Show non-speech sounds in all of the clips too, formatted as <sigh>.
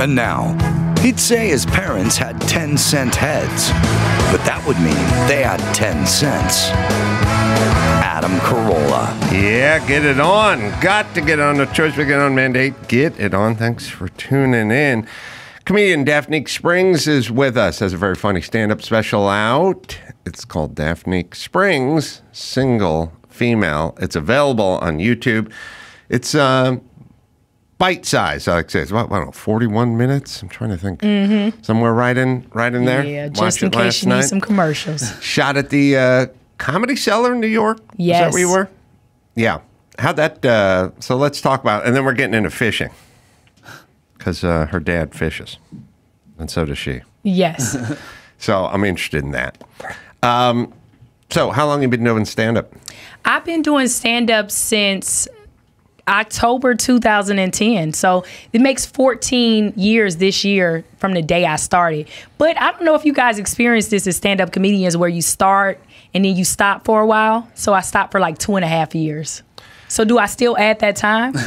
And now, he'd say his parents had 10 cent heads, but that would mean they had 10 cents. Adam Carolla. Yeah, get it on. Got to get on the Choice We Get On mandate. Get it on. Thanks for tuning in. Comedian Daphnique Springs is with us. Has a very funny stand-up special out. It's called Daphnique Springs, single female. It's available on YouTube. It's uh, bite size. I like to say it's about I don't know, forty-one minutes. I'm trying to think. Somewhere right in, right in there. Yeah, just Watched in case you need night. some commercials. Shot at the uh, Comedy Cellar in New York. Is that Yes. where you were? Yeah. How'd that? Uh, so let's talk about, and then we're getting into fishing because uh, her dad fishes, and so does she. Yes. <laughs> So I'm interested in that. Um, so how long have you been doing stand up? I've been doing stand up since October 2010. So it makes 14 years this year from the day I started. But I don't know if you guys experienced this as stand up comedians where you start and then you stop for a while. So I stopped for like two and a half years. So do I still add that time? <laughs>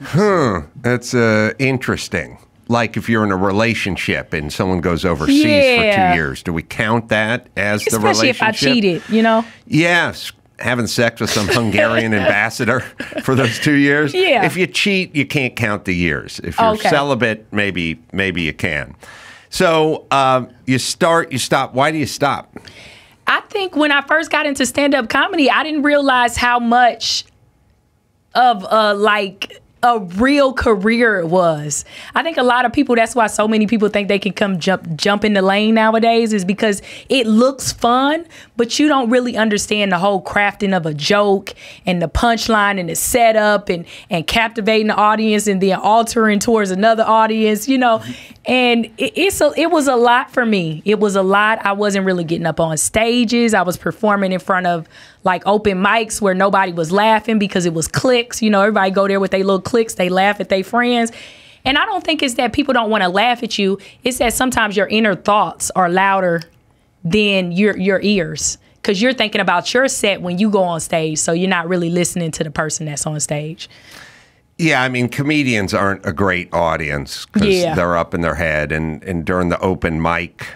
Hmm. That's uh, interesting. Like if you're in a relationship and someone goes overseas for two years, do we count that as the Especially relationship? if I cheated, you know? Yes, having sex with some Hungarian <laughs> ambassador for those two years. Yeah. If you cheat, you can't count the years. If you're Okay. celibate, maybe maybe you can. So um, you start, you stop. Why do you stop? I think when I first got into stand up comedy, I didn't realize how much of a like a real career it was. I think a lot of people that's why so many people think they can come jump jump in the lane nowadays is because it looks fun, but you don't really understand the whole crafting of a joke and the punchline and the setup and and captivating the audience and then altering towards another audience, you know. And it, it's a, it was a lot for me. It was a lot. I wasn't really getting up on stages. I was performing in front of like open mics where nobody was laughing because it was clicks. You know, everybody go there with their little clicks. They laugh at their friends. And I don't think it's that people don't want to laugh at you. It's that sometimes your inner thoughts are louder than your your ears because you're thinking about your set when you go on stage. So you're not really listening to the person that's on stage. Yeah, I mean, comedians aren't a great audience because Yeah. they're up in their head, and and during the open mic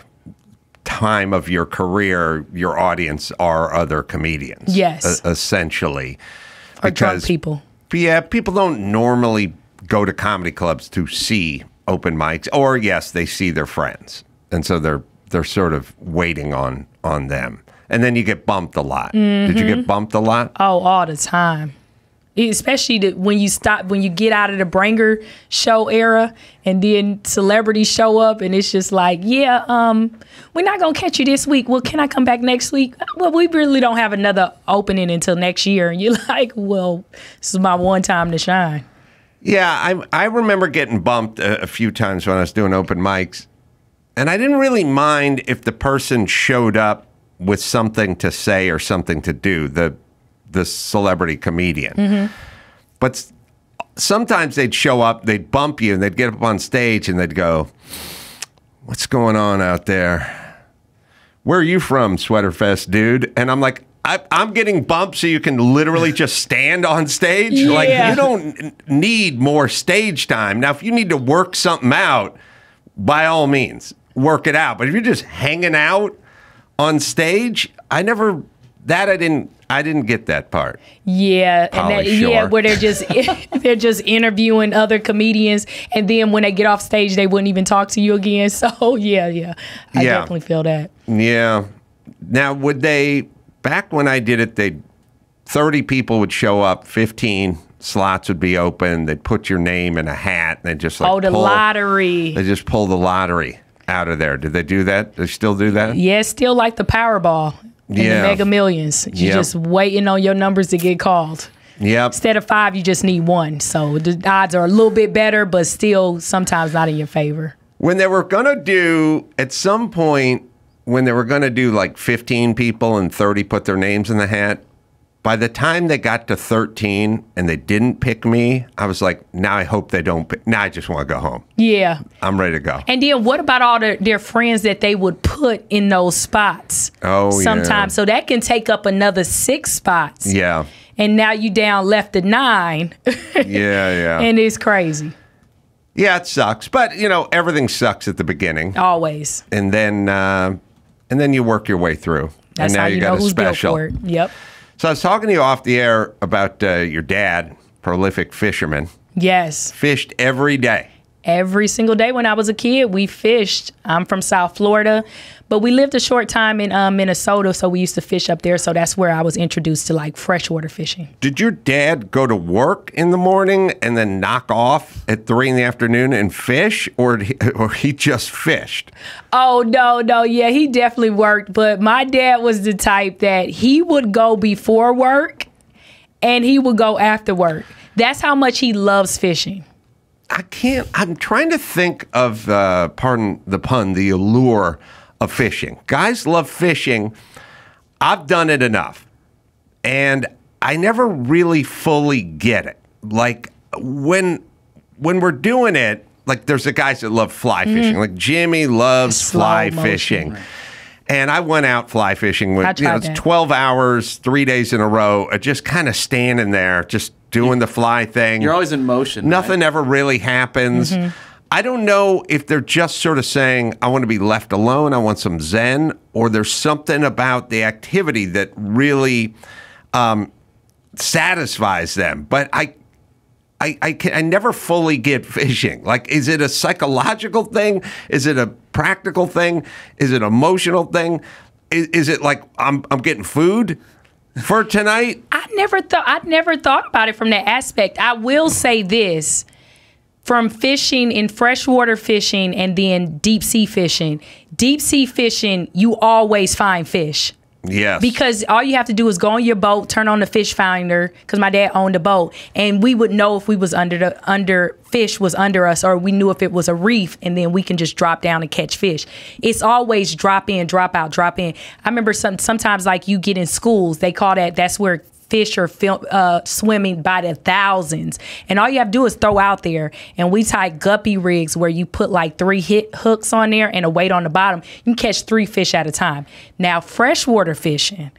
time of your career, your audience are other comedians. Yes. essentially, Or drunk people. Yeah, people don't normally go to comedy clubs to see open mics, or yes, they see their friends, and so they're they're sort of waiting on on them. And then you get bumped a lot. Did you Mm-hmm. get bumped a lot? Oh, all the time. Especially the, when you stop, when you get out of the bringer show era, and then celebrities show up, and it's just like, yeah, um, we're not gonna catch you this week. Well, can I come back next week? Well, we really don't have another opening until next year, and you're <laughs> like, well, this is my one time to shine. Yeah, I I remember getting bumped a, a few times when I was doing open mics, and I didn't really mind if the person showed up with something to say or something to do. The the celebrity comedian, mm-hmm. but sometimes they'd show up, they'd bump you, and they'd get up on stage and they'd go, "What's going on out there? Where are you from, Sweaterfest dude?" And I'm like. I, I'm getting bumped so you can literally <laughs> just stand on stage. Like you don't need more stage time. Now, if you need to work something out, by all means, work it out. But if you're just hanging out on stage, I never that I didn't I didn't get that part. Yeah, and that, yeah, where they're just <laughs> <laughs> they're just interviewing other comedians, and then when they get off stage, they wouldn't even talk to you again. <laughs> So yeah, yeah, I Yeah. definitely feel that. Yeah. Now, would they back when I did it? They thirty people would show up, fifteen slots would be open. They'd put your name in a hat, and they just like Oh, the pull, lottery. They just pull the lottery out of there. Did they do that? They still do that? Yeah, it's still like the Powerball and Yeah. the Mega Millions. You're Yep. just waiting on your numbers to get called. Yep. Instead of five, you just need one. So the odds are a little bit better, but still sometimes not in your favor. when they were gonna do at some point when they were gonna do like 15 people and 30 put their names in the hat by the time they got to 13 and they didn't pick me i was like now i hope they don't pick now i just want to go home Yeah. i'm ready to go And then what about all the, their friends that they would put in those spots? Oh, yeah. Sometimes. So that can take up another six spots. yeah And now you down left to nine. yeah yeah <laughs> and it's crazy. Yeah, it sucks, but you know everything sucks at the beginning, Always. and then uh, and then you work your way through. That's and now how you, you got know a who's special. built for it. Yep. So I was talking to you off the air about uh, your dad, prolific fisherman, Yes. fished every day. Every single day when I was a kid, we fished. I'm from South Florida, but we lived a short time in uh, Minnesota, so we used to fish up there. So that's where I was introduced to like freshwater fishing. Did your dad go to work in the morning and then knock off at three in the afternoon and fish, or he, <laughs> or he just fished? Oh no, no, yeah, he definitely worked, but my dad was the type that he would go before work and he would go after work. That's how much he loves fishing. I can't. I'm trying to think of, uh, pardon the pun, the allure of fishing. Guys love fishing. I've done it enough, and I never really fully get it. Like when when we're doing it, like there's the guys that love fly fishing. Like Jimmy loves fly motion. fishing. And I went out fly fishing with you know it's 12 hours, 3 days in a row, uh, just kind of standing there, just doing the fly thing. You're always in motion. Nothing right? ever really happens. Mm-hmm. I don't know if they're just sort of saying, I want to be left alone, I want some zen, or there's something about the activity that really um, satisfies them. But I, I, I, can, I never fully get fishing. Like, is it a psychological thing? Is it a practical thing? Is it an emotional thing? Is, is it like I'm, I'm getting food for tonight? I never thought I never thought about it from that aspect. I will say this. From fishing in freshwater fishing and then deep sea fishing. Deep sea fishing, you always find fish. Yes. Because all you have to do is go on your boat, turn on the fish finder, because my dad owned a boat, and we would know if we was under the under fish was under us, or we knew if it was a reef, and then we can just drop down and catch fish. It's always drop in, drop out, drop in. I remember some sometimes like you get in schools, they call that that's where fish are uh, swimming by the thousands, and all you have to do is throw out there. And we tie guppy rigs where you put like three hit hooks on there and a weight on the bottom. You can catch three fish at a time. Now freshwater fishing.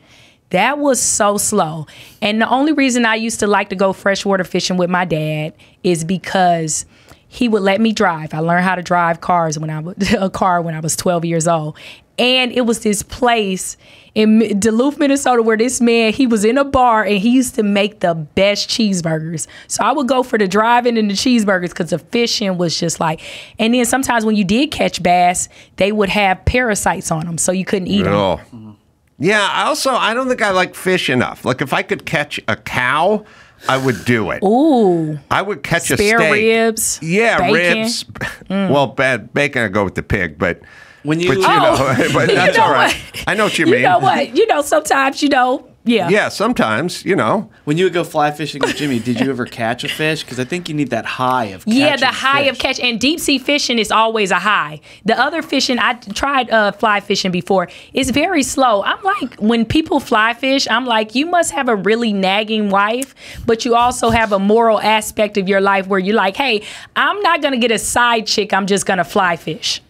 That was so slow. And the only reason I used to like to go freshwater fishing with my dad is because he would let me drive. I learned how to drive cars when I was <laughs> a car when I was 12 years old. And it was this place in Duluth, Minnesota, where this man he was in a bar and he used to make the best cheeseburgers. So I would go for the driving and the cheeseburgers because the fishing was just like. And then sometimes when you did catch bass, they would have parasites on them, so you couldn't eat them. Oh. Yeah, I also I don't think I like fish enough. Like if I could catch a cow, I would do it. Ooh, I would catch a spare steak. ribs. Yeah, bacon. <laughs> Mm. ribs. Well, bad bacon I go with the pig, but When you, but you Oh. know, <laughs> but <laughs> You that's know all right. what? I know what you, You mean. know what? You know, sometimes you know, yeah. Yeah, sometimes, you know. when you would go fly fishing with Jimmy, did you ever catch a fish? Because I think you need that high of Yeah, the high of catch and deep sea fishing is always a high. The other fishing, I tried uh, fly fishing before. It's very slow. I'm like, when people fly fish, I'm like, you must have a really nagging wife, but you also have a moral aspect of your life where you're like, hey, I'm not gonna get a side chick. I'm just gonna fly fish.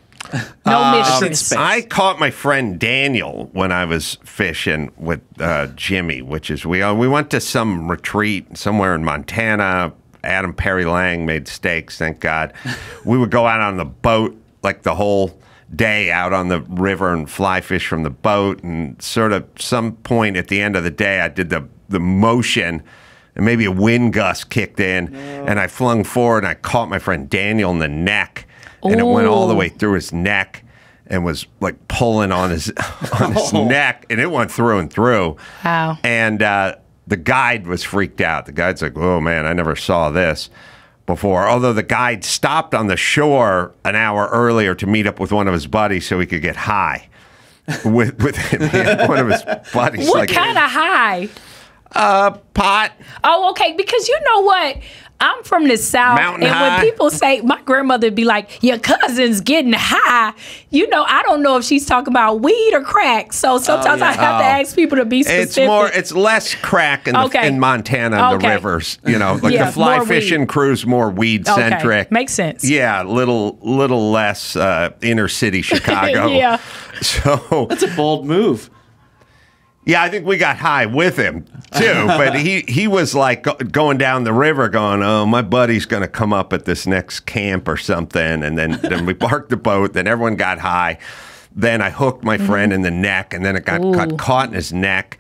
No Um, mistress. space. I caught my friend Daniel when I was fishing with uh, Jimmy, which is we uh, we went to some retreat somewhere in Montana. Adam Perry Lang made steaks, thank God. we would go out on the boat like the whole day out on the river and fly fish from the boat. And sort of some point at the end of the day, I did the the motion. And maybe a wind gust kicked in, and I flung forward, and I caught my friend Daniel in the neck, and it went all the way through his neck and was like pulling on his <laughs> on his <laughs> neck, and it went through and through. Wow. And uh, the guide was freaked out. The guide's like, "Oh man, I never saw this before." Although the guide stopped on the shore an hour earlier to meet up with one of his buddies so he could get high with with him. He had one of his <laughs> buddies. what like, kind of high? Pot? Oh, okay. Because you know what? I'm from the South. Mountain and high? when people say, my grandmother would be like, your cousin's getting high, you know, I don't know if she's talking about weed or crack. So sometimes I have to Oh. ask people to be specific. It's more. It's less crack in, the, in Montana and the rivers. You know, like Yeah, the fly more weed. fishing crew's more weed Okay. centric. Makes sense. Yeah, little little less uh, inner city <laughs> Chicago. Yeah. <laughs> So That's a bold move. Yeah, I think we got high with him too. <laughs> but he he was like go- going down the river, going, "Oh, my buddy's going to come up at this next camp or something." And then then we <laughs> parked the boat. Then everyone got high. Then I hooked my friend in the neck, and then it got, got caught in his neck.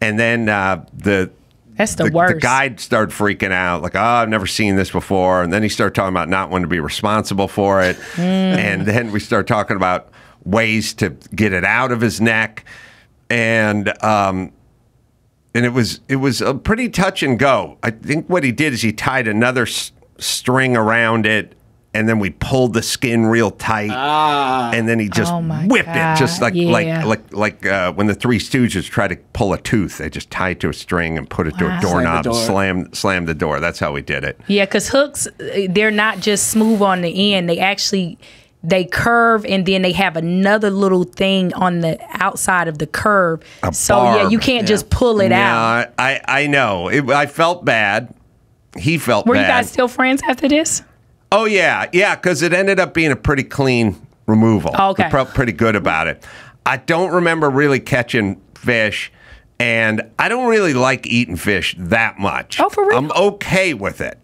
And then uh, the That's the, the, worst. the guide started freaking out, like, "Oh, I've never seen this before." And then he started talking about not wanting to be responsible for it. Mm. And then we started talking about ways to get it out of his neck, and um, and it was it was a pretty touch and go. I think what he did is he tied another s- string around it. And then we pulled the skin real tight, and then he just Oh my whipped it, just like like yeah. like like uh, when the Three Stooges try to pull a tooth, they just tie it to a string and put it to a Wow. doorknob, door. slam slam the door. That's how we did it. Yeah, because hooks, uh, they're not just smooth on the end. They actually they curve and then they have another little thing on the outside of the curve. A so yeah, you can't just pull it out. Yeah, I I know. It, I felt bad. He felt Were bad. you guys still friends after this? Oh yeah, yeah, because it ended up being a pretty clean removal. Oh, okay. We felt pretty good about it. I don't remember really catching fish, and I don't really like eating fish that much. Oh, for real? I'm okay with it,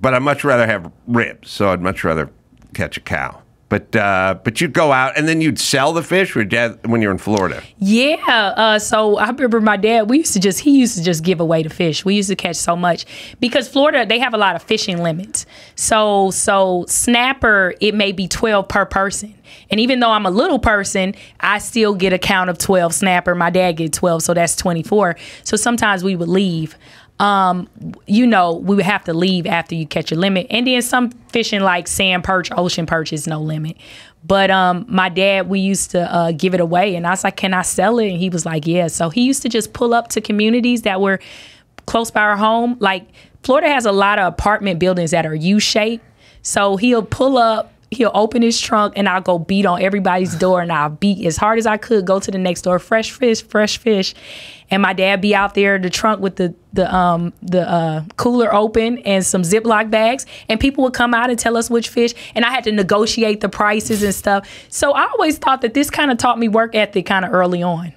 but I'd much rather have ribs. So I'd much rather catch a cow. But uh, but you'd go out and then you'd sell the fish dad when you're in Florida. Yeah. Uh, so I remember my dad. We used to just he used to just give away the fish. We used to catch so much because Florida they have a lot of fishing limits. So so snapper it may be twelve per person. And even though I'm a little person, I still get a count of 12 snapper. My dad get 12, so that's 24. So sometimes we would leave. Um, you know, we would have to leave after you catch your limit. And then some fishing like sand perch, ocean perch is no limit. But um, my dad, we used to uh, give it away, and I was like, "Can I sell it?" And he was like, "Yeah." So he used to just pull up to communities that were close by our home. Like Florida has a lot of apartment buildings that are U-shaped. So he'll pull up, he'll open his trunk, and I'll go beat on everybody's door, and I'll beat as hard as I could. Go to the next door, fresh fish, fresh fish, and my dad be out there in the trunk with the the um the uh, cooler open and some Ziploc bags, and people would come out and tell us which fish, and I had to negotiate the prices and stuff. So I always thought that this kind of taught me work ethic kind of early on.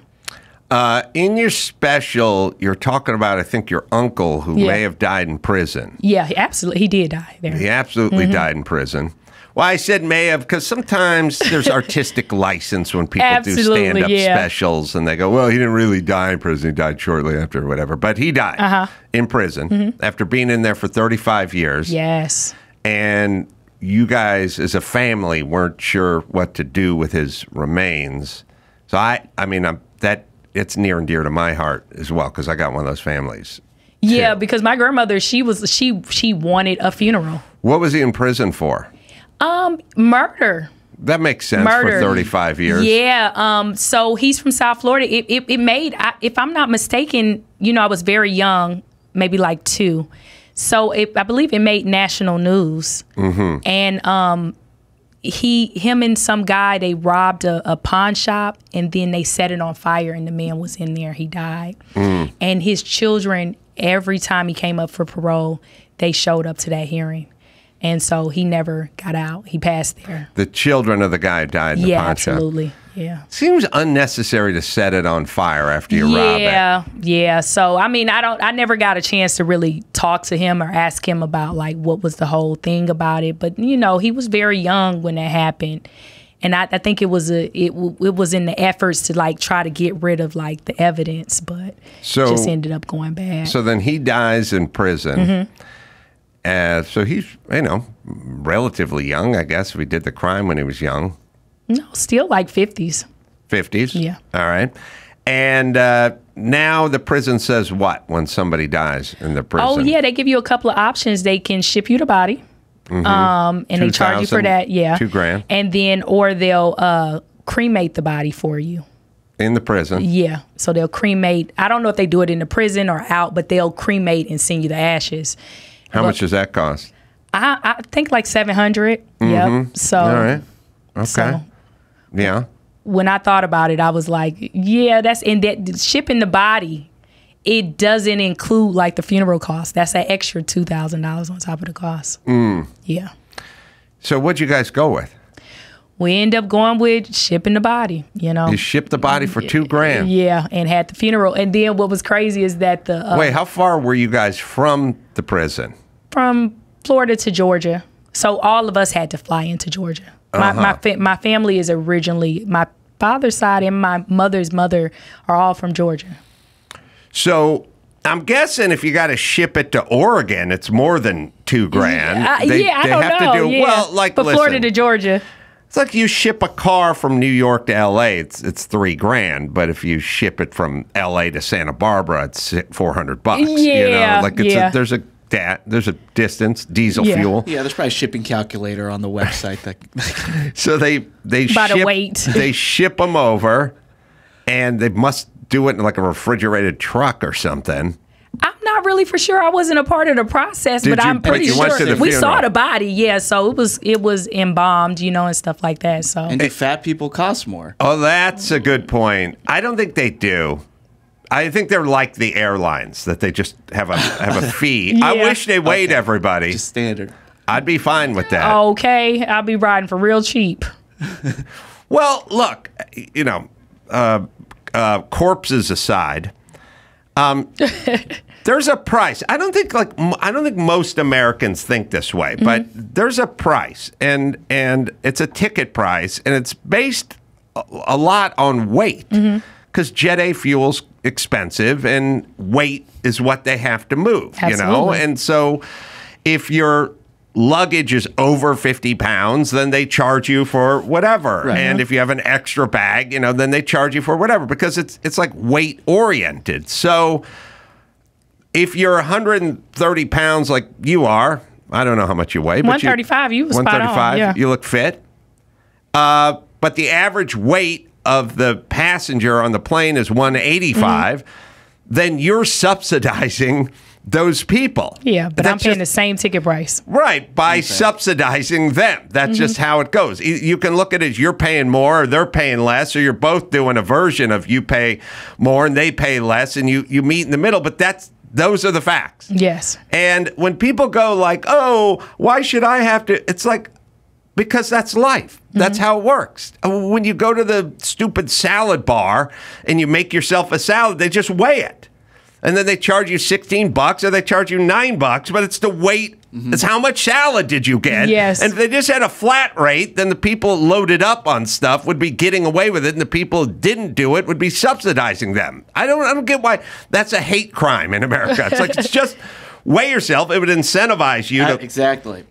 Uh, in your special, you're talking about I think your uncle who Yeah. may have died in prison. Yeah, he absolutely, he did die there. He absolutely Mm-hmm. died in prison. Well, I said may have because sometimes there's <laughs> artistic license when people do stand up yeah. specials and they go, well, he didn't really die in prison. He died shortly after or whatever. But he died Uh-huh. in prison Mm-hmm. after being in there for 35 years. Yes. And you guys, as a family, weren't sure what to do with his remains. So I, I mean, I'm, that it's near and dear to my heart as well because I got one of those families. Yeah, too. because my grandmother, she was she she wanted a funeral. What was he in prison for? Um, murder. That makes sense Murder. for 35 years. Yeah. Um. So he's from South Florida. It it, it made, I, if I'm not mistaken, you know, I was very young, maybe like two. So it, I believe it made national news. Mm-hmm. And um, he, him, and some guy they robbed a, a pawn shop, and then they set it on fire, and the man was in there. He died. And his children, every time he came up for parole, they showed up to that hearing. And so he never got out. He passed there. The children of the guy died in the Yeah, pawn shop. absolutely. Yeah. Seems unnecessary to set it on fire after you rob it. Yeah, yeah. So I mean, I don't. I never got a chance to really talk to him or ask him about like what was the whole thing about it. But you know, he was very young when that happened, and I, I think it was a it it was in the efforts to like try to get rid of like the evidence, but So- just ended up going bad. So then he dies in prison. Mm-hmm. Uh, so he's, you know, relatively young, I guess, if he did the crime when he was young, no, still like fifties. 50s. Yeah. All right. And uh, now the prison says what when somebody dies in the prison? Oh yeah, they give you a couple of options. They can ship you the body, um, and they charge you for that. Yeah, two grand. And then, or they'll uh, cremate the body for you. In the prison. Yeah. So they'll cremate. I don't know if they do it in the prison or out, but they'll cremate and send you the ashes. How much does that cost? I, I think like 700. Yep. So, Mm-hmm. All right. Okay. so yeah. when I thought about it, I was like, yeah, that's in that shipping the body. It doesn't include like the funeral cost. That's an extra two thousand dollars on top of the cost. Mm. Yeah. So what'd you guys go with? we end up going with shipping the body. You know. You shipped the body for two grand. yeah, and had the funeral. And then what was crazy is that the uh, Wait, how far were you guys from the prison? From Florida to Georgia. So all of us had to fly into Georgia. My Uh-huh. my fa- my family is originally my father's side and my mother's mother are all from Georgia. So I'm guessing if you got to ship it to Oregon, it's more than two grand. Uh, They- yeah, I they don't have know. to do yeah. well. Like but listen, Florida to Georgia. it's like you ship a car from New York to L.A. It's it's three grand, but if you ship it from L.A. to Santa Barbara, it's four hundred bucks. you know, Yeah, like it's yeah. a, there's a da- there's a distance, diesel Yeah. fuel. Yeah, there's probably a shipping calculator on the website that. <laughs> So they they By the ship weight. <laughs> they ship them over, and they must do it in like a refrigerated truck or something. I'm not really for sure. I wasn't a part of the process, Did but you- I'm pretty you sure went to we saw the body. Yeah, so it was it was embalmed, you know, and stuff like that. So and do fat people cost more? Oh, that's a good point. I don't think they do. I think they're like the airlines that they just have a have a <laughs> fee. I wish they weighed Okay. everybody. Just standard. I'd be fine with that. okay, I'll be riding for real cheap. <laughs> Well, look, you know, uh, uh, corpses aside, um, <laughs> there's a price. I don't think like m- I don't think most Americans think this way, but there's a price, and and it's a ticket price, and it's based a, a lot on weight because Jet A fuel's expensive, and weight is what they have to move. You know, and so if your luggage is over 50 pounds, then they charge you for whatever. Right. And if you have an extra bag, you know, then they charge you for whatever because it's it's like weight oriented. So if you're 130 pounds like you are, I don't know how much you weigh, but you- 135, you was on, 135, yeah. you look fit. Uh, but the average weight of the passenger on the plane is 185. Mm-hmm. Then you're subsidizing those people. Yeah, but I'm paying just- the same ticket price. Right, by subsidizing them. That's mm-hmm. just how it goes. You can look at it as you're paying more or they're paying less, or you're both doing a version of you pay more and they pay less, and you, you meet in the middle, but that's those are the facts. Yes. And when people go like, "Oh, why should I have to?" It's like because that's life. That's how it works. Uh, When you go to the stupid salad bar and you make yourself a salad, they just weigh it. And then they charge you 16 bucks or they charge you 9 bucks, but it's the weight. It's how much salad did you get? Yes. And if they just had a flat rate, then the people loaded up on stuff would be getting away with it, and the people who didn't do it would be subsidizing them. I don't, I don't get why that's a hate crime in America. It's like it's <laughs> just weigh yourself. It would incentivize you Uh, to exactly.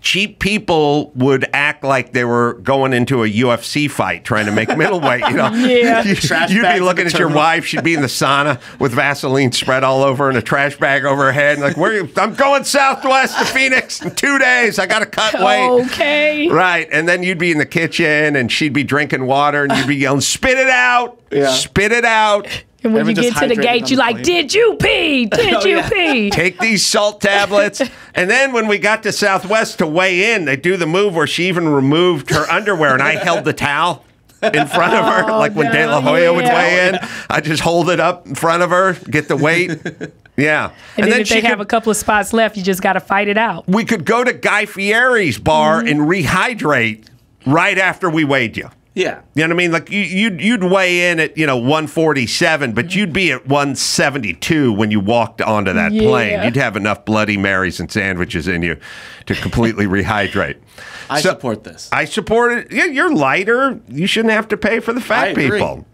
Cheap people would act like they were going into a UFC fight trying to make middleweight. You know, <laughs> Yeah. You, Trash would be looking the at your wife. She'd be in the sauna with Vaseline spread all over and a trash bag over her head. And like, where? You, I'm going southwest to Phoenix in two days. I got to cut weight. Okay. Right, and then you'd be in the kitchen, and she'd be drinking water, and you'd be yelling, "Spit it out! Yeah. Spit it out! And when Everyone you get to the gate, you the like, did you pee? <laughs> Did Oh, you yeah. pee? <laughs> Take these salt tablets." and then when we got to Southwest to weigh in, they do the move where she even removed her underwear, and I <laughs> held the towel. In front of her, like when De La Hoya would weigh in, I just hold it up in front of her, get the weight. Yeah. And, then, if she they have a couple of spots left, you just got to fight it out. we could go to Guy Fieri's bar Mm-hmm. and rehydrate right after we weighed you. Yeah. You know what I mean? Like you, you'd you'd weigh in at you know 147, but you'd be at 172 when you walked onto that Yeah. plane. You'd have enough Bloody Marys and sandwiches in you to completely <laughs> rehydrate. I So- support this. I support it. Yeah, you're lighter. You shouldn't have to pay for the I fat agree. people.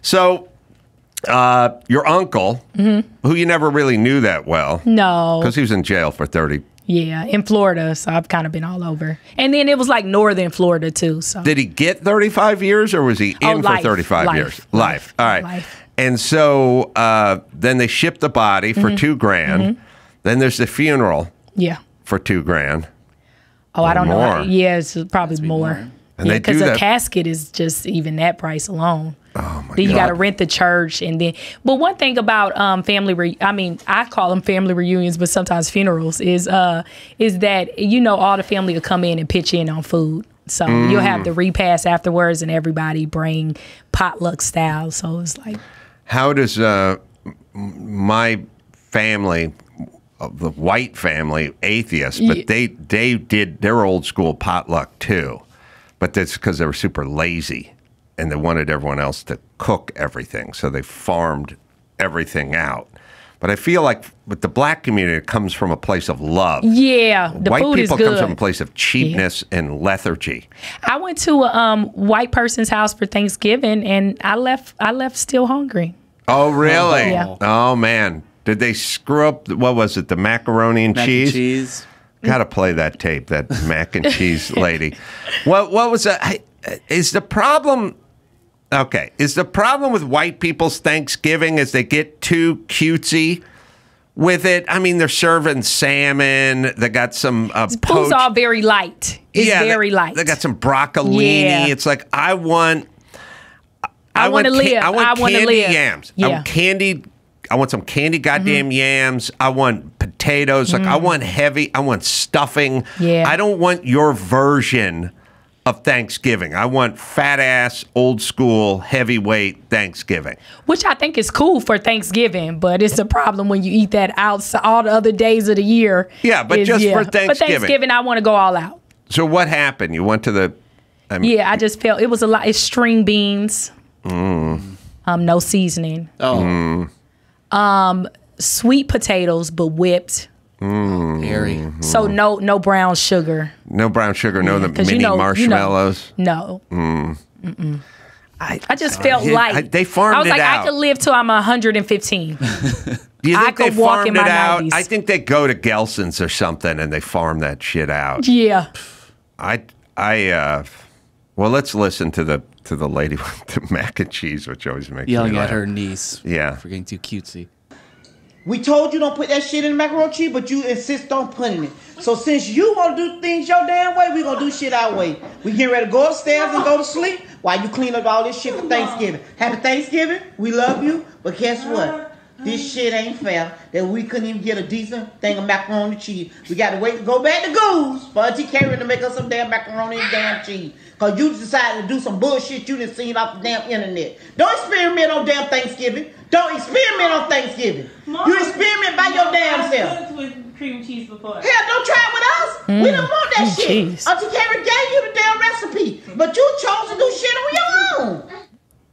So, uh, your uncle, Mm-hmm. who you never really knew that well, No. because he was in jail for 30. Yeah, in Florida. So I've kind of been all over. And then it was like northern Florida too. So Did he get 35 years or was he in Oh, for life. 35 Life. years? Life. Life. All right. Life. And so uh, then they ship the body for Mm-hmm. two grand. Then there's the funeral yeah. for two grand. Oh, I don't more. know. Yeah, it's probably more. more. And yeah, they do because a casket is just even that price alone. Oh my then you got to rent the church, and then. But one thing about um, family, re- I mean, I call them family reunions, but sometimes funerals is uh is that you know all the family will come in and pitch in on food. So you'll have Mm. the repast afterwards, and everybody bring potluck style. So it's like How does uh, my family, uh, the white family, atheist, but Ye- they they did their old school potluck too. but that's because they were super lazy and they wanted everyone else to cook everything. So they farmed everything out. But I feel like with the black community, it comes from a place of love. Yeah, the White food is people good. comes from a place of cheapness and lethargy. I went to a um, white person's house for Thanksgiving, and I left. I left still hungry. Oh, really? Yeah. Oh, man. Did they screw up? the- What was it? The macaroni and Mac cheese? and cheese. Got to play that tape, that mac and cheese <laughs> lady. What what was that? I- Is the problem okay? Is the problem with white people's Thanksgiving is they get too cutesy with it? I mean, they're serving salmon. They got some uh, poached- all very light. It's yeah, very they, light. They got some broccolini. Yeah. It's like I want. I want wanna ca- live. I want I candy live. yams. I Yeah. want candied. I want some candy goddamn Mm-hmm. yams. I want potatoes. Like I want heavy. I want stuffing. Yeah. I don't want your version of Thanksgiving. I want fat ass, old school, heavyweight Thanksgiving. which I think is cool for Thanksgiving, but it's a problem when you eat that outside all the other days of the year. Yeah, but is- just for But Thanksgiving. Thanksgiving, I want to go all out. So what happened? You went to the. I mean, Yeah, I just felt it was a lot. It's string beans, Mm. um, no seasoning, Oh, Mm-hmm. sweet potatoes but whipped, Harry. Mm-hmm. so no no brown sugar. no brown sugar. No the mini you know- you know- marshmallows. No. Mm-mm. I just felt yeah, light. I- they farmed I was it like, out. I could live till I'm 115. <laughs> Do you I think they could walk in farmed it my out? 90s. I think they go to Gelson's or something and they farm that shit out. yeah. I I uh well let's listen to the to the lady <laughs> with the mac and cheese, which always makes me Yelling me at her niece. Yeah. For getting too cutesy. We told you don't put that shit in the macaroni cheese, but you insist on putting it. So since you want to do things your damn way, we gonna do shit our way. We getting ready to go upstairs and go to sleep while you clean up all this shit for Thanksgiving. Happy Thanksgiving. We love you, but guess what? This shit ain't fair that we couldn't even get a decent thing of macaroni cheese. We got to wait to go back to Goose for Auntie Karen to make us some damn macaroni and damn cheese. Cause you decided to do some bullshit you done seen off the damn internet. Don't experiment on damn Thanksgiving. Don't experiment on Thanksgiving. you experiment by your damn self. cooked with cream cheese before. Hell, don't try it with us. we don't want that Mm, shit. jeez. Auntie Karen gave you the damn recipe, but you chose to do shit on your own.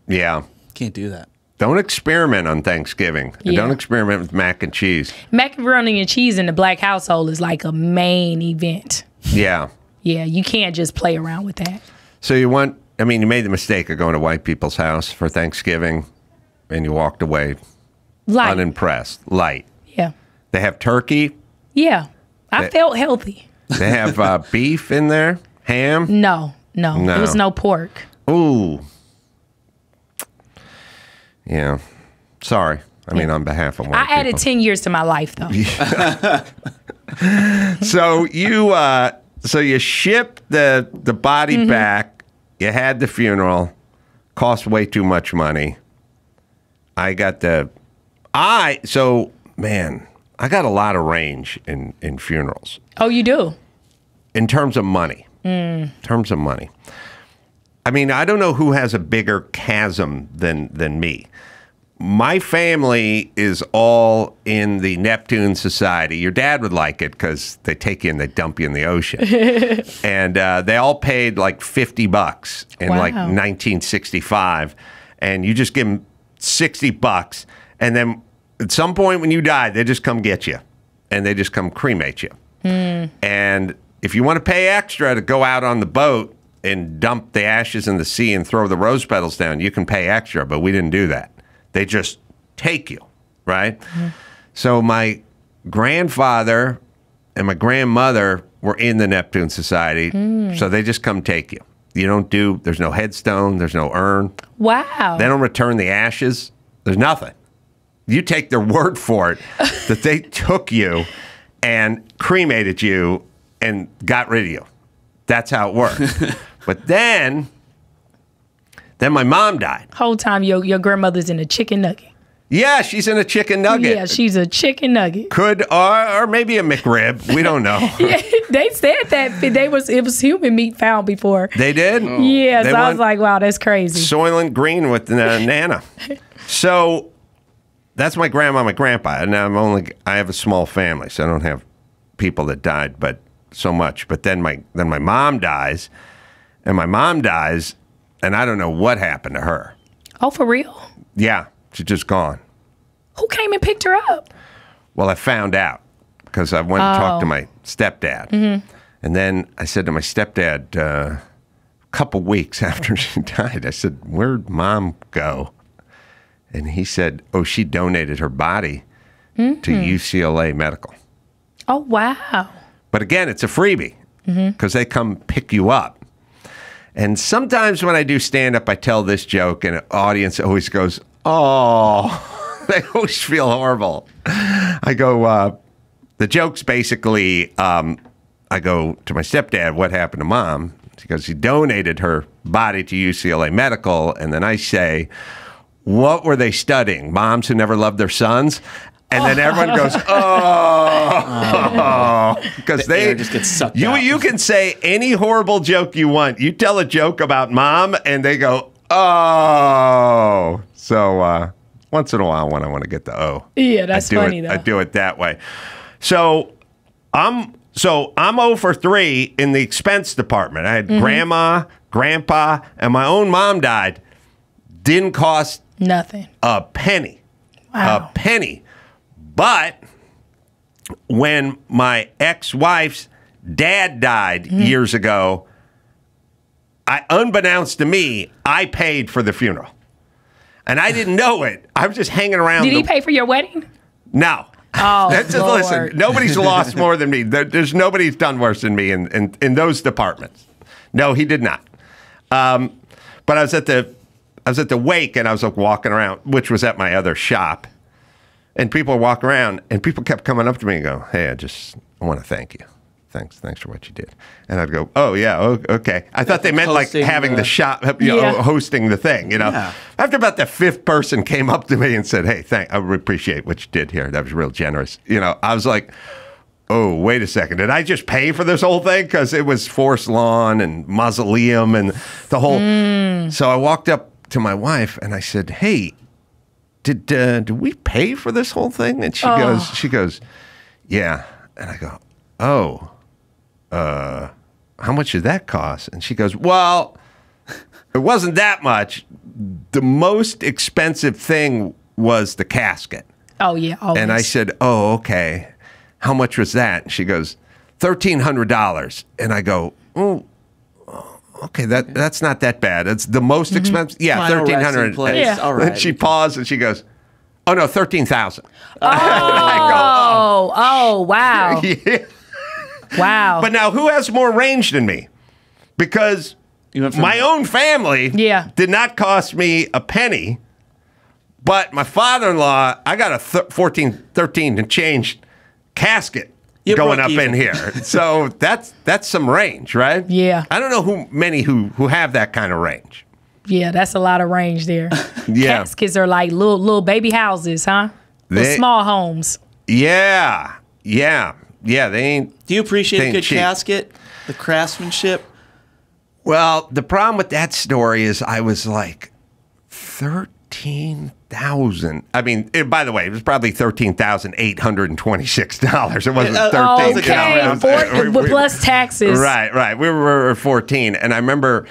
Yeah. Can't do that. Don't experiment on Thanksgiving. And Yeah. Don't experiment with mac and cheese. Macaroni and cheese in the black household is like a main event. Yeah. Yeah, you can't just play around with that. So you went, I mean you made the mistake of going to white people's house for Thanksgiving and you walked away Like, unimpressed. Light. yeah, They have turkey. yeah. I They- felt healthy. They have uh, <laughs> beef in there. Ham. No, no, No. there was no pork. Ooh. Yeah. Sorry. I mean, on behalf of white people. I added people. ten years to my life though. <laughs> so you, uh, so you ship the the body Mm-hmm. back. You had the funeral. Cost way too much money. I got the, I so man, I got a lot of range in in funerals Oh, you do? in terms of money. Mm. In terms of money. I mean, I don't know who has a bigger chasm than than me. My family is all in the Neptune Society. Your dad would like it because they take you and they dump you in the ocean. <laughs> and uh, they all paid like 50 bucks in like 1965. And you just give them 60 bucks. And then at some point when you die, they just come get you and they just come cremate you. And if you want to pay extra to go out on the boat and dump the ashes in the sea and throw the rose petals down, you can pay extra, but we didn't do that. They just take you, right? So my grandfather and my grandmother were in the Neptune Society, hmm. so they just come take you. You don't do, there's no headstone, there's no urn. Wow. They don't return the ashes. There's nothing. You take their word for it <laughs> that they took you and cremated you and got rid of you. That's how it works. <laughs> but then, then my mom died. Whole time your your grandmother's in a chicken nugget. Yeah, she's in a chicken nugget. Yeah, she's a chicken nugget. Could or, or maybe a McRib. We don't know. <laughs> yeah, they said that they was it was human meat found before. They did. Yeah, They so I was like, wow, that's crazy. Soylent Green with uh, Nana. <laughs> So that's my grandma, my grandpa, and I'm only I have a small family, so I don't have people that died, but so much. But then my then my mom dies, and my mom dies, and I don't know what happened to her. Oh, for real? Yeah, she's just gone. Who came and picked her up? Well, I found out because I went and talked to Oh. my stepdad. Mm-hmm. And then I said to my stepdad, uh, a couple weeks <laughs> after she died, I said, Where'd mom go? And he said, Oh, she donated her body to mm-hmm. UCLA Medical. Oh, wow. But again, it's a freebie mm-hmm. because they come pick you up. And sometimes when I do stand up, I tell this joke, and the audience always goes, Oh, <laughs> they always feel horrible. I go, uh, the joke's basically, um, I go to my stepdad, What happened to mom? Because he donated her body to UCLA Medical. And then I say, What were they studying? Moms who never loved their sons? And then everyone goes, <laughs> oh, <laughs> because The they air just get sucked You out. you can say any horrible joke you want. You tell a joke about mom, and they go, oh. So uh, once in a while, when I want to get the oh, Yeah, that's I do funny it, though. I do it that way. So I'm so I'm 0 for three in the expense department. I had Mm-hmm. grandma, grandpa, and my own mom died. Didn't cost Nothing. a penny. Wow. A penny. But when my ex wife's dad died Mm-hmm. years ago, I unbeknownst to me, I paid for the funeral. And I didn't know it. I was just hanging around. Did he pay for your wedding? No. Oh, That's Lord. listen, nobody's <laughs> lost more than me. There, there's nobody's done worse than me in, in, in those departments. No, he did not. Um, but I was at the I was at the wake and I was like walking around, which was at my other shop. And people walk around and people kept coming up to me and go, Hey, I just I want to thank you. Thanks, thanks for what you did. And I'd go, Oh yeah, okay. I thought they meant like having the, the- shop, you know, Yeah. hosting the thing. You know, Yeah. after about the fifth person came up to me and said, "Hey, thank, I appreciate what you did here. That was real generous." You know, I was like, "Oh, wait a second, did I just pay for this whole thing? Because it was Forest Lawn and Mausoleum and the whole." Mm. So I walked up to my wife and I said, "Hey, did uh, did we pay for this whole thing?" And she goes, "She goes, yeah." And I go, "Oh." Uh, how much did that cost? And she goes, Well, it wasn't that much. The most expensive thing was the casket. Oh yeah. Always. And I said, Oh, okay. How much was that? And she goes, $1,300. And I go, Oh, okay, that, that's not that bad. It's the most mm-hmm. expensive. Yeah, Final resting 1300 place. Yeah. All And she paused and she goes, Oh, no, 13000 <laughs> Oh, oh, wow, <laughs> wow. But now, who has more range than me? Because You went from- my own family Yeah. did not cost me a penny. But my father in law, I got a th- 14, 13 and change casket You going up even. in here. <laughs> so that's that's some range, right? Yeah. I don't know who many who who have that kind of range. yeah, that's a lot of range there. <laughs> Yeah. Caskets are like little little baby houses, huh? Little They- small homes. Yeah. Yeah. Yeah, they ain't Do you appreciate a good cheap. casket? The craftsmanship? Well, the problem with that story is I was like thirteen thousand. I mean, it, by the way, it was probably thirteen thousand eight hundred and twenty-six dollars. It wasn't Uh, uh thirteen. you know, Okay, it was- four, we- we- plus taxes. Right, right. We were fourteen, and I remember,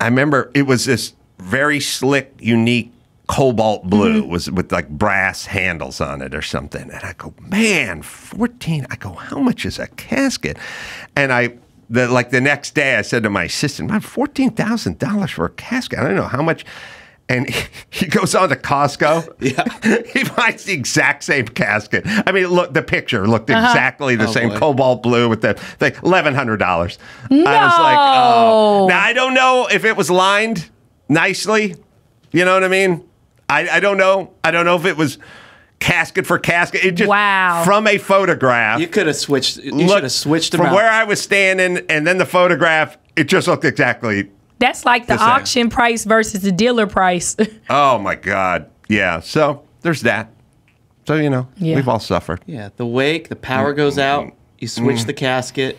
I remember it was this very slick, unique cobalt blue mm-hmm. was with like brass handles on it or something. And I go, man, fourteen. I go, how much is a casket? And I. The, like the next day, I said to my assistant, "Man, fourteen thousand dollars for a casket. I don't know how much." And <laughs> he goes on to Costco. <laughs> Yeah. <laughs> he finds the exact same casket. I mean, look, the picture looked uh-huh. exactly the Oh, same boy. cobalt blue with the like eleven hundred dollars. I was like, oh. No. Now I don't know if it was lined nicely. You know what I mean? I, I don't know. I don't know if it was casket for casket. It just Wow. from a photograph. You could have switched. You looked- should have switched them from out. where I was standing, and then the photograph. It just looked exactly. That's like the The auction price versus the dealer price. <laughs> Oh my god! Yeah. So there's that. So you know, Yeah. we've all suffered. yeah, the wake, the power goes out. You switch the casket.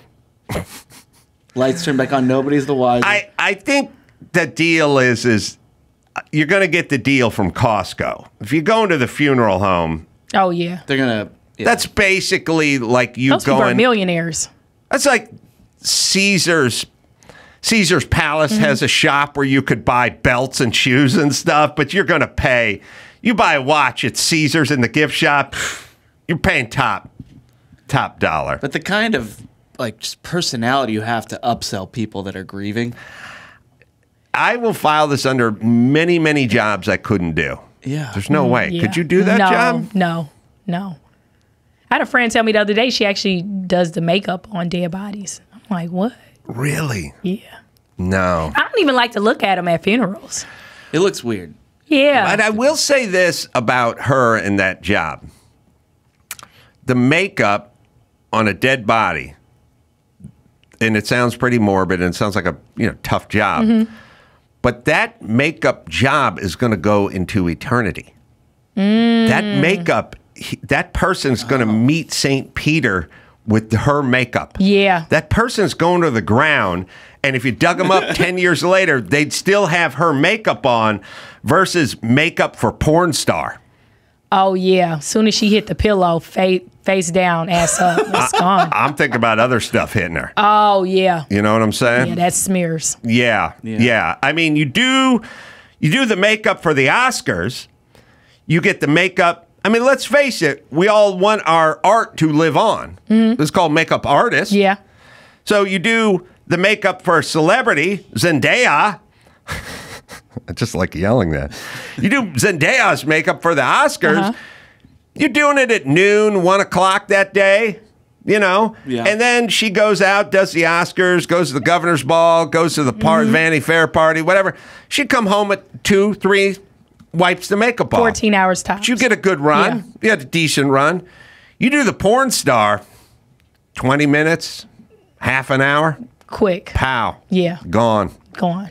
Lights turn back on. Nobody's the wiser. I, I think the deal is is you're going to get the deal from Costco. If you go into the funeral home, oh yeah. They're gonna. yeah. that's basically like you Those people are going. millionaires. That's like Caesar's Caesar's Palace mm-hmm. has a shop where you could buy belts and shoes and stuff, but you're going to pay. You buy a watch at Caesar's in the gift shop, you're paying top, top dollar. But the kind of like just personality you have to upsell people that are grieving. I will file this under many, many jobs I couldn't do. Yeah. There's no way. Yeah. Could you do that no, job? No, no. I had a friend tell me the other day she actually does the makeup on dead bodies. I'm like, what? Really? Yeah. No. I don't even like to look at them at funerals. It looks weird. Yeah. But I will say this about her and that job. The makeup on a dead body, and it sounds pretty morbid and it sounds like a you know tough job. Mm-hmm. But that makeup job is going to go into eternity. That Mm. makeup, he- that person's going to meet St. Peter with her makeup. Yeah. That person's going to the ground. And if you dug them up <laughs> 10 years later, they'd still have her makeup on versus makeup for porn star. oh yeah. Soon as she hit the pillow, face face down, ass up, <laughs> it's gone. I'm thinking about other stuff hitting her. Oh yeah. You know what I'm saying? Yeah, that smears. Yeah, yeah. I mean, you do you do the makeup for the Oscars. You get the makeup. I mean, let's face it. We all want our art to live on. It's called makeup artist. Yeah. So you do the makeup for a celebrity, Zendaya. I <laughs> just like yelling that. You do Zendaya's makeup for the Oscars. Uh-huh. You're doing it at noon, one o'clock that day. You know, Yeah. and then she goes out, does the Oscars, goes to the governor's ball, goes to the part Mm-hmm. Vanity Fair party, whatever. She'd come home at two, three, wipes the makeup off. 14 hours tops. But you get a good run. Yeah. You had a decent run. You do the porn star, 20 minutes, half an hour, quick. pow. Yeah. Gone. Gone.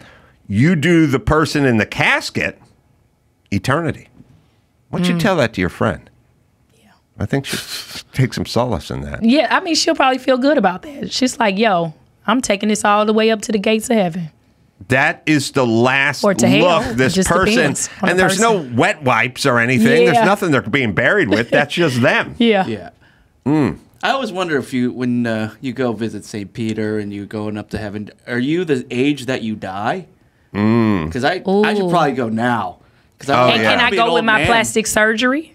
You do the person in the casket, eternity. Why don't you Mm. tell that to your friend? Yeah. I think she take some solace in that. Yeah, I mean she'll probably feel good about that. She's like, yo, I'm taking this all the way up to the gates of heaven. That is the last Or to look It this person, depends on and the there's no wet wipes or anything. There's nothing they're being buried with. <laughs> That's just them. Yeah. Yeah. I always wonder if you, when uh, you go visit St. Peter and you going up to heaven, are you the age that you die? Because I, I should probably go now. Because Oh, And yeah. can I go with my plastic surgery?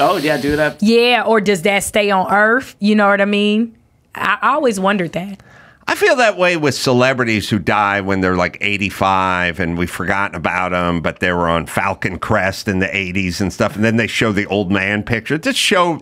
Oh yeah, do that. Yeah, or does that stay on Earth? You know what I mean? I, I always wondered that. I feel that way with celebrities who die when they're like 85 and we've forgotten about them, but they were on Falcon Crest in the 80s and stuff. And then they show the old man picture. Just show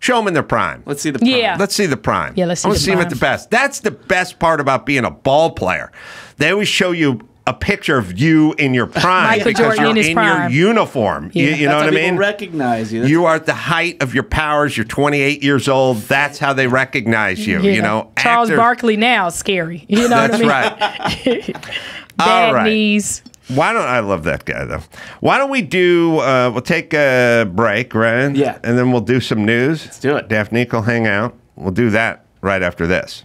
show them in their prime. Let's see the. Prime. Yeah. Let's see the prime. Yeah, let's see I want the to see them at the best. That's the best part about being a ball player. They always show you a picture of you in your prime Michael because Jordan you're in in your uniform. You, Yeah. you know That's what I how people mean? recognize you. That's- You are at the height of your powers. You're 28 years old. That's how they recognize you. Yeah. You know, Charles Actors- Barkley now scary. You know That's what I mean? right. <laughs> Bad All right. knees. Why don't I love that guy though? Why don't we do? Uh, we'll take a break, right? Yeah. and then we'll do some news. Let's do it. Daphne will hang out. We'll do that right after this.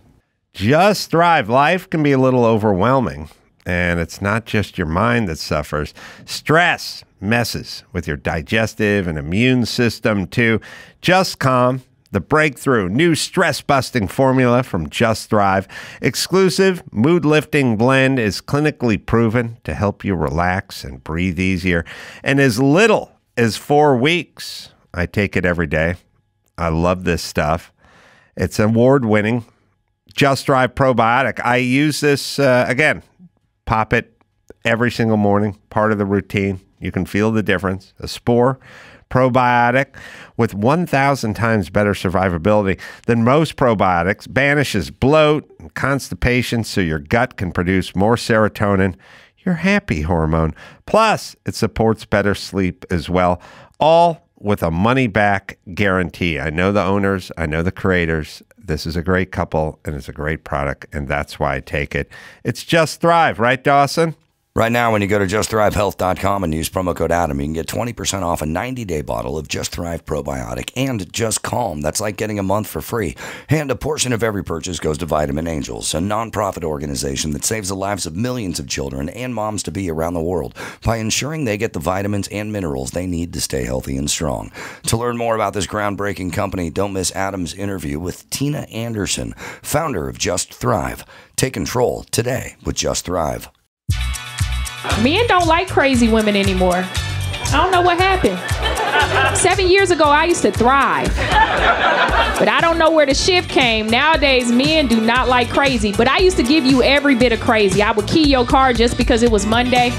Just thrive. Life can be a little overwhelming, and it's not just your mind that suffers. Stress messes with your digestive and immune system too. Just calm. The breakthrough new stress busting formula from Just Thrive. Exclusive mood lifting blend is clinically proven to help you relax and breathe easier. And as little as four weeks, I take it every day. I love this stuff. It's award winning. Just Thrive Probiotic. I use this uh, again, pop it every single morning, part of the routine. You can feel the difference. A spore probiotic with 1,000 times better survivability than most probiotics, banishes bloat and constipation so your gut can produce more serotonin, your happy hormone. Plus, it supports better sleep as well, all with a money back guarantee. I know the owners, I know the creators. This is a great couple and it's a great product, and that's why I take it. It's just Thrive, right, Dawson? Right now, when you go to justthrivehealth.com and use promo code Adam, you can get 20% off a 90 day bottle of Just Thrive Probiotic and Just Calm. That's like getting a month for free. And a portion of every purchase goes to Vitamin Angels, a nonprofit organization that saves the lives of millions of children and moms to be around the world by ensuring they get the vitamins and minerals they need to stay healthy and strong. To learn more about this groundbreaking company, don't miss Adam's interview with Tina Anderson, founder of Just Thrive. Take control today with Just Thrive. Men don't like crazy women anymore. I don't know what happened. Seven years ago, I used to thrive. But I don't know where the shift came. Nowadays, men do not like crazy. But I used to give you every bit of crazy. I would key your car just because it was Monday.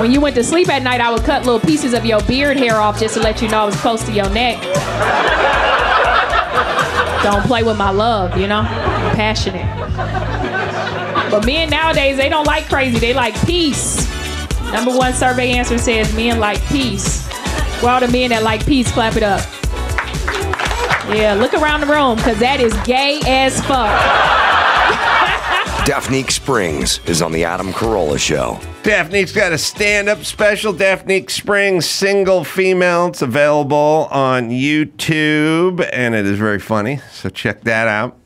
When you went to sleep at night, I would cut little pieces of your beard hair off just to let you know I was close to your neck. Don't play with my love, you know? I'm passionate. But men nowadays, they don't like crazy. They like peace. Number one survey answer says men like peace. Where all the men that like peace, clap it up. Yeah, look around the room, because that is gay as fuck. <laughs> Daphnique Springs is on the Adam Carolla Show. Daphne's got a stand up special. Daphnique Springs, single female. It's available on YouTube and it is very funny. So check that out.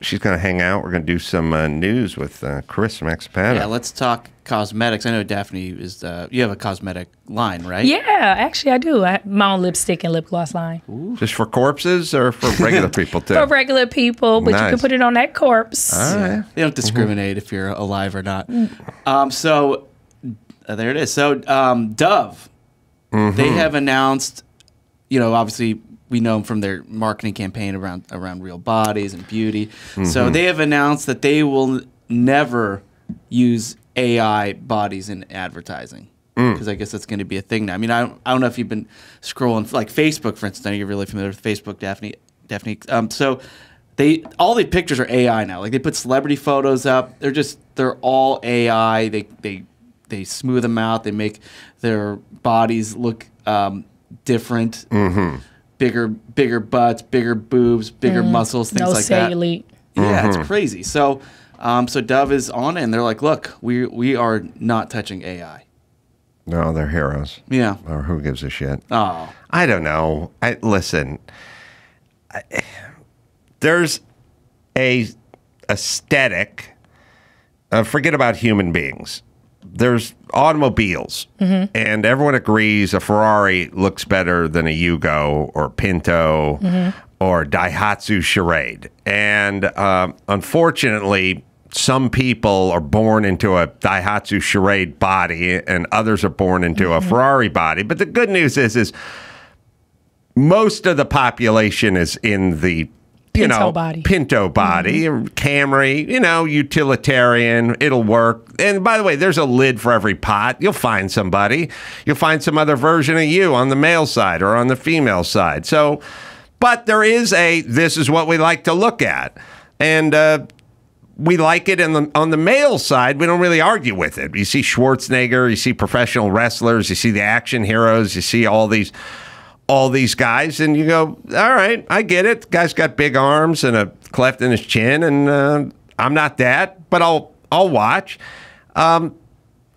She's going to hang out. We're going to do some uh, news with uh, Chris Laxamana. Yeah, let's talk cosmetics. I know Daphne is. Uh, you have a cosmetic line, right? Yeah, actually, I do. I have my own lipstick and lip gloss line Just for corpses or for regular people too? <laughs> for regular people, but you can put it on that corpse. All right. They don't discriminate if you're alive or not. Um, so uh, there it is. So um, Dove, they have announced. You know, obviously we know them from their marketing campaign around around real bodies and beauty. So they have announced that they will never use AI bodies in advertising. Because I guess that's going to be a thing now. I mean, I don't, I don't know if you've been scrolling like Facebook, for instance. I know you're really familiar with Facebook, Daphne. Daphne. Um, so they all the pictures are AI now. Like they put celebrity photos up. They're just they're all AI. They they they smooth them out. They make their bodies look um, different. Bigger bigger butts, bigger boobs, bigger muscles, things no like that. cellulite. Yeah, it's crazy. So, um, so Dove is on it, and they're like, "Look, we we are not touching AI." No, they're heroes. Yeah. Or who gives a shit? Oh, I don't know. I listen. I, there's a aesthetic. Uh, forget about human beings. There's automobiles, mm-hmm. and everyone agrees a Ferrari looks better than a Yugo or Pinto mm-hmm. or Daihatsu Charade. And um, unfortunately, some people are born into a Daihatsu Charade body, and others are born into a mm-hmm. Ferrari body. But the good news is, is most of the population is in the you Pinto know body. Pinto body, Camry, you know, utilitarian. It'll work. And by the way, there's a lid for every pot. You'll find somebody. You'll find some other version of you on the male side or on the female side. So, but there is a this is what we like to look at, and. uh we like it in the, on the male side. We don't really argue with it. You see Schwarzenegger, you see professional wrestlers, you see the action heroes, you see all these all these guys, and you go, all right, I get it. The guy's got big arms and a cleft in his chin, and uh, I'm not that, but I'll I'll watch. Um,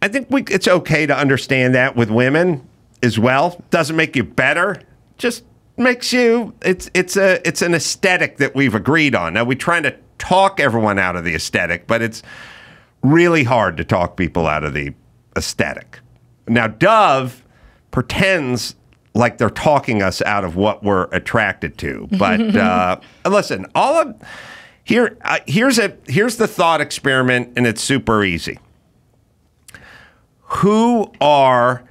I think we, it's okay to understand that with women as well. Doesn't make you better, just makes you. It's it's a it's an aesthetic that we've agreed on. Now we're trying to talk everyone out of the aesthetic, but it's really hard to talk people out of the aesthetic. Now Dove pretends like they're talking us out of what we're attracted to, but <laughs> uh, listen, all of here uh, here's a here's the thought experiment, and it's super easy who are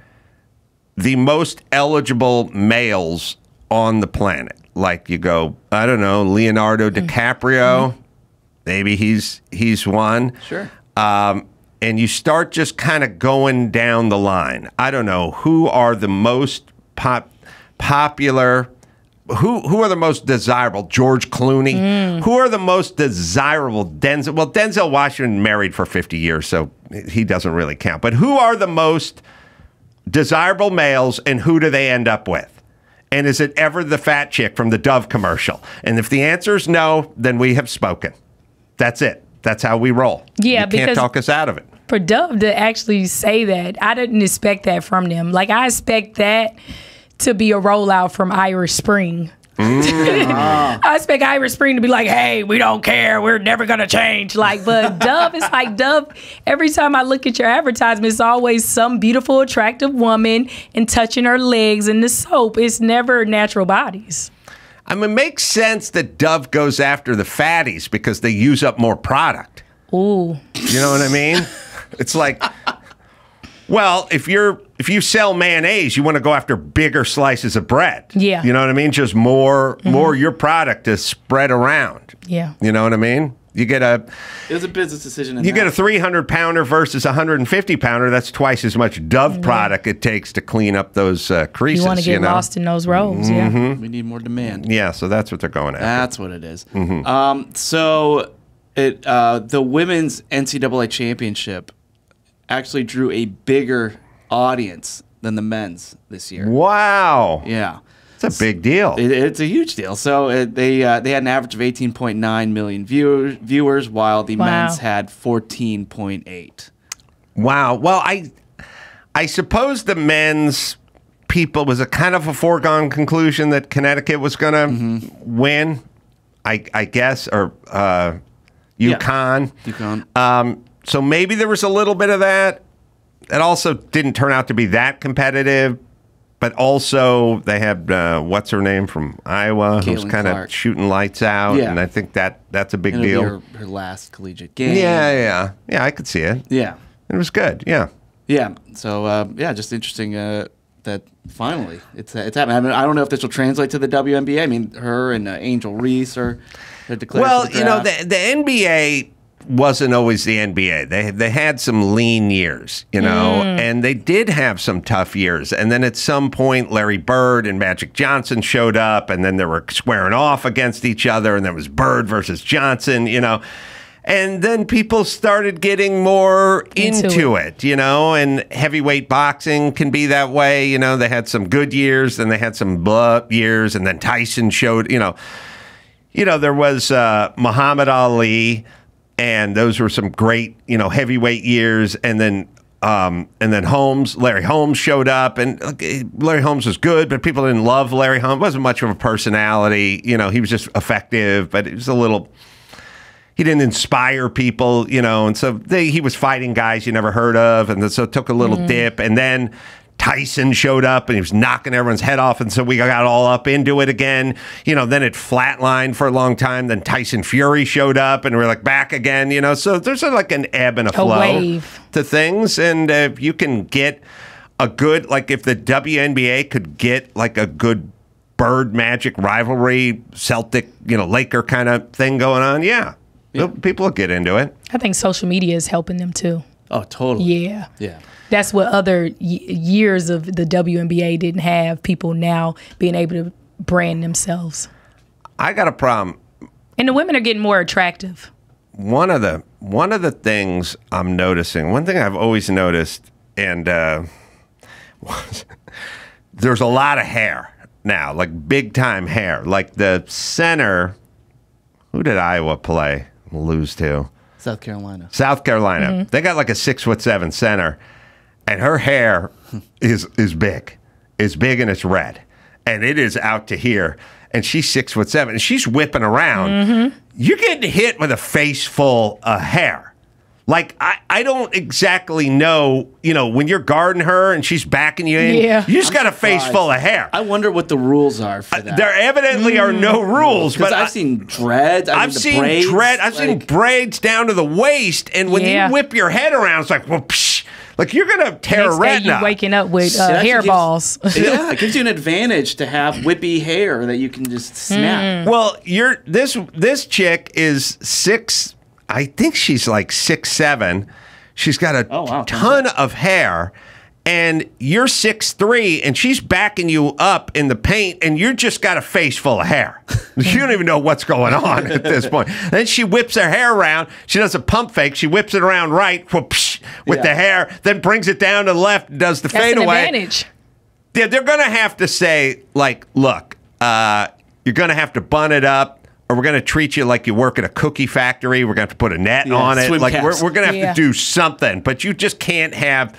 the most eligible males on the planet? Like you go, I don't know, Leonardo DiCaprio, maybe he's he's one. Sure. Um, and you start just kind of going down the line. I don't know who are the most pop popular. Who who are the most desirable? George Clooney. Mm. Who are the most desirable? Denzel. Well, Denzel Washington married for fifty years, so he doesn't really count. But who are the most desirable males, and who do they end up with? And is it ever the fat chick from the Dove commercial? And if the answer is no, then we have spoken. That's it. That's how we roll. Yeah, you can't because- talk us out of it. for Dove to actually say that, I didn't expect that from them. Like I expect that to be a rollout from Irish Spring. Mm. <laughs> I expect Irish Spring to be like, "Hey, we don't care. We're never gonna change." Like, but <laughs> Dove is like Dove. Every time I look at your advertisement, it's always some beautiful, attractive woman and touching her legs in the soap. It's never natural bodies. I mean, it makes sense that Dove goes after the fatties because they use up more product. Ooh, You know what I mean? <laughs> It's like, well, if you're if you sell mayonnaise, you want to go after bigger slices of bread. Yeah. You know what I mean? Just more more your product to spread around. yeah. You know what I mean? You get a It was a business decision. in you get a 300 pounder versus a 150 pounder. That's twice as much Dove product it takes to clean up those uh, creases. You want to get know? lost in those roles, yeah. We need more demand. Yeah, so that's what they're going after. That's what it is. Um, so it uh, the women's NCAA championship actually drew a bigger audience than the men's this year. wow, Yeah. it's a big deal. It, it's a huge deal. So it, they uh, they had an average of 18.9 million viewers, viewers while the Wow. men's had 14.8. Wow. Well, I I suppose the men's people was a kind of a foregone conclusion that Connecticut was going to Mm-hmm. win. I I guess or uh, UConn. UConn. Um, so maybe there was a little bit of that. It also didn't turn out to be that competitive. But also, they had uh, what's her name from Iowa, who's kind of shooting lights out, Yeah. and I think that that's a big It'll deal. her, her last collegiate game. yeah, yeah, yeah. I could see it. Yeah. It was good. Yeah. Yeah. So uh, yeah, just interesting uh, that finally it's it's happening. I, mean, I don't know if this will translate to the WNBA. I mean, her and uh, Angel Reese are declared. Well, you know, the, the NBA wasn't always the NBA. They they had some lean years, you know, and they did have some tough years. And then at some point, Larry Bird and Magic Johnson showed up, and then they were squaring off against each other, and there was Bird versus Johnson, you know. And then people started getting more Into into, it. you know, and heavyweight boxing can be that way. You know, they had some good years, then they had some blah years, and then Tyson showed, you know you know, there was uh, Muhammad Ali, and those were some great, you know, heavyweight years. And then, um, and then Holmes, Larry Holmes showed up, and uh, Larry Holmes was good, but people didn't love Larry Holmes. wasn't much of a personality. You know, he was just effective, but it was a little. He didn't inspire people, you know, and so they, he was fighting guys you never heard of, and so it took a little dip, and then. Tyson showed up and he was knocking everyone's head off, and so we got all up into it again. You know, then it flatlined for a long time. Then Tyson Fury showed up, and we're like back again. You know, so there's a, like an ebb and a flow wave. to things, and uh, if you can get a good like if the WNBA could get like a good Bird Magic rivalry, Celtic, you know, Laker kind of thing going on, yeah, people will get into it. I think social media is helping them too. oh, totally. Yeah. Yeah. That's what other y- years of the WNBA didn't have. People now being able to brand themselves. I got a problem. And the women are getting more attractive. one of the one of the things I'm noticing, one thing I've always noticed, and uh, <laughs> there's a lot of hair now, like big time hair. Like the center, who did Iowa play? Lose to South Carolina. South Carolina. They got like a six foot seven center, and her hair is is big. It's big and it's red, and it is out to here. And she's six foot seven, and she's whipping around. Mm-hmm. You're getting hit with a face full of hair. Like I, I don't exactly know. You know, when you're guarding her and she's backing you in, Yeah. you just got a face full of hair. I wonder what the rules are for uh, that. there evidently are no mm. rules, but I've I- seen dreads. I I've the seen braids, dread. I've seen braids down to the waist, and when Yeah. you whip your head around, it's like, well, psh, like you're gonna tear a Next day retina. you waking up with It uh, actually gives- hairballs. <laughs> yeah, it gives you an advantage to have whippy hair that you can just snap. well, you're this this chick is six. I think she's like six seven. She's got a Oh, wow. ton of hair. And you're six three, and she's backing you up in the paint, and you're just got a face full of hair. <laughs> you don't even know what's going on at this point. Then she whips her hair around. She does a pump fake. She whips it around right whoopsh, with Yeah. the hair, then brings it down to the left, and does the That's fade an away. advantage. Yeah, they're going to have to say, like, look, uh, you're going to have to bun it up, or we're going to treat you like you work at a cookie factory. We're going to have to put a net Yeah, on it. Like we're, we're going to have Yeah. to do something, but you just can't have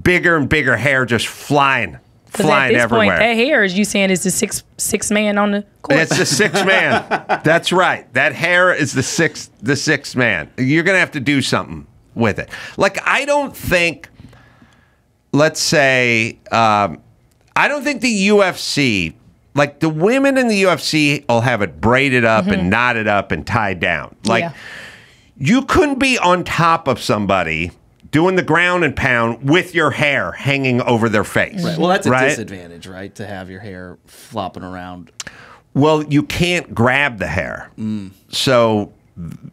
bigger and bigger hair just flying, Because at flying this everywhere. point, that hair is you saying is the six six man on the court. It's the six <laughs> man. That's right. That hair is the six the six man. You're gonna have to do something with it. Like I don't think let's say um, I don't think the UFC like the women in the UFC will have it braided up and knotted up and tied down. Like Yeah. you couldn't be on top of somebody doing the ground and pound with your hair hanging over their face. Right. Well, that's a Right? disadvantage, right? To have your hair flopping around. Well, you can't grab the hair. Mm. So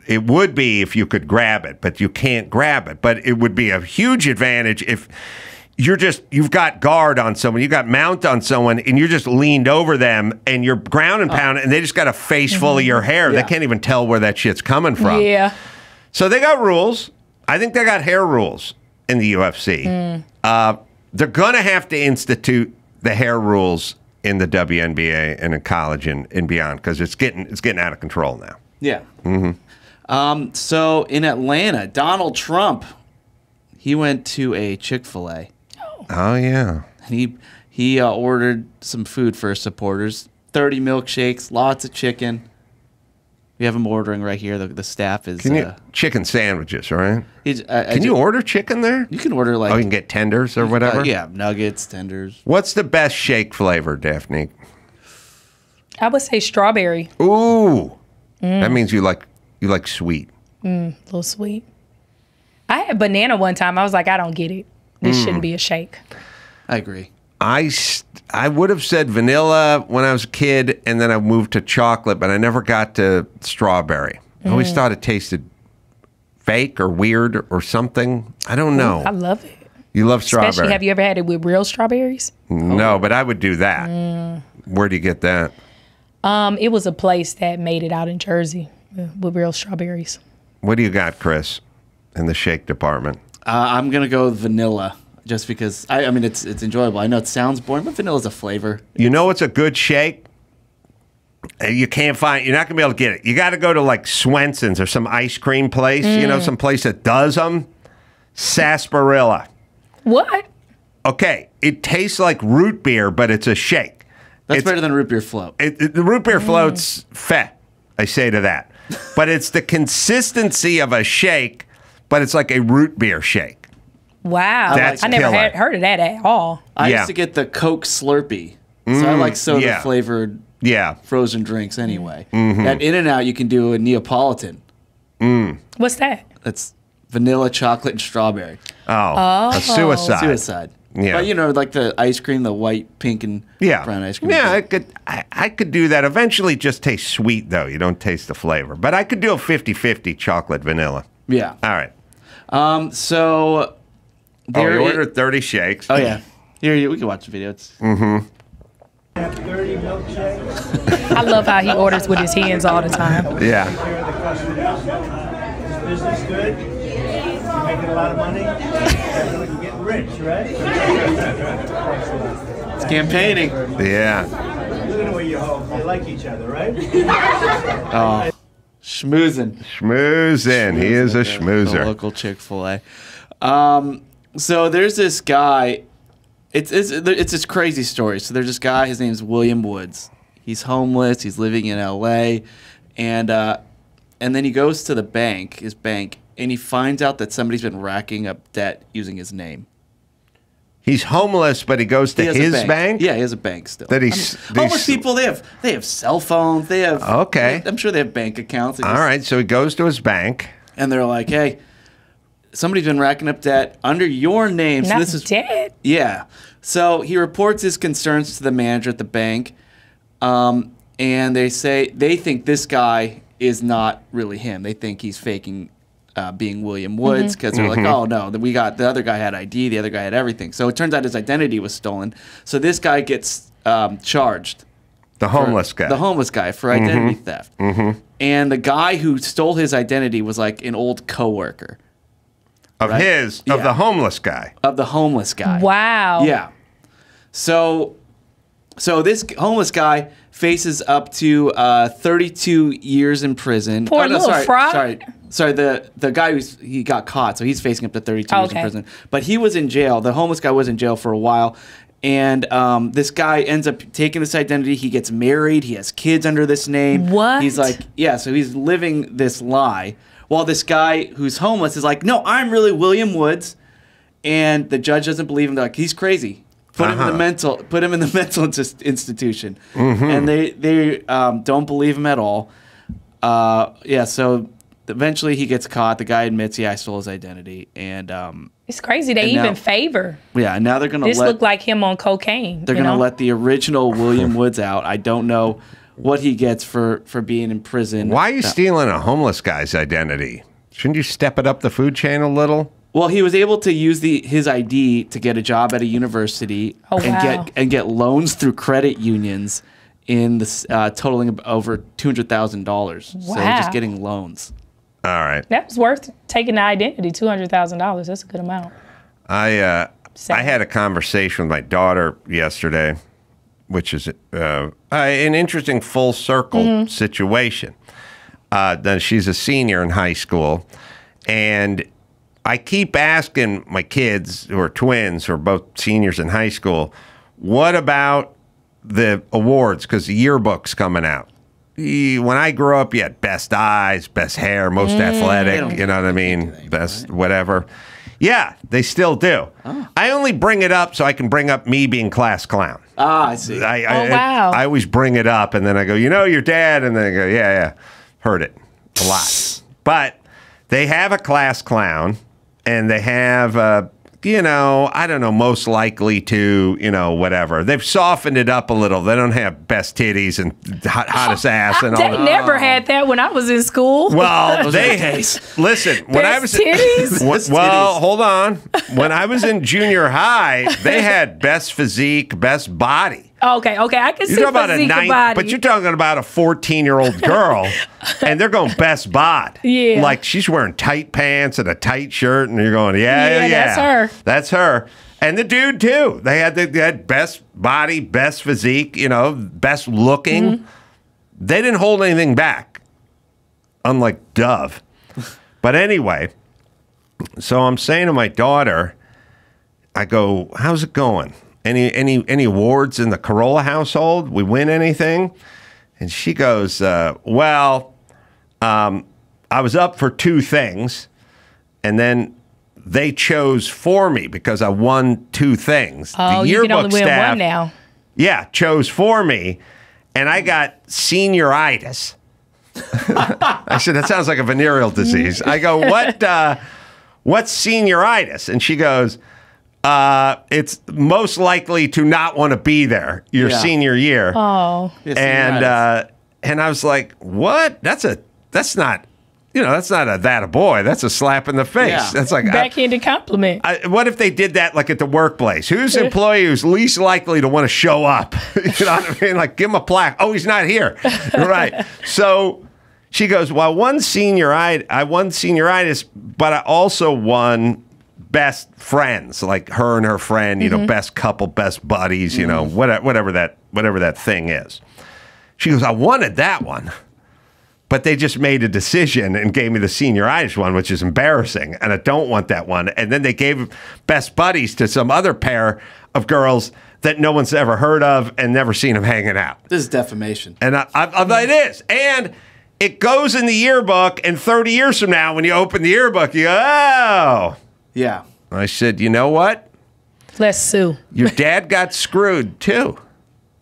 it would be if you could grab it, but you can't grab it. But it would be a huge advantage if you're just you've got guard on someone, you got mount on someone, and you're just leaned over them and you're ground and oh. pound, and they just got a face full of mm-hmm. your hair. They can't even tell where that shit's coming from. yeah. So they got rules. I think they got hair rules in the UFC. Uh, they're going to have to institute the hair rules in the WNBA and in college and, and beyond because it's getting it's getting out of control now. Yeah. Mm -hmm. Um, so in Atlanta, Donald Trump, he went to a Chick Fil A Oh yeah. he he uh, ordered some food for his supporters. Thirty milkshakes, lots of chicken. We have them ordering right here. The, the staff is. Can you uh, chicken sandwiches, right? he's, uh, I Can you ju- order chicken there? You can order like Oh, you can get tenders or whatever. uh, yeah, nuggets, tenders. What's the best shake flavor, Daphne? I would say strawberry, Ooh, that means you like you like sweet. a little sweet. I had banana one time. I was like, I don't get it. This Mm. shouldn't be a shake. I agree. I, s- I would have said vanilla when I was a kid, and then I moved to chocolate, but I never got to strawberry. I always thought it tasted fake or weird or something. I don't know. I love it. you love strawberry? Especially, have you ever had it with real strawberries? no, but I would do that. Where do you get that? Um, it was a place that made it out in Jersey uh, with real strawberries. What do you got, Chris, in the shake department? Uh, I'm gonna go with vanilla, just because I, I mean it's it's enjoyable. I know it sounds boring, but vanilla's a flavor. You know what's a good shake? And You can't find. You're not gonna be able to get it. You got to go to like Swenson's or some ice cream place. You know, mm. some place that does them. Sarsaparilla. What? Okay, it tastes like root beer, but it's a shake. That's It's- better than root beer float. It, it- the root beer mm. floats fat. I say to that, <laughs> but it's the consistency of a shake, but it's like a root beer shake. Wow. That's I never had heard of that at all. I yeah. used to get the Coke Slurpee, so I like soda yeah. flavored Yeah, frozen drinks anyway. Mm-hmm. At In and Out, you can do a Neapolitan. What's that? That's vanilla, chocolate, and strawberry. oh, a suicide. Suicide. Yeah. But you know, like the ice cream, the white, pink, and Yeah, brown ice cream. Yeah, I could. I, I could do that. Eventually, just taste sweet though. You don't taste the flavor. But I could do a 50-50 chocolate vanilla. yeah. All right. Um. So Oh, there. you i- ordered thirty shakes. oh yeah. Here, you, we can watch the video. It's, Mm. I love how he orders with his hands all the time. Yeah. Business good? Making a lot of money? Getting rich, right? it's campaigning. Yeah. Look at the way you hope. You like each other, right? oh. Schmoozing. Schmoozing. He is a The schmoozer. local Chick Fil A. Um, so there's this guy. It's it's it's this crazy story. So there's this guy. His name's William Woods. He's homeless. He's living in L.A. and uh, and then he goes to the bank, his bank, and he finds out that somebody's been racking up debt using his name. He's homeless, but he goes to He his bank. Yeah, he has a bank still. That I he's- mean, homeless people. They have they have cell phones. They have Okay. I'm sure they have bank accounts. They All just- right. So he goes to his bank. and they're like, "Hey, somebody's been racking up debt under your name." So Not this is dead. yeah. So he reports his concerns to the manager at the bank, um, and they say they think this guy is not really him. They think he's faking uh, being William Woods because they're like, "Oh no, we got the other guy had ID, the other guy had everything." So it turns out his identity was stolen. So this guy gets um, charged The homeless guy. the homeless guy for identity theft. And the guy who stole his identity was like an old coworker of right? his of Yeah. the homeless guy. of the homeless guy. Wow. Yeah. So So this homeless guy faces up to uh, 32 years in prison. Poor little sorry, fraud. Sorry, sorry. The the guy who's he got caught, so he's facing up to 32 years in prison. But he was in jail. The homeless guy was in jail for a while, and um, this guy ends up taking this identity. He gets married. He has kids under this name. What? He's like, yeah. So he's living this lie. While this guy who's homeless is like, no, I'm really William Woods, and the judge doesn't believe him. They're like, he's crazy. Put him in Uh-huh. the mental. Put him in the <laughs> mental inst- institution, and they they um, don't believe him at all. Uh, yeah. So eventually he gets caught. The guy admits, yeah, I stole his identity, and um, It's crazy they even now- favor. yeah. Now they're gonna This let looked like him on cocaine. they're gonna know? let the original William <laughs> Woods out. I don't know what he gets for for being in prison. Why are you stealing a homeless guy's identity? Shouldn't you step it up the food chain a little? Well, he was able to use the his ID to get a job at a university Oh, and wow. get and get loans through credit unions in this uh, totaling over two hundred thousand dollars. Wow. So just getting loans. All right. That was worth taking the identity, two hundred thousand dollars. That's a good amount. I uh, I had a conversation with my daughter yesterday, which is uh, an interesting full circle situation. Uh, then she's a senior in high school, and I keep asking my kids who are twins, who are both seniors in high school, what about the awards? Because the yearbook's coming out. When I grew up, you had best eyes, best hair, most athletic. You know what I mean? Best whatever. Yeah, they still do. I only bring it up so I can bring up me being class clown. Ah, I see. I, I, Oh, wow. I, always bring it up, and then I go, you know, your dad, and then I go, yeah, yeah, heard it a lot. <laughs> But they have a class clown, and they have, uh, you know, I don't know, most likely to, you know, whatever. They've softened it up a little. They don't have best titties and hot, hottest oh, ass and all They that. never had that when I was in school. Well, <laughs> they the days. listen. When I was Best titties? <laughs> When- Best well, titties. hold on. When I was in junior high, they had best physique, best body. Okay, okay, I can You're see about a physique nine, body. but you're talking about a 14 year old <laughs> girl, and they're going best bod. Yeah. like she's wearing tight pants and a tight shirt, and you're going, yeah, yeah, Yeah, that's her. That's her. And the dude too. They had the they had best body, best physique, you know, best looking. Mm-hmm. They didn't hold anything back, unlike Dove. <laughs> but anyway, so I'm saying to my daughter, I go, "How's it going? Any any any awards in the Carolla household? We win anything?" And she goes, uh, "Well, um, I was up for two things, and then." They chose for me because I won two things. oh, you can only win one now. Yeah, chose for me, and I got senioritis. <laughs> I said that sounds like a venereal disease. I go, what? Uh, what's senioritis? And she goes, uh, it's most likely to not want to be there your Yeah. senior year. Oh, and uh, and I was like, what? That's a that's not. You know, that's not a that a boy. That's a slap in the face. Yeah. That's like I- backhanded compliment. I, what if they did that like at the workplace? Who's employee who's least likely to want to show up? <laughs> you know what I mean? Like give him a plaque. Oh, he's not here. <laughs> right. So she goes, Well, one senior I I won senioritis, but I also won best friends, like her and her friend, you know, mm-hmm. best couple, best buddies, you know, mm. whatever whatever that whatever that thing is. She goes, I wanted that one. But they just made a decision and gave me the senioritis one, which is embarrassing. And I don't want that one. And then they gave best buddies to some other pair of girls that no one's ever heard of and never seen them hanging out. this is defamation. And I, I, I, it is. And it goes in the yearbook. And 30 years from now, when you open the yearbook, you go, oh. Yeah. I said, you know what? Let's sue. Your dad got screwed too,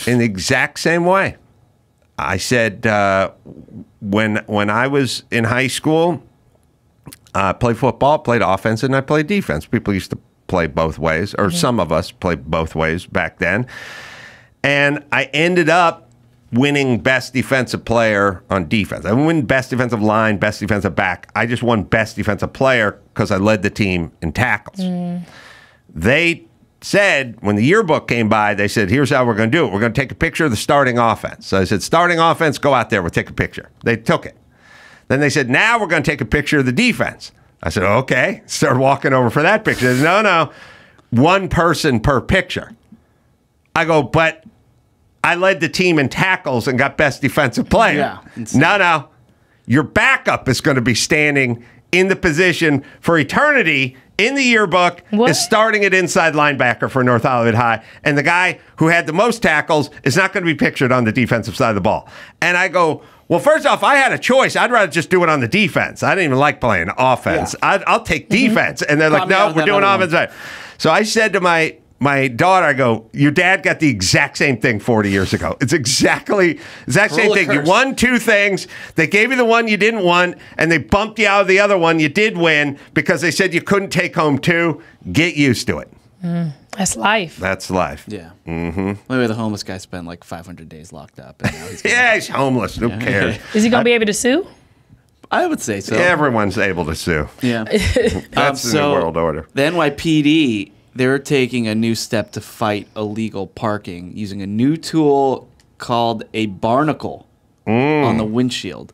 in the exact same way. I said uh, when when I was in high school, I played football, played offense, and I played defense. People used to play both ways, or some of us played both ways back then. And I ended up winning best defensive player on defense. I win best defensive line, best defensive back. I just won best defensive player because I led the team in tackles mm. they said when the yearbook came by, they said, "Here's how we're going to do it. We're going to take a picture of the starting offense." So I said, "Starting offense, go out there. We'll take a picture." They took it. Then they said, "Now we're going to take a picture of the defense." I said, "Okay." <laughs> Started walking over for that picture. Said, no, no, one person per picture. I go, but I led the team in tackles and got best defensive player. Yeah, insane. No, no. Your backup is going to be standing in the position for eternity in the yearbook What? is starting at inside linebacker for North Hollywood High. And the guy who had the most tackles is not going to be pictured on the defensive side of the ball. And I go, well, first off, I had a choice. I'd rather just do it on the defense. I didn't even like playing offense. Yeah. I'd, I'll take mm-hmm. defense. And they're like, Got me out no, we're doing other one. offense. So I said to my my daughter, I go, your dad got the exact same thing 40 years ago. It's exactly exact same Roll a thing. You won two things. They gave you the one you didn't want, and they bumped you out of the other one you did win because they said you couldn't take home two. Get used to it. That's life. That's life. Yeah. Mm-hmm. Maybe the homeless guy spent like 500 days locked up. And now he's <laughs> Yeah, he's homeless. Who cares? <laughs> Is he gonna be able to sue? I would say so. Everyone's able to sue. Yeah. <laughs> That's the new world order. The NYPD, they're taking a new step to fight illegal parking using a new tool called a barnacle on the mm. windshield.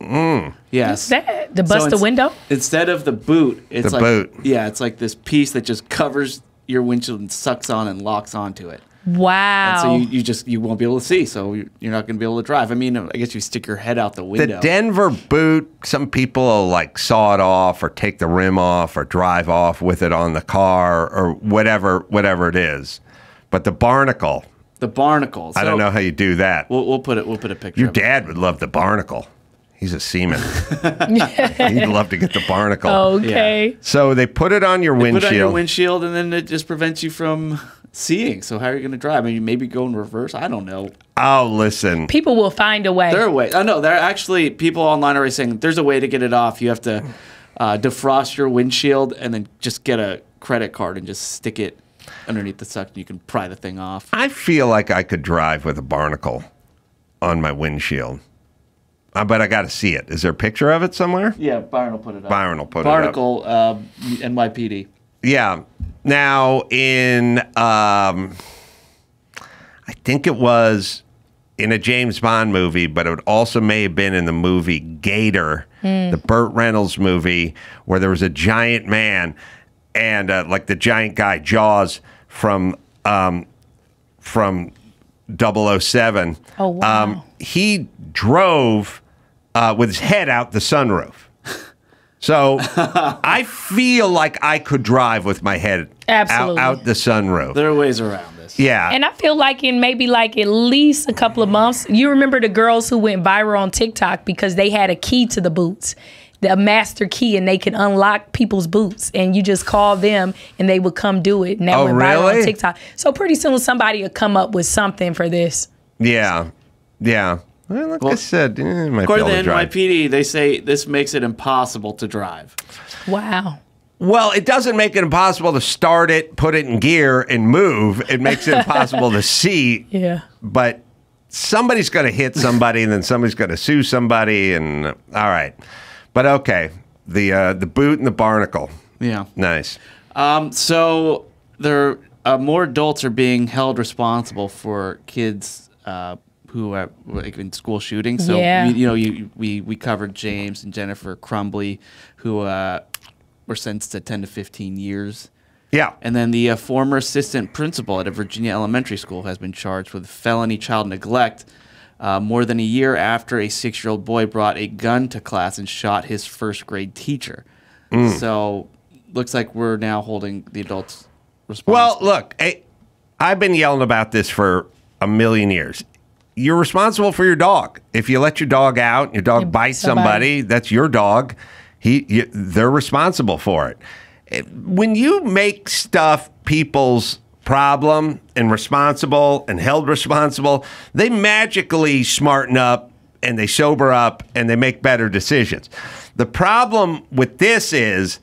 Mm. Yes. That to bust the window? Instead of the boot, it's The like boot. yeah, it's like this piece that just covers your windshield and sucks on and locks onto it. Wow. And so you, you just you won't be able to see, so you- you're not going to be able to drive. I mean, I guess you stick your head out the window. The. Denver boot, some people will like saw it off or take the rim off or drive off with it on the car or whatever, whatever it is. But the barnacle, the barnacle. I don't know how you do that. We'll, we'll put it. We'll put a picture. Your of it. dad would love the barnacle. He's a seaman. <laughs> <laughs> He'd love to get the barnacle. okay. So they put it on your windshield. Put it on your windshield, and then it just prevents you from seeing. So how are you going to drive? I mean, maybe go in reverse. I don't know. oh, listen. People will find a way. There are ways. I know there are actually people online are saying there's a way to get it off. You have to uh, defrost your windshield and then just get a credit card and just stick it underneath the suction. You can pry the thing off. I feel like I could drive with a barnacle on my windshield. Uh, but I got to see it. Is there a picture of it somewhere? Yeah, Byron will put it up. Byron will put it up. Barnacle, uh, NYPD. Yeah. Now in um I think it was in a James Bond movie, but it also may have been in the movie Gator, the Burt Reynolds movie, where there was a giant man and uh, like the giant guy Jaws from um, from 007. Oh, wow. Um, he drove uh, with his head out the sunroof. So I feel like I could drive with my head Absolutely. out, out the sunroof. There are ways around this. yeah. And I feel like in maybe like at least a couple of months, you remember the girls who went viral on TikTok because they had a key to the boots, the master key, and they could unlock people's boots. And you just call them and they would come do it. And that Oh, went viral really? on TikTok. So pretty soon somebody will come up with something for this. yeah. Yeah. Well, like I said, eh, might be According able to to the drive. NYPD, they say this makes it impossible to drive. Wow. Well, it doesn't make it impossible to start it, put it in gear, and move. It makes it impossible to <laughs> see. Yeah. But somebody's going to hit somebody, and then somebody's going to sue somebody. And uh, all right, but okay, the uh, the boot and the barnacle, Yeah. nice. Um, so there, uh, more adults are being held responsible for kids uh, who are like in school shootings. So Yeah. we, you know, you, we we covered James and Jennifer Crumbley, who uh, were sentenced to ten to fifteen years. Yeah, And then the uh, former assistant principal at a Virginia elementary school has been charged with felony child neglect uh, more than a year after a six year old boy brought a gun to class and shot his first grade teacher. So, looks like we're now holding the adults responsible. Well, look, I, I've been yelling about this for a million years. You're responsible for your dog. If you let your dog out, and your dog You bites somebody. somebody, that's your dog. He, you, they're responsible for it. It- When you make stuff people's problem and responsible and held responsible, they magically smarten up and they sober up and they make better decisions. The problem with this is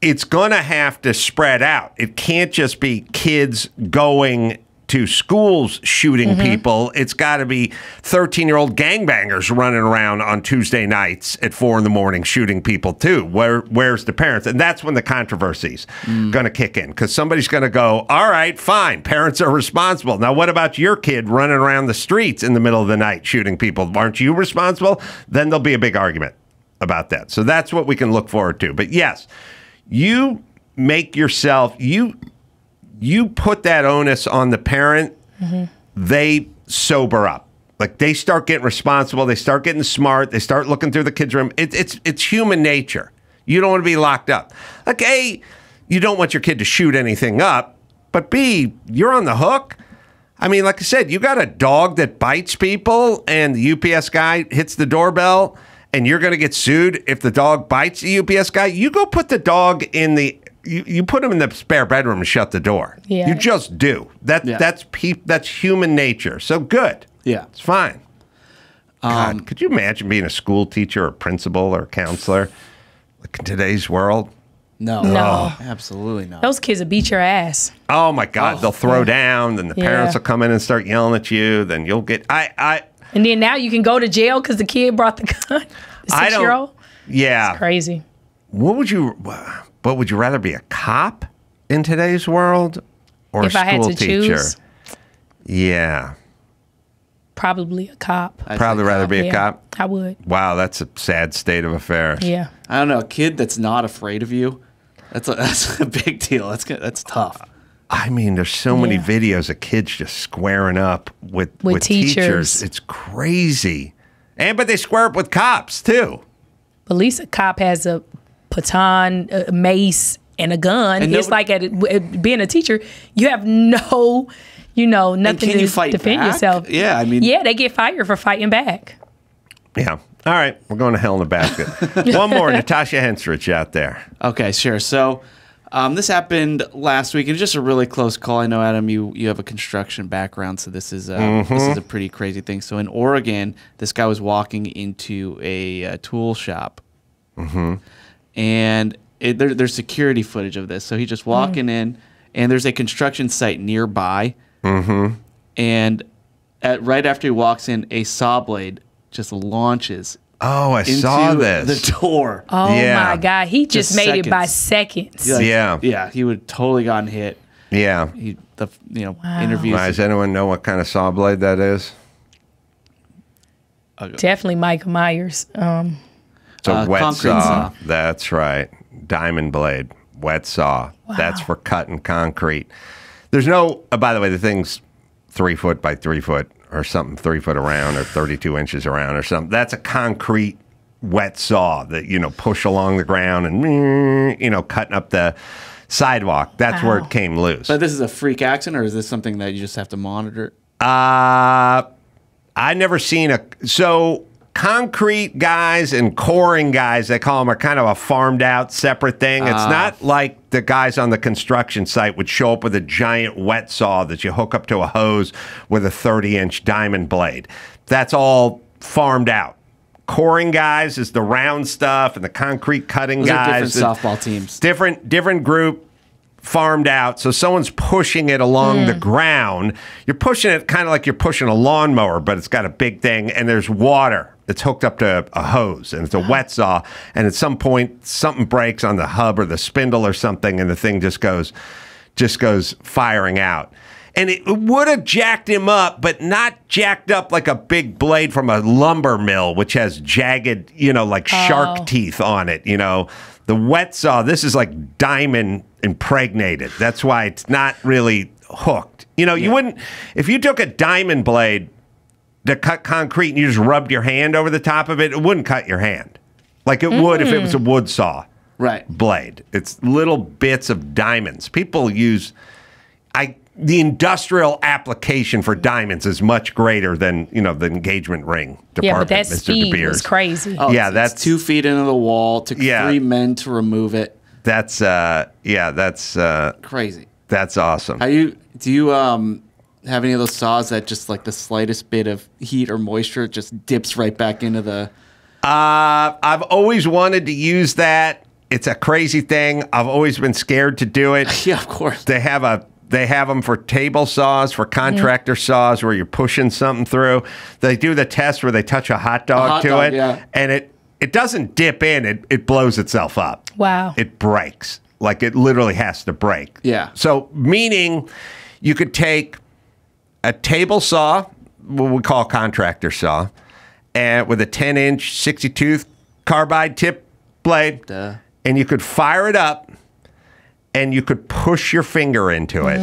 it's going to have to spread out. It can't just be kids going to schools shooting mm-hmm. people. It's got to be 13 year old gangbangers running around on Tuesday nights at four in the morning shooting people too. Where where's the parents? And that's when the controversy's mm. going to kick in because somebody's going to go, all right, fine, parents are responsible. Now, what about your kid running around the streets in the middle of the night shooting people? Aren't you responsible? Then there'll be a big argument about that. So that's what we can look forward to. But yes, you make yourself you you put that onus on the parent. They sober up. Like they start getting responsible, they start getting smart, they start looking through the kids' room. It, it's it's human nature. You don't want to be locked up. Like A, you don't want your kid to shoot anything up, but B, you're on the hook. I mean, like I said, you got a dog that bites people, and the UPS guy hits the doorbell, and you're going to get sued if the dog bites the UPS guy. You go put the dog in the. You, you put them in the spare bedroom and shut the door. Yeah. You just do. That Yeah. that's pe- that's human nature. So good. Yeah. It's fine. Um, God, could you imagine being a school teacher or principal or counselor like in today's world? No. No. Absolutely not. Those kids will beat your ass. Oh my God, they'll throw down, then the parents will come in and start yelling at you. Then you'll get I I And then now you can go to jail because the kid brought the <laughs> gun. The six year don't. old. Yeah. Crazy. What would you? What would you rather be a cop in today's world or If a I had school to teacher? choose, Yeah, probably a cop. I'd probably say rather cop. be a yeah, cop. I would. Wow, that's a sad state of affairs. Yeah. I don't know. A kid that's not afraid of you. That's a, <laughs> that's a big deal. That's that's tough. I mean, there's so many videos of kids just squaring up with With with, teachers. teachers. It's crazy, and but they square up with cops too. But at least a cop has a baton, a mace, and a gun. And it's nobody- like at, at being a teacher, you have no, you know, nothing can to you fight defend back? yourself. Yeah, I mean- yeah, they get fired for fighting back. Yeah. All right, we're going to hell in a basket. <laughs> One more, Natasha Henstridge out there. Okay, sure. So um, this happened last week, and it's just a really close call. I know, Adam, you you have a construction background, so this is uh, this is a pretty crazy thing. So in Oregon, this guy was walking into a, uh tool shop, and it, there, there's security footage of this. So he's just walking in, and there's a construction site nearby, and at, right after he walks in, a saw blade just launches Oh, I into saw this. the door. Oh Yeah. my God, he just, Just made it by seconds. seconds. Like, Yeah. yeah, he would totally gotten hit. yeah. He the you know interviews. Does anyone know what kind of saw blade that is? Definitely Michael Myers. Um, It's a Uh, wet concrete saw. saw. That's right. Diamond blade, wet saw. That's for cutting concrete. There's no. Oh, by the way, the thing's three foot by three foot or something, three foot around or 32 inches around or something. That's a concrete wet saw that you know push along the ground and you know cutting up the sidewalk. That's where it came loose. But this is a freak accident, or is this something that you just have to monitor? Uh, I never seen a so concrete guys and coring guys. They call them are kind of a farmed out separate thing. It's ah. not like the guys on the construction site would show up with a giant wet saw that you hook up to a hose with a thirty inch diamond blade. That's all farmed out. Coring guys is the round stuff, and the concrete cutting Those guys. different softball teams. different different group farmed out so someone's pushing it along the hmm. ground. You're pushing it kind of like you're pushing a lawnmower but it's got a big thing and there's water it's hooked up to a hose and it's a wet <gasps> saw and at some point something breaks on the hub or the spindle or something and the thing just goes just goes firing out. And it would have jacked him up, but not jacked up like a big blade from a lumber mill, which has jagged, you know, like shark oh. teeth on it. You know, the wet saw, this is like diamond impregnated. That's why it's not really hooked. You know, you wouldn't, if you took a diamond blade to cut concrete and you just rubbed your hand over the top of it, it wouldn't cut your hand like it would if it was a mm. wood saw Right. blade. It's little bits of diamonds. People use I the industrial application for diamonds is much greater than, you know, the engagement ring department, yeah, but that Mr. speed De Beers. crazy. Oh, Yeah, it's- that's- it's two feet into the wall. Took Yeah. three men to remove it. That's uh yeah, that's uh Crazy. that's awesome. How you do you um have any of those saws that just like the slightest bit of heat or moisture just dips right back into the Uh, I've always wanted to use that. It's a crazy thing. I've always been scared to do it. <laughs> yeah of course they have a they have them for table saws for contractor saws where you're pushing something through they do the test where they touch a hot dog hot to dog, it yeah. and it it doesn't dip in it it blows itself up Wow. it breaks like it literally has to break Yeah. so meaning you could take a table saw what we call contractor saw and with a 10 inch 60 tooth carbide tip blade Duh. and you could fire it up and you could push your finger into it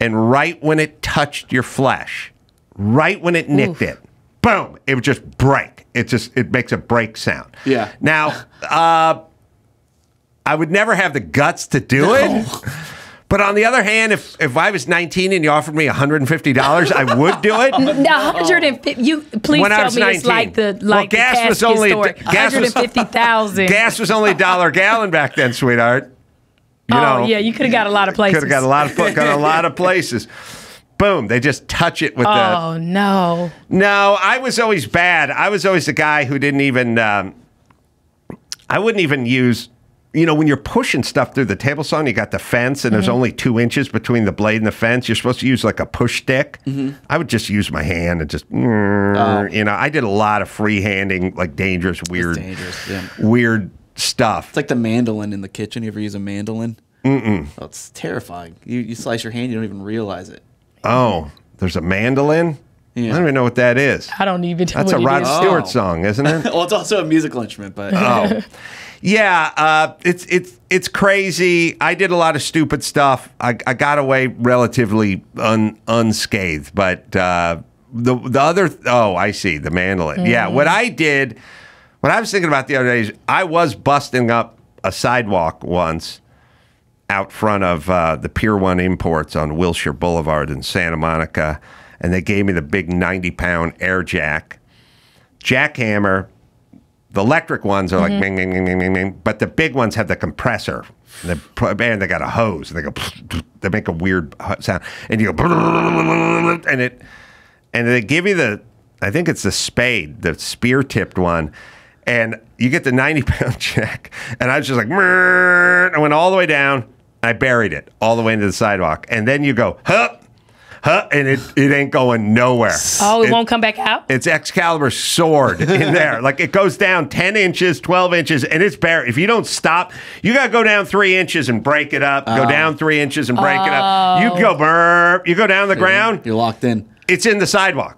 and right when it touched your flesh right when it nicked it, boom, it would just break. It just it makes a break sound. Yeah. Now, uh, I would never have the guts to do it. <laughs> But on the other hand, if if I was 19 and you offered me 150 dollars, I would do it. <laughs> Now, 150. You please When I tell was me it's like the Well, like gas the was only- store. gas was- 150,000. <laughs> Gas was only a dollar a gallon back then, sweetheart. You oh know, yeah, you could have got a lot of places. could have got a lot of got a lot of <laughs> places. Boom! They just touch it with the. Oh no. No, I was always bad. I was always the guy who didn't even. Um, I wouldn't even use. You know, when you're pushing stuff through the table saw and you got the fence and there's only two inches between the blade and the fence, you're supposed to use like a push stick. I would just use my hand and just, you know, I did a lot of freehanding, like dangerous, weird, dangerous, yeah. weird stuff. It's like the mandolin in the kitchen. You ever use a mandolin? Mm-mm. Oh, it's terrifying. You, you slice your hand, you don't even realize it. Oh, there's a mandolin. Yeah. I don't even know what that is. I don't even. know That's what a Rod is. Stewart Oh. song, isn't it? <laughs> Well, it's also a musical instrument, but oh, yeah. Uh, it's it's it's crazy. I did a lot of stupid stuff. I, I got away relatively un, unscathed, but uh, the the other oh, I see the mandolin. Yeah, what I did, what I was thinking about the other day is I was busting up a sidewalk once out front of uh, the Pier One Imports on Wilshire Boulevard in Santa Monica, and they gave me the big ninety pound air jack, jackhammer. The electric ones are like, bing, bing, bing, bing, bing, bing, but the big ones have the compressor. They and they got a hose. And they go, <sniffs> they make a weird sound, and you go, <sniffs> and it, and they give you the, I think it's the spade, the spear tipped one, and you get the ninety pound <laughs> jack, and I was just like, I went all the way down. I buried it all the way into the sidewalk, and then you go, huh, huh, and it it ain't going nowhere. Oh, it, It- won't come back out. it's Excalibur sword in there. like it goes down 10 inches, 12 inches, and it's bare. If you don't stop, you got to go down three inches and break it up. Go ah. down three inches and break it up. You go oh. burp. You go down the ground, you're locked in. it's in the sidewalk.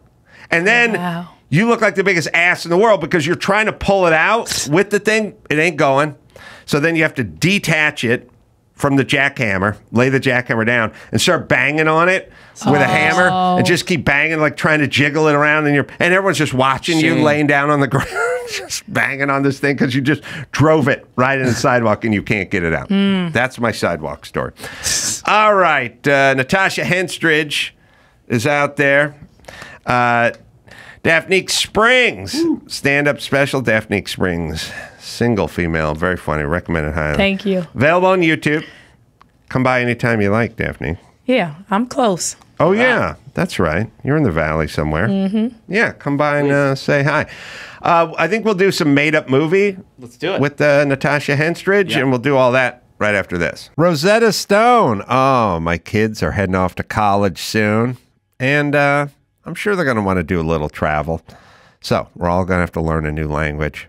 And then Wow. You look like the biggest ass in the world because you're trying to pull it out with the thing. It ain't going. So then you have to detach it from the jackhammer, lay the jackhammer down, and start banging on it with a hammer, and just keep banging, like trying to jiggle it around. And you're and everyone's just watching you laying down on the <laughs> ground, just banging on this thing because you just drove it right in the sidewalk and you can't get it out. That's my sidewalk story. All right, uh, Natasha Henstridge is out there. Uh, Daphnique Springs, stand up special. Daphnique Springs, single female, very funny. Recommended it highly. Thank you. Available on YouTube. Come by anytime you like, Daphne. Yeah, I'm close. Oh yeah, that's right. You're in the valley somewhere. Mm-hmm. Yeah, come by and uh, say hi. Uh, I think we'll do some made-up movie. Let's do it. with uh, Natasha Henstridge, Yeah. and we'll do all that right after this. Rosetta Stone. Oh, my kids are heading off to college soon, and uh, I'm sure they're going to want to do a little travel. So we're all going to have to learn a new language,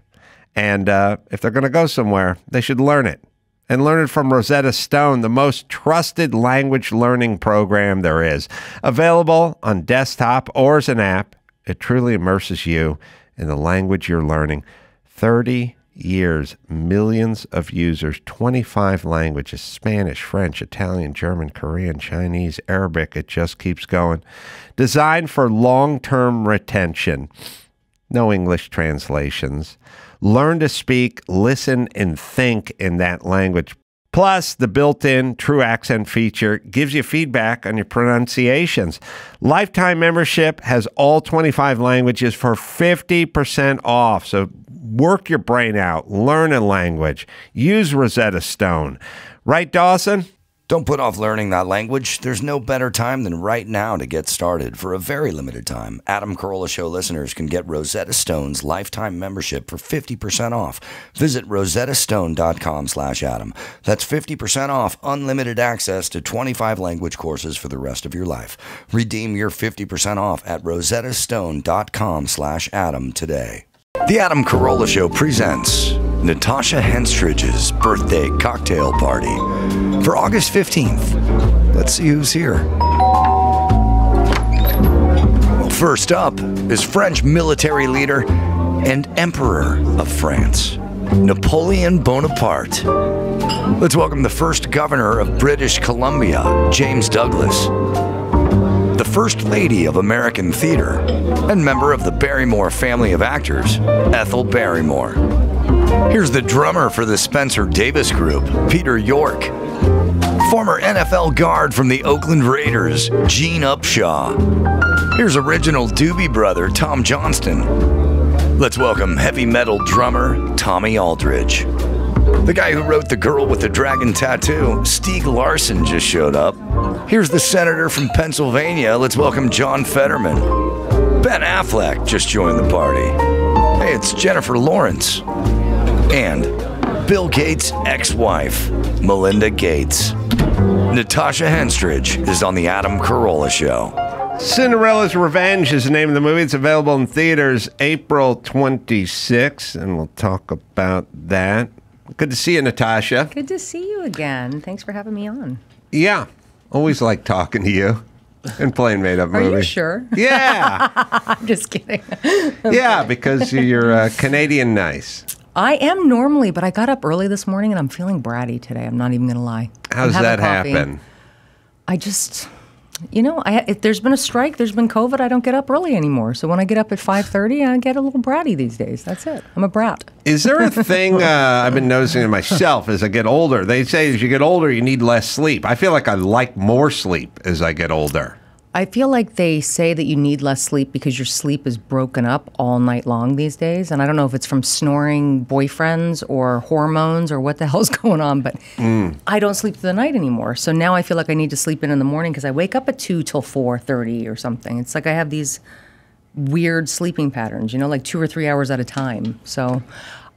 and uh, if they're going to go somewhere, they should learn it. And learn it from Rosetta Stone, the most trusted language learning program there is. Available on desktop or as an app, it truly immerses you in the language you're learning. 30 years, millions of users, 25 languages Spanish, French, Italian, German, Korean, Chinese, Arabic. It just keeps going. Designed for long term retention. No English translations. Learn to speak, listen, and think in that language. Plus, the built in True Accent feature gives you feedback on your pronunciations. Lifetime membership has all 25 languages for 50% off. So work your brain out, learn a language, use Rosetta Stone. Right, Dawson? Don't put off learning that language. There's no better time than right now to get started. For a very limited time, Adam Carolla Show listeners can get Rosetta Stone's lifetime membership for 50% off. Visit rosettastone.com slash Adam. That's 50% off unlimited access to 25 language courses for the rest of your life. Redeem your 50% off at rosettastone.com slash Adam today. The Adam Carolla Show presents Natasha Henstridge's birthday cocktail party for August 15th. Let's see who's here. Well, first up is French military leader and Emperor of France, Napoleon Bonaparte. Let's welcome the first governor of British Columbia, James Douglas. First Lady of American Theater, and member of the Barrymore family of actors, Ethel Barrymore. Here's the drummer for the Spencer Davis Group, Peter York. Former NFL guard from the Oakland Raiders, Gene Upshaw. Here's original Doobie brother, Tom Johnston. Let's welcome heavy metal drummer, Tommy Aldridge. The guy who wrote The Girl with the Dragon Tattoo, Stieg Larsson, just showed up. Here's the senator from Pennsylvania. Let's welcome John Fetterman. Ben Affleck just joined the party. Hey, it's Jennifer Lawrence. And Bill Gates' ex wife, Melinda Gates. Natasha Henstridge is on The Adam Carolla Show. Cinderella's Revenge is the name of the movie. It's available in theaters April 26th, and we'll talk about that. Good to see you, Natasha. Good to see you again. Thanks for having me on. Yeah, always like talking to you and playing made up movies. Are you sure? Yeah, <laughs> I'm just kidding. <laughs> yeah, because you're uh, Canadian nice. I am normally, but I got up early this morning and I'm feeling bratty today. I'm not even going to lie. How's that coffee. happen? I just, you know, I, if there's been a strike, there's been COVID, I don't get up early anymore. So when I get up at 5.30, I get a little bratty these days. That's it. I'm a brat. Is there a thing <laughs> uh, I've been noticing in myself as I get older? They say as you get older, you need less sleep. I feel like I like more sleep as I get older. I feel like they say that you need less sleep because your sleep is broken up all night long these days. And I don't know if it's from snoring boyfriends or hormones or what the <laughs> hell's going on, but mm. I don't sleep through the night anymore. So now I feel like I need to sleep in in the morning because I wake up at 2 till 4.30 or something. It's like I have these weird sleeping patterns, you know, like two or three hours at a time. So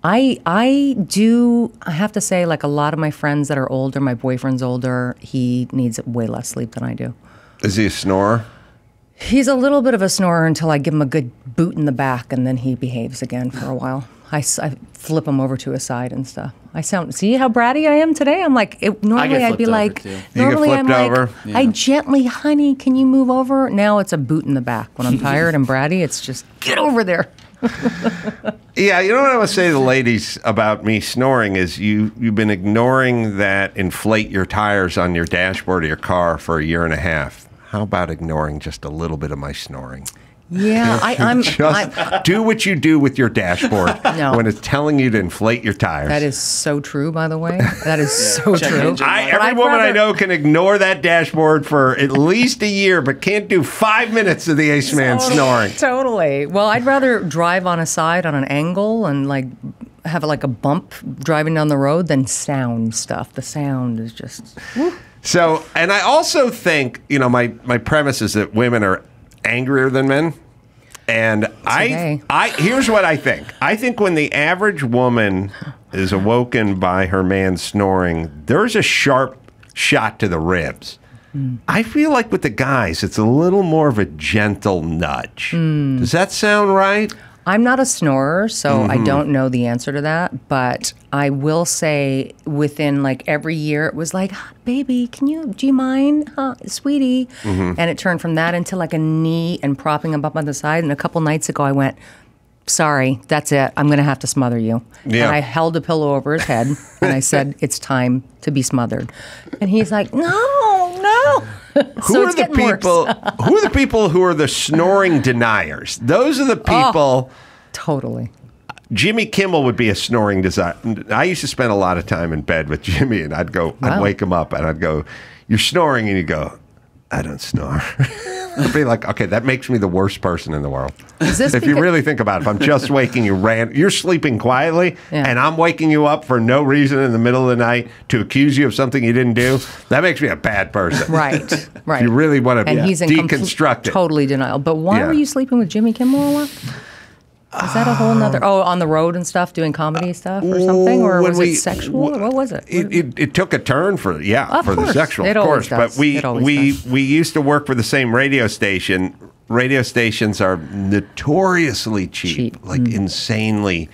I I do I have to say like a lot of my friends that are older, my boyfriend's older, he needs way less sleep than I do. Is he a snorer? He's a little bit of a snorer until I give him a good boot in the back, and then he behaves again for a while. I flip him over to his side and stuff. I sound see how bratty I am today. I'm like it, normally I'd be like too. Normally I'm flipped like over? I gently, honey, can you move over? Now it's a boot in the back. When I'm <laughs> tired and bratty, it's just get over there. <laughs> Yeah, you know what I would say to the ladies about me snoring is you you've been ignoring that inflate your tires on your dashboard of your car for a year and a half. How about ignoring just a little bit of my snoring? Yeah, <laughs> I, I'm. Just I'm do what you do with your dashboard <laughs> No. when it's telling you to inflate your tires. that is so true, by the way. That is so true. engine I, light. every I'd woman I know can ignore that dashboard for at least a year, but can't do five minutes of the Ace Man snoring. Totally. Well, I'd rather drive on a side on an angle and like have like a bump driving down the road than sound stuff. The sound is just. So, and I also think, you know, my my premise is that women are angrier than men. And I. I here's what I think. I think when the average woman is awoken by her man snoring, there's a sharp shot to the ribs. Hmm. I feel like with the guys, it's a little more of a gentle nudge. Hmm. Does that sound right? I'm not a snorer, so Mm-hmm. I don't know the answer to that. But I will say, within like every year, it was like, "Huh, "Baby, can you? Do you mind, huh, sweetie?" Mm-hmm. And it turned from that into like a knee and propping him up on the side. And a couple nights ago, I went, "Sorry, that's it. I'm going to have to smother you." Yeah. And I held a pillow over his head and I said, <laughs> "It's time to be smothered." And he's like, "No, no." <laughs> Who so are the people? <laughs> who are the people who are the snoring deniers? Those are the Oh. people. Totally. Jimmy Kimmel would be a snoring design. I used to spend a lot of time in bed with Jimmy, and I'd go, I'd Wow. wake him up, and I'd go, "You're snoring," and he'd go, "I don't snore." <laughs> I'd be like, "Okay, that makes me the worst person in the world." Is this if you really think about it, if I'm just <laughs> waking you, ran, you're sleeping quietly, Yeah. and I'm waking you up for no reason in the middle of the night to accuse you of something you didn't do, that makes me a bad person. <laughs> Right, right. you really want to and he's in complete- deconstruct it. totally denial. But why Yeah. were you sleeping with Jimmy Kimmel a lot? Is that a whole nother? Oh, on the road and stuff, doing comedy stuff or something, or was we- it sexual? or what was it? It, it, it took a turn for yeah Of for the sexual It of course, but we we does. we used to work for the same radio station. Radio stations are notoriously cheap, Cheap. Mm. like insanely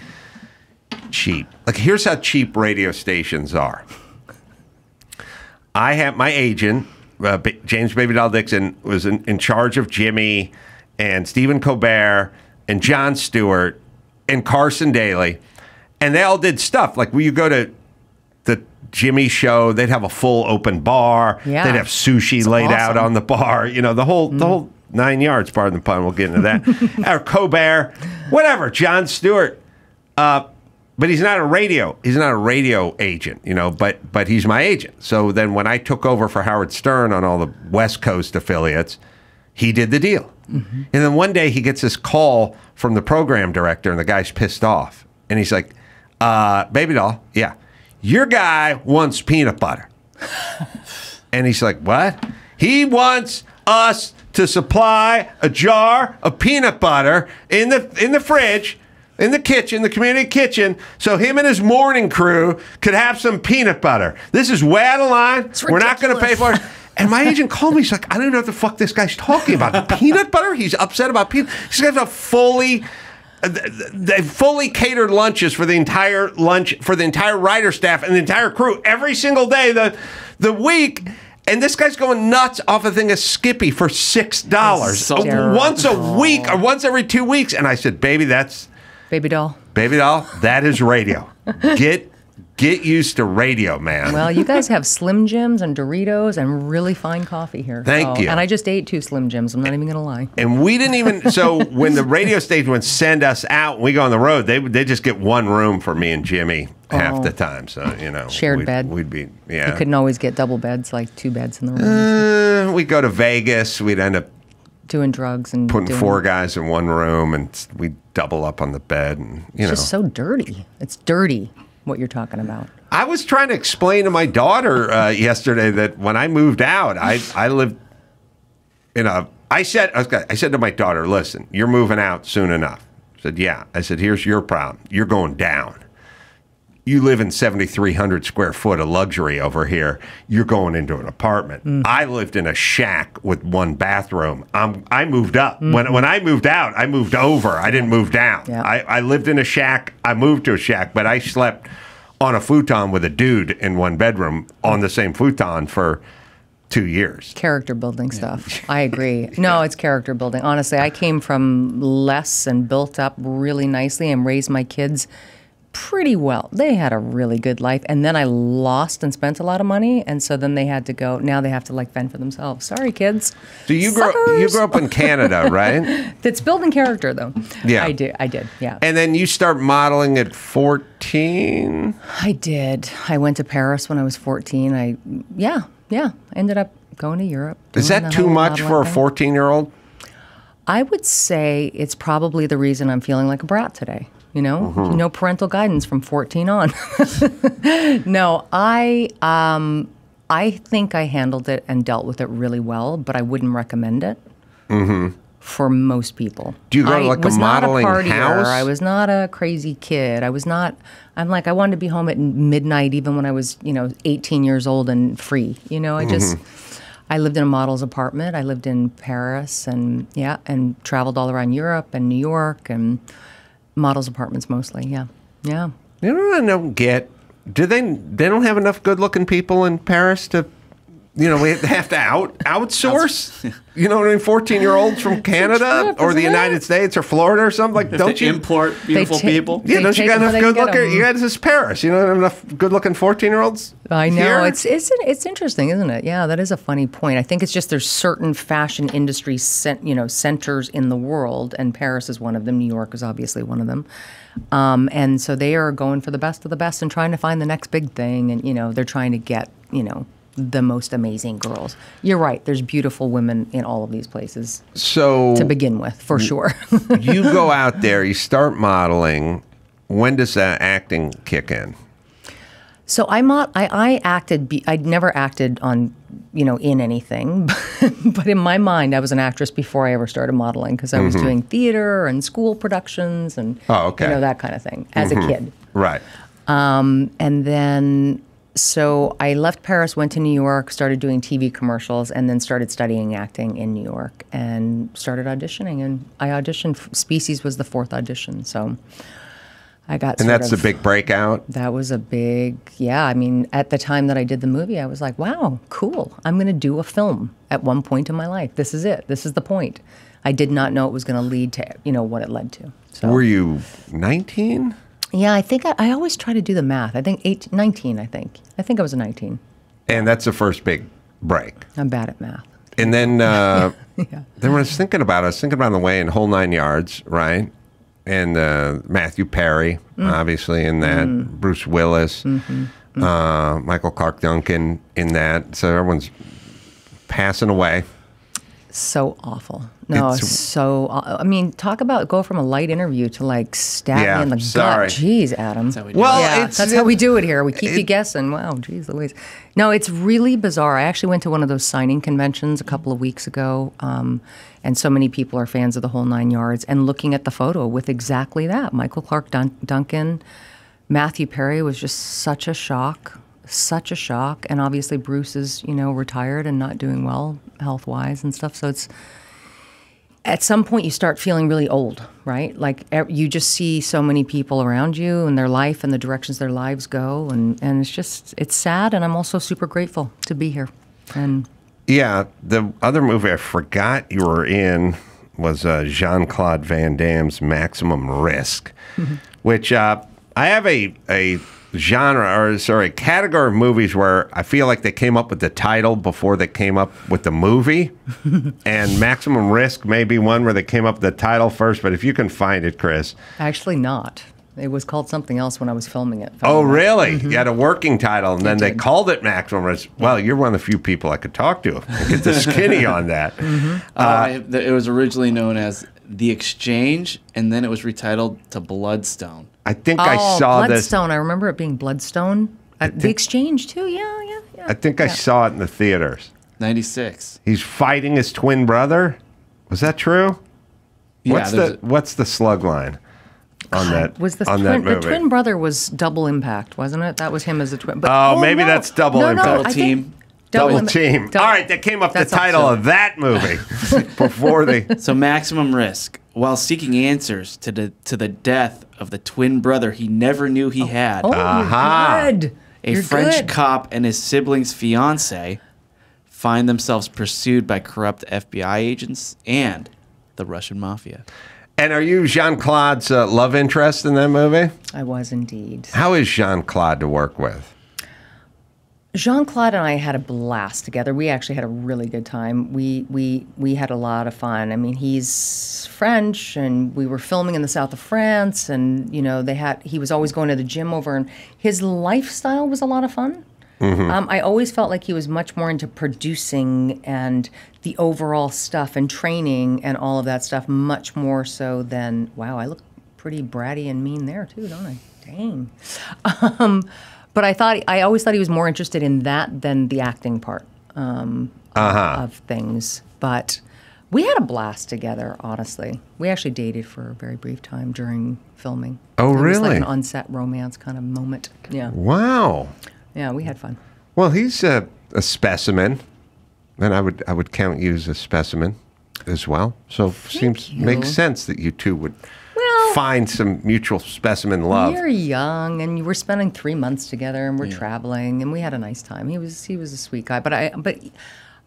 cheap. Like here's how cheap radio stations are. I have my agent, uh, B- James Baby Doll Dixon, was in, in charge of Jimmy and Stephen Colbert and Jon Stewart and Carson Daly, and they all did stuff like when you go to the Jimmy show, they'd have a full open bar. Yeah. They'd have sushi laid out on the bar. You know, the whole the whole nine yards. Pardon the pun. We'll get into that. <laughs> or Colbert, whatever. Jon Stewart. Uh, but he's not a radio. He's not a radio agent, you know. But but he's my agent. So then when I took over for Howard Stern on all the West Coast affiliates, he did the deal. And then one day he gets this call from the program director, and the guy's pissed off, and he's like, uh, "Baby doll, yeah, your guy wants peanut butter." <laughs> And he's like, What? He wants us to supply a jar of peanut butter in the in the fridge, in the kitchen, the community kitchen, so him and his morning crew could have some peanut butter. This is way out of line. We're not gonna pay for it. <laughs> And my agent called me. He's like, I don't know what the fuck this guy's talking about. peanut butter? He's upset about peanut. He's got a fully uh, they fully catered lunches for the entire lunch for the entire writer staff and the entire crew every single day the the week. And this guy's going nuts off a thing of Skippy for six dollars So terrible. once a week or once every two weeks. And I said, "Baby, that's Baby doll. baby doll. That is radio. Get get used to radio, man." Well, you guys have Slim Jims and Doritos and really fine coffee here. Thank So- you. And I just ate two Slim Jims. I'm not even gonna lie. And we didn't even. So when the radio station would send us out, and we go on the road. They they just get one room for me and Jimmy half the time. So you know, Oh. Shared we'd, bed. We'd be yeah. You couldn't always get double beds, like two beds in the room, Uh, we'd go to Vegas. We'd end up doing drugs and putting four guys in one room, and we double up on the bed. And you know, just so dirty. It's dirty what you're talking about. I was trying to explain to my daughter uh, yesterday that when I moved out, I I lived in a. I said I, said to my daughter, "Listen, you're moving out soon enough." I said, "Yeah." I said, "Here's your problem. You're going down. You live in 7,300 square foot of luxury over here. You're going into an apartment. Mm. I lived in a shack with one bathroom. I'm, I moved up. Mm-hmm. When, when I moved out, I moved over. I didn't move down. Yeah. I, I lived in a shack. I moved to a shack, but I slept on a futon with a dude in one bedroom on the same futon for two years. Character building stuff. I agree. <laughs> No, it's character building. Honestly, I came from less and built up really nicely and raised my kids pretty well. They had a really good life. And then I lost and spent a lot of money. And so then they had to go, now they have to like fend for themselves. Sorry, kids. So you grew, you grew up in Canada, <laughs> right? That's building character, though. Yeah. I did. I did. Yeah. And then you start modeling at 14. I did. I went to Paris when I was 14. I, yeah, yeah. Ended up going to Europe. Is that too much for a 14 year old? I would say it's probably the reason I'm feeling like a brat today. You know, Mm-hmm. no parental guidance from 14 on. <laughs> no, I um, I think I handled it and dealt with it really well, but I wouldn't recommend it for most people. Mm-hmm. Do you go to, I like, a was not modeling partier. house? I was not a crazy kid. I was not. I'm like I wanted to be home at midnight, even when I was you know 18 years old and free. You know, I just. I lived in a model's apartment. I lived in Paris and yeah, and traveled all around Europe and New York and models apartments mostly. Yeah, yeah. You know I don't get? Do they they don't have enough good looking people in Paris to you know, we have to out outsource. <laughs> you know what I mean? Fourteen year olds from Canada trip, or the isn't it? United States or Florida or something like. If Don't you? import beautiful ta- people? yeah, they don't you got enough good can get looking? 'em. You guys, this is Paris. You don't have enough good looking fourteen year olds. I know here? it's it's it's interesting, isn't it? Yeah, that is a funny point. I think it's just there's certain fashion industry cent, you know centers in the world, and Paris is one of them. New York is obviously one of them, um, and so they are going for the best of the best and trying to find the next big thing, and you know they're trying to get you know the most amazing girls. You're right. There's beautiful women in all of these places so to begin with, for sure. <laughs> you go <laughs> out there, you start modeling. When does that acting kick in? So I I, I acted. Be, I'd never acted on, you know, in anything, <laughs> but in my mind, I was an actress before I ever started modeling because I was doing theater and school productions and Mm-hmm. Oh, okay. Mm-hmm. you know that kind of thing as a kid. Right. And then, so I left Paris, went to New York, started doing TV commercials, and then started studying acting in New York and started auditioning. And I auditioned. Species was the fourth audition, so I got. And that's of, the big breakout. that was a big, yeah. I mean, at the time that I did the movie, I was like, wow, cool. I'm going to do a film at one point in my life. This is it. This is the point. I did not know it was going to lead to, you know, what it led to. So, Were you 19? Yeah, I think I, I always try to do the math. I think eight, 19, I think. I think I was a 19. And that's the first big break. I'm bad at math. And then, uh, <laughs> then when I was thinking about it, I was thinking about the way in Whole Nine Yards, right? And uh, Matthew Perry, Mm. obviously, in that. Bruce Willis, Mm-hmm. uh, Michael Clarke Duncan in that. So everyone's passing away. So awful. No, It's- so. I mean, talk about go from a light interview to like stab Yeah, me in the sorry. gut. Jeez, Adam. That's how we do Well, it. yeah, it's- that's how we do it here. We keep you guessing. Wow, geez Louise. No, it's really bizarre. I actually went to one of those signing conventions a couple of weeks ago, um, and so many people are fans of the whole nine yards. And looking at the photo with exactly that, Michael Clarke Dun- Duncan, Matthew Perry was just such a shock, such a shock. And obviously Bruce is, you know, retired and not doing well health wise and stuff. So it's at some point you start feeling really old, right? Like you just see so many people around you and their life and the directions their lives go, and and it's just it's sad. And I'm also super grateful to be here. And Yeah, the other movie I forgot you were in was uh, Jean Claude Van Damme's Maximum Risk, <laughs> which uh, I have a a genre or sorry category of movies where I feel like they came up with the title before they came up with the movie, <laughs> and Maximum Risk may be one where they came up with the title first. But if you can find it, Chris. actually, not. It was called something else when I was filming it. Oh, Funny enough. really? Mm-hmm. You had a working title, and then they called it Maximum Risk. Well, you're one of the few people I could talk to and get the skinny on that. <laughs> Mm-hmm. Uh, uh, I- the- it was originally known as The Exchange, and then it was retitled to Bloodstone. I think Oh, I saw this. Bloodstone. I remember it being Bloodstone. At the exchange too. Yeah, yeah, yeah. I think I saw it in the theaters. 96. He's fighting his twin brother. Was that true? Yeah, what's there's the What's the slug line on that? Was the on twin, that movie? the twin brother was double impact, wasn't it? That was him as a twin. But, Oh, oh maybe that's double no, impact. No, Double I think team. Double Imp- team. Double- All right, that came up the title also- of that movie <laughs> before they. So maximum risk. While seeking answers to the to the death of the twin brother he never knew he had, Oh, Aha. you're good. a You're French good. cop and his sibling's fiance find themselves pursued by corrupt FBI agents and the Russian mafia. And are you Jean Claude's uh, love interest in that movie? I was indeed. How is Jean Claude to work with? Jean Claude and I had a blast together. We actually had a really good time. We we we had a lot of fun. I mean, he's French, and we were filming in the south of France, and you know they had. He was always going to the gym over, and his lifestyle was a lot of fun. Um, I always felt like he was much more into producing and the overall stuff and training and all of that stuff, much more so than wow. I look pretty bratty and mean there too, don't I? Dang. <laughs> Um, but I thought I always thought he was more interested in that than the acting part um, of things. But we had a blast together. Honestly, we actually dated for a very brief time during filming. Oh, it was really? like an on-set romance kind of moment. Yeah, Wow. yeah, we had fun. Well, he's a, a specimen, and I would I would count you as a specimen as well. So seems you. makes sense that you two would find some mutual specimen love. You're young, and we were spending three months together, and we're traveling, and we had a nice time. He was he was a sweet guy, but I but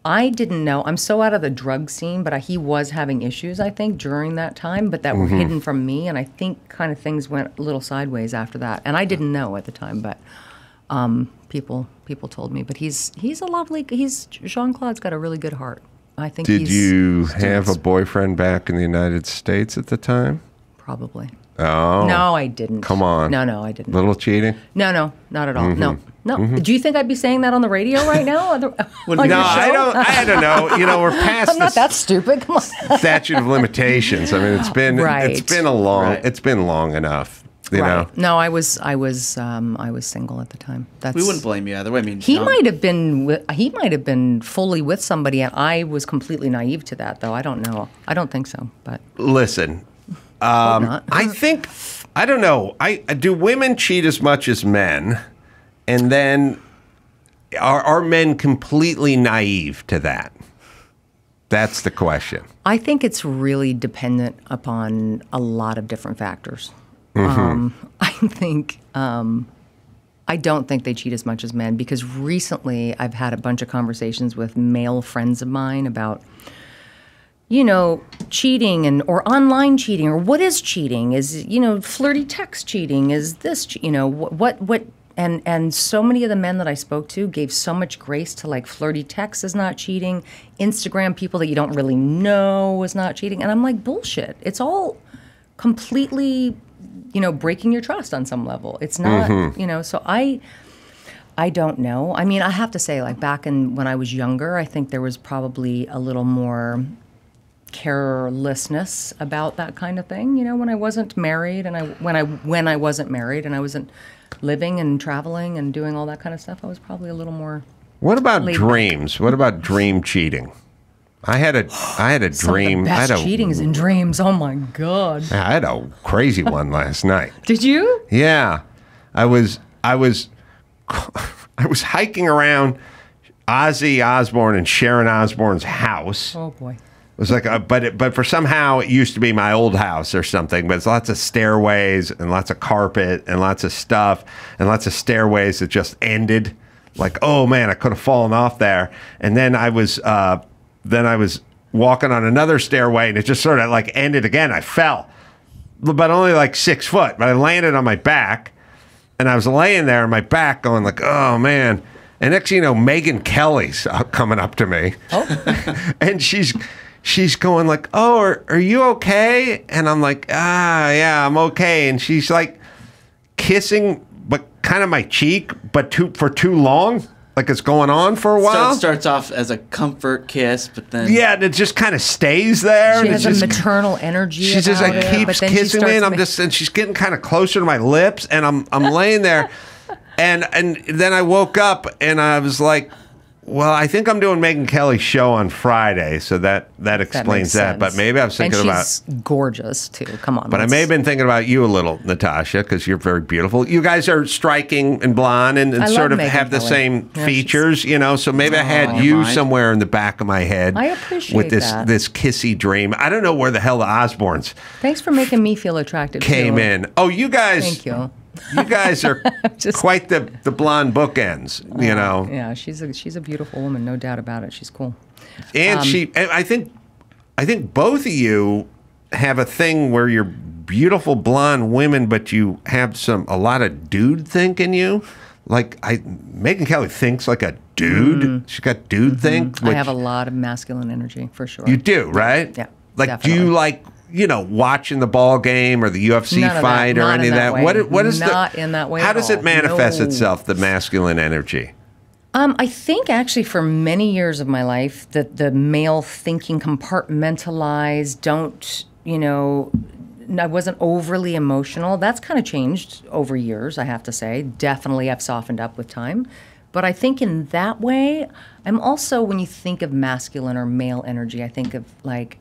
I didn't know. I'm so out of the drug scene, but I, he was having issues, I think, during that time, but that were hidden from me, and I think kind of things went a little sideways after that, and I didn't know at the time, but um, people people told me. But he's he's a lovely. He's Jean Claude's got a really good heart. I think. Did he's, you have a boyfriend back in the United States at the time? Probably? Oh, No, I didn't. Come on. No, no, I didn't. little cheating. No, no, not at all. No, no. Mm-hmm. Do you think I'd be saying that on the radio right now? Other- on <laughs> No, I don't. I don't know. <laughs> You know, we're past I'm not the that stupid. Come on. <laughs> statute of limitations. I mean, it's been it's Right. been a long Right. it's been long enough. You know. No, I was, I was, um, I was single at the time. That's. We wouldn't blame you either way. I mean, He young- might have been. wi- He might have been fully with somebody, and I was completely naive to that. Though I don't know. I don't think so. But Listen, um. I think I don't know. I do women cheat as much as men, and then are are men completely naive to that? That's the question. I think it's really dependent upon a lot of different factors. Mm-hmm. Um, <laughs> I think um, I don't think they cheat as much as men because recently I've had a bunch of conversations with male friends of mine about you know cheating and or online cheating or what is cheating is you know flirty text cheating is this you know what what what And and so many of the men that I spoke to gave so much grace to like flirty text is not cheating, Instagram people that you don't really know is not cheating, and I'm like bullshit. It's all completely, you know, breaking your trust on some level. It's not, mm-hmm. you know. So I. I don't know. I mean, I have to say, like back in when I was younger, I think there was probably a little more carelessness about that kind of thing. You know, when I wasn't married and I when I when I wasn't married and I wasn't living and traveling and doing all that kind of stuff, I was probably a little more. What about Laid back. dreams? What about dream cheating? I had a I had a dream. I had a, cheatings in dreams. Oh my god! I had a crazy one last night. <laughs> Did you? Yeah, I was I was <laughs> I was hiking around Ozzy Osbourne and Sharon Osbourne's house. Oh boy. It was like, a, but it, but for somehow it used to be my old house or something. But it's lots of stairways and lots of carpet and lots of stuff and lots of stairways that just ended. Like, oh man, I could have fallen off there. And then I was, uh, then I was walking on another stairway and it just sort of like ended again. I fell, but only like six foot. But I landed on my back, and I was laying there on my back, going like, oh man. And next thing you know, Megyn Kelly's uh, coming up to me <laughs> and she's she's going like, "Oh, are, are you okay?" And I'm like, "Ah, yeah, I'm okay." And she's like kissing, but kind of my cheek, but too for too long, like it's going on for a while. So while. it starts off as a comfort kiss, but then yeah, and it just kind of stays there. She and has it's a just, maternal energy. she just like it, keeps then kissing me, and I'm just and she's getting kind of closer to my lips, and I'm I'm laying there, <laughs> and and then I woke up and I was like. Well, I think I'm doing Megyn Kelly's show on Friday, so that that That explains makes that. But maybe I was thinking and about she's gorgeous too. Come on. But I let's- may have been thinking about you a little, Natasha, because you're very beautiful. You guys are striking and blonde and, and sort of Megyn have the same Yeah, she's- features, you know. So maybe I had oh, you mind. somewhere in the back of my head. I appreciate with this that. this kissy dream. I don't know where the hell the Osbournes Thanks for making me feel attractive. came too. in. Oh, you guys. Thank you. You guys are <laughs> Just- quite the the blonde bookends, you know. Yeah, she's a she's a beautiful woman, no doubt about it. She's cool. And Um, she, and I think, I think both of you have a thing where you're beautiful blonde women, but you have some a lot of dude think in you. Like I, Megyn Kelly thinks like a dude. She's got dude think. Mm-hmm. I which have a lot of masculine energy for sure. You do, right? Yeah, Like, do you like you know watching the ball game or the UFC None fight or any of that way. What what is Not the in that way How does it manifest No. itself? The masculine energy. Um, I think actually for many years of my life, that the male thinking compartmentalized, don't, you know, I wasn't overly emotional. That's kind of changed over years, I have to say. Definitely I've softened up with time. But I think in that way, I'm also, when you think of masculine or male energy, I think of like,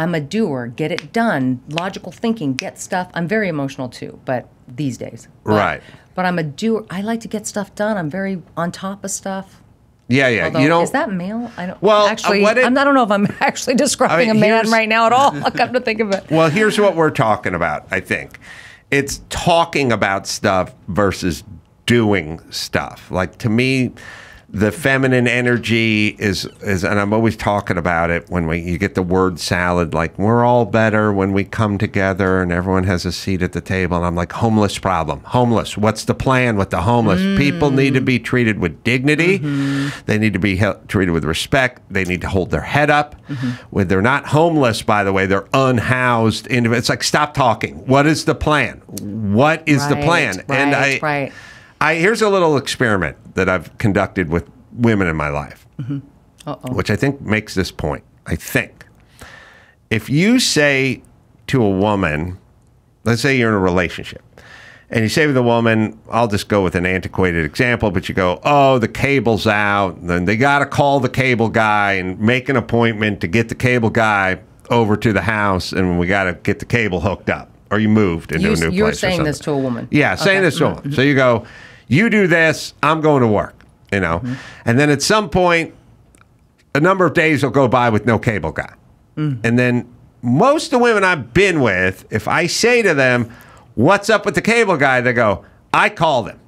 I'm a doer, get it done, logical thinking, get stuff. I'm very emotional too, but these days. But- Right. But I'm a doer. I like to get stuff done. I'm very on top of stuff. Yeah, yeah. Although, you don't. is that male? I don't. Well, uh, actually, what it- I'm, I don't know if I'm <laughs> actually describing I mean, a man right now at all. I'll <laughs> come to think of it. Well, here's what we're talking about, I think. It's talking about stuff versus doing stuff. Like to me, the feminine energy is is and I'm always talking about it when we you get the word salad like we're all better when we come together and everyone has a seat at the table and I'm like homeless problem. Homeless. What's the plan with the homeless? Mm. People need to be treated with dignity. Mm-hmm. They need to be treated with respect. They need to hold their head up. Mm-hmm. When they're not homeless, by the way, they're unhoused. It's like stop talking. What is the plan? What is the Right, plan? and I, right, right. I here's a little experiment that I've conducted with women in my life, mm-hmm. which I think makes this point. I think if you say to a woman, let's say you're in a relationship, and you say to the woman, I'll just go with an antiquated example, but you go, oh, the cable's out, then they got to call the cable guy and make an appointment to get the cable guy over to the house, and we got to get the cable hooked up. Or you moved into You, a new place. you're saying this to a woman. Yeah, saying Okay. this to them. Mm-hmm. So you go, you do this, I'm going to work, you know. Mm-hmm. And then at some point, a number of days will go by with no cable guy. Mm-hmm. And then most of the women I've been with, if I say to them, What's up with the cable guy? They go, I called him.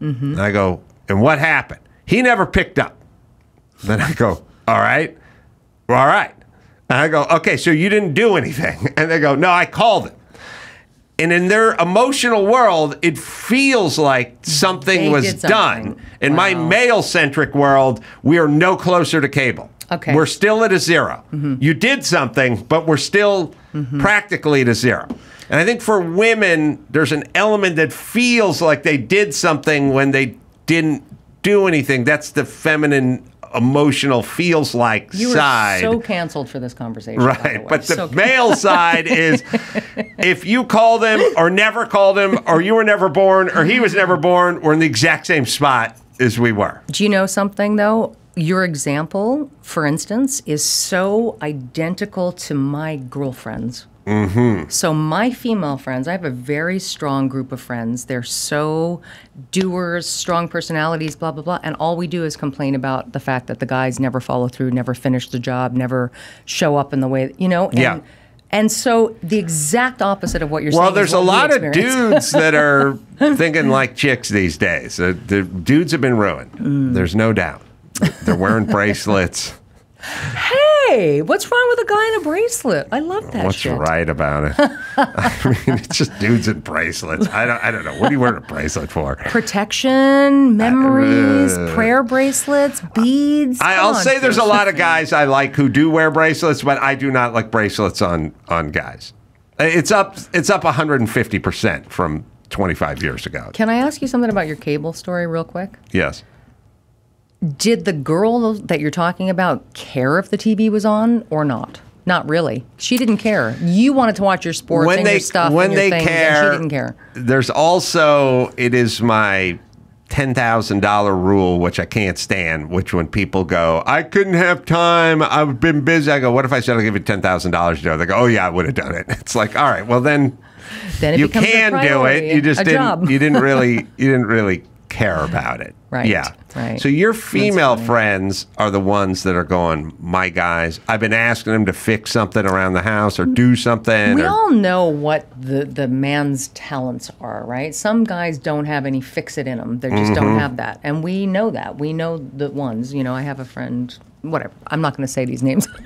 Mm-hmm. And I go, And what happened? He never picked up. Then I go, All right, all right. And I go, Okay, so you didn't do anything. <laughs> And they go, No, I called him. And in their emotional world, it feels like something They was something. done. In my male centric world, we are no closer to cable. Okay. We're still at a 0 mm-hmm. You did something, but we're still mm-hmm. practically at a zero. And I think for women, there's an element that feels like they did something when they didn't do anything. That's the feminine emotional feels like You side. so canceled for this conversation. Right. way. But the So- male side <laughs> is if you call them or never called him or you were never born or he was never born, we're in the exact same spot as we were. Do you know something though? Your example, for instance, is so identical to my girlfriends. Mm-hmm. So my female friends, I have a very strong group of friends. They're so doers, strong personalities, blah blah blah, and all we do is complain about the fact that the guys never follow through, never finish the job, never show up in the way you know. And, Yeah. And so the exact opposite of what you're saying. Well, there's a lot of dudes that are <laughs> thinking like chicks these days. Uh, the dudes have been ruined. Mm. There's no doubt. They're wearing bracelets. Hey, what's wrong with a guy in a bracelet? I love that What's shit. right about it? <laughs> I mean, it's just dudes in bracelets. I don't. I don't know. What are you wearing a bracelet for? protection, memories, Uh, prayer bracelets, beads. I, I'll on, say there's a lot of guys I like who do wear bracelets, but I do not like bracelets on on guys. It's up. It's up 150 percent from 25 years ago. Can I ask you something about your cable story, real quick? Yes. Did the girl that you're talking about care if the TV was on or not? Not really. She didn't care. You wanted to watch your sports when and they your stuff when and your they things, care, she didn't care. There's also it is my ten thousand dollar rule, which I can't stand. Which when people go, I couldn't have time. I've been busy. I go, what if I said I'll give you ten thousand dollars? Joe, they go, oh yeah, I would have done it. <laughs> It's like, all right, well then Then you can do it. You just didn't. You didn't really. You didn't really care about it. Right, Yeah. right. So your female friends are the ones that are going. My guys, I've been asking them to fix something around the house or do something. We or, all know what the, the man's talents are, right? Some guys don't have any fix it in them. They just Mm-hmm. don't have that. And we know that. We know the ones. You know, I have a friend, whatever. I'm not going to say these names. <laughs>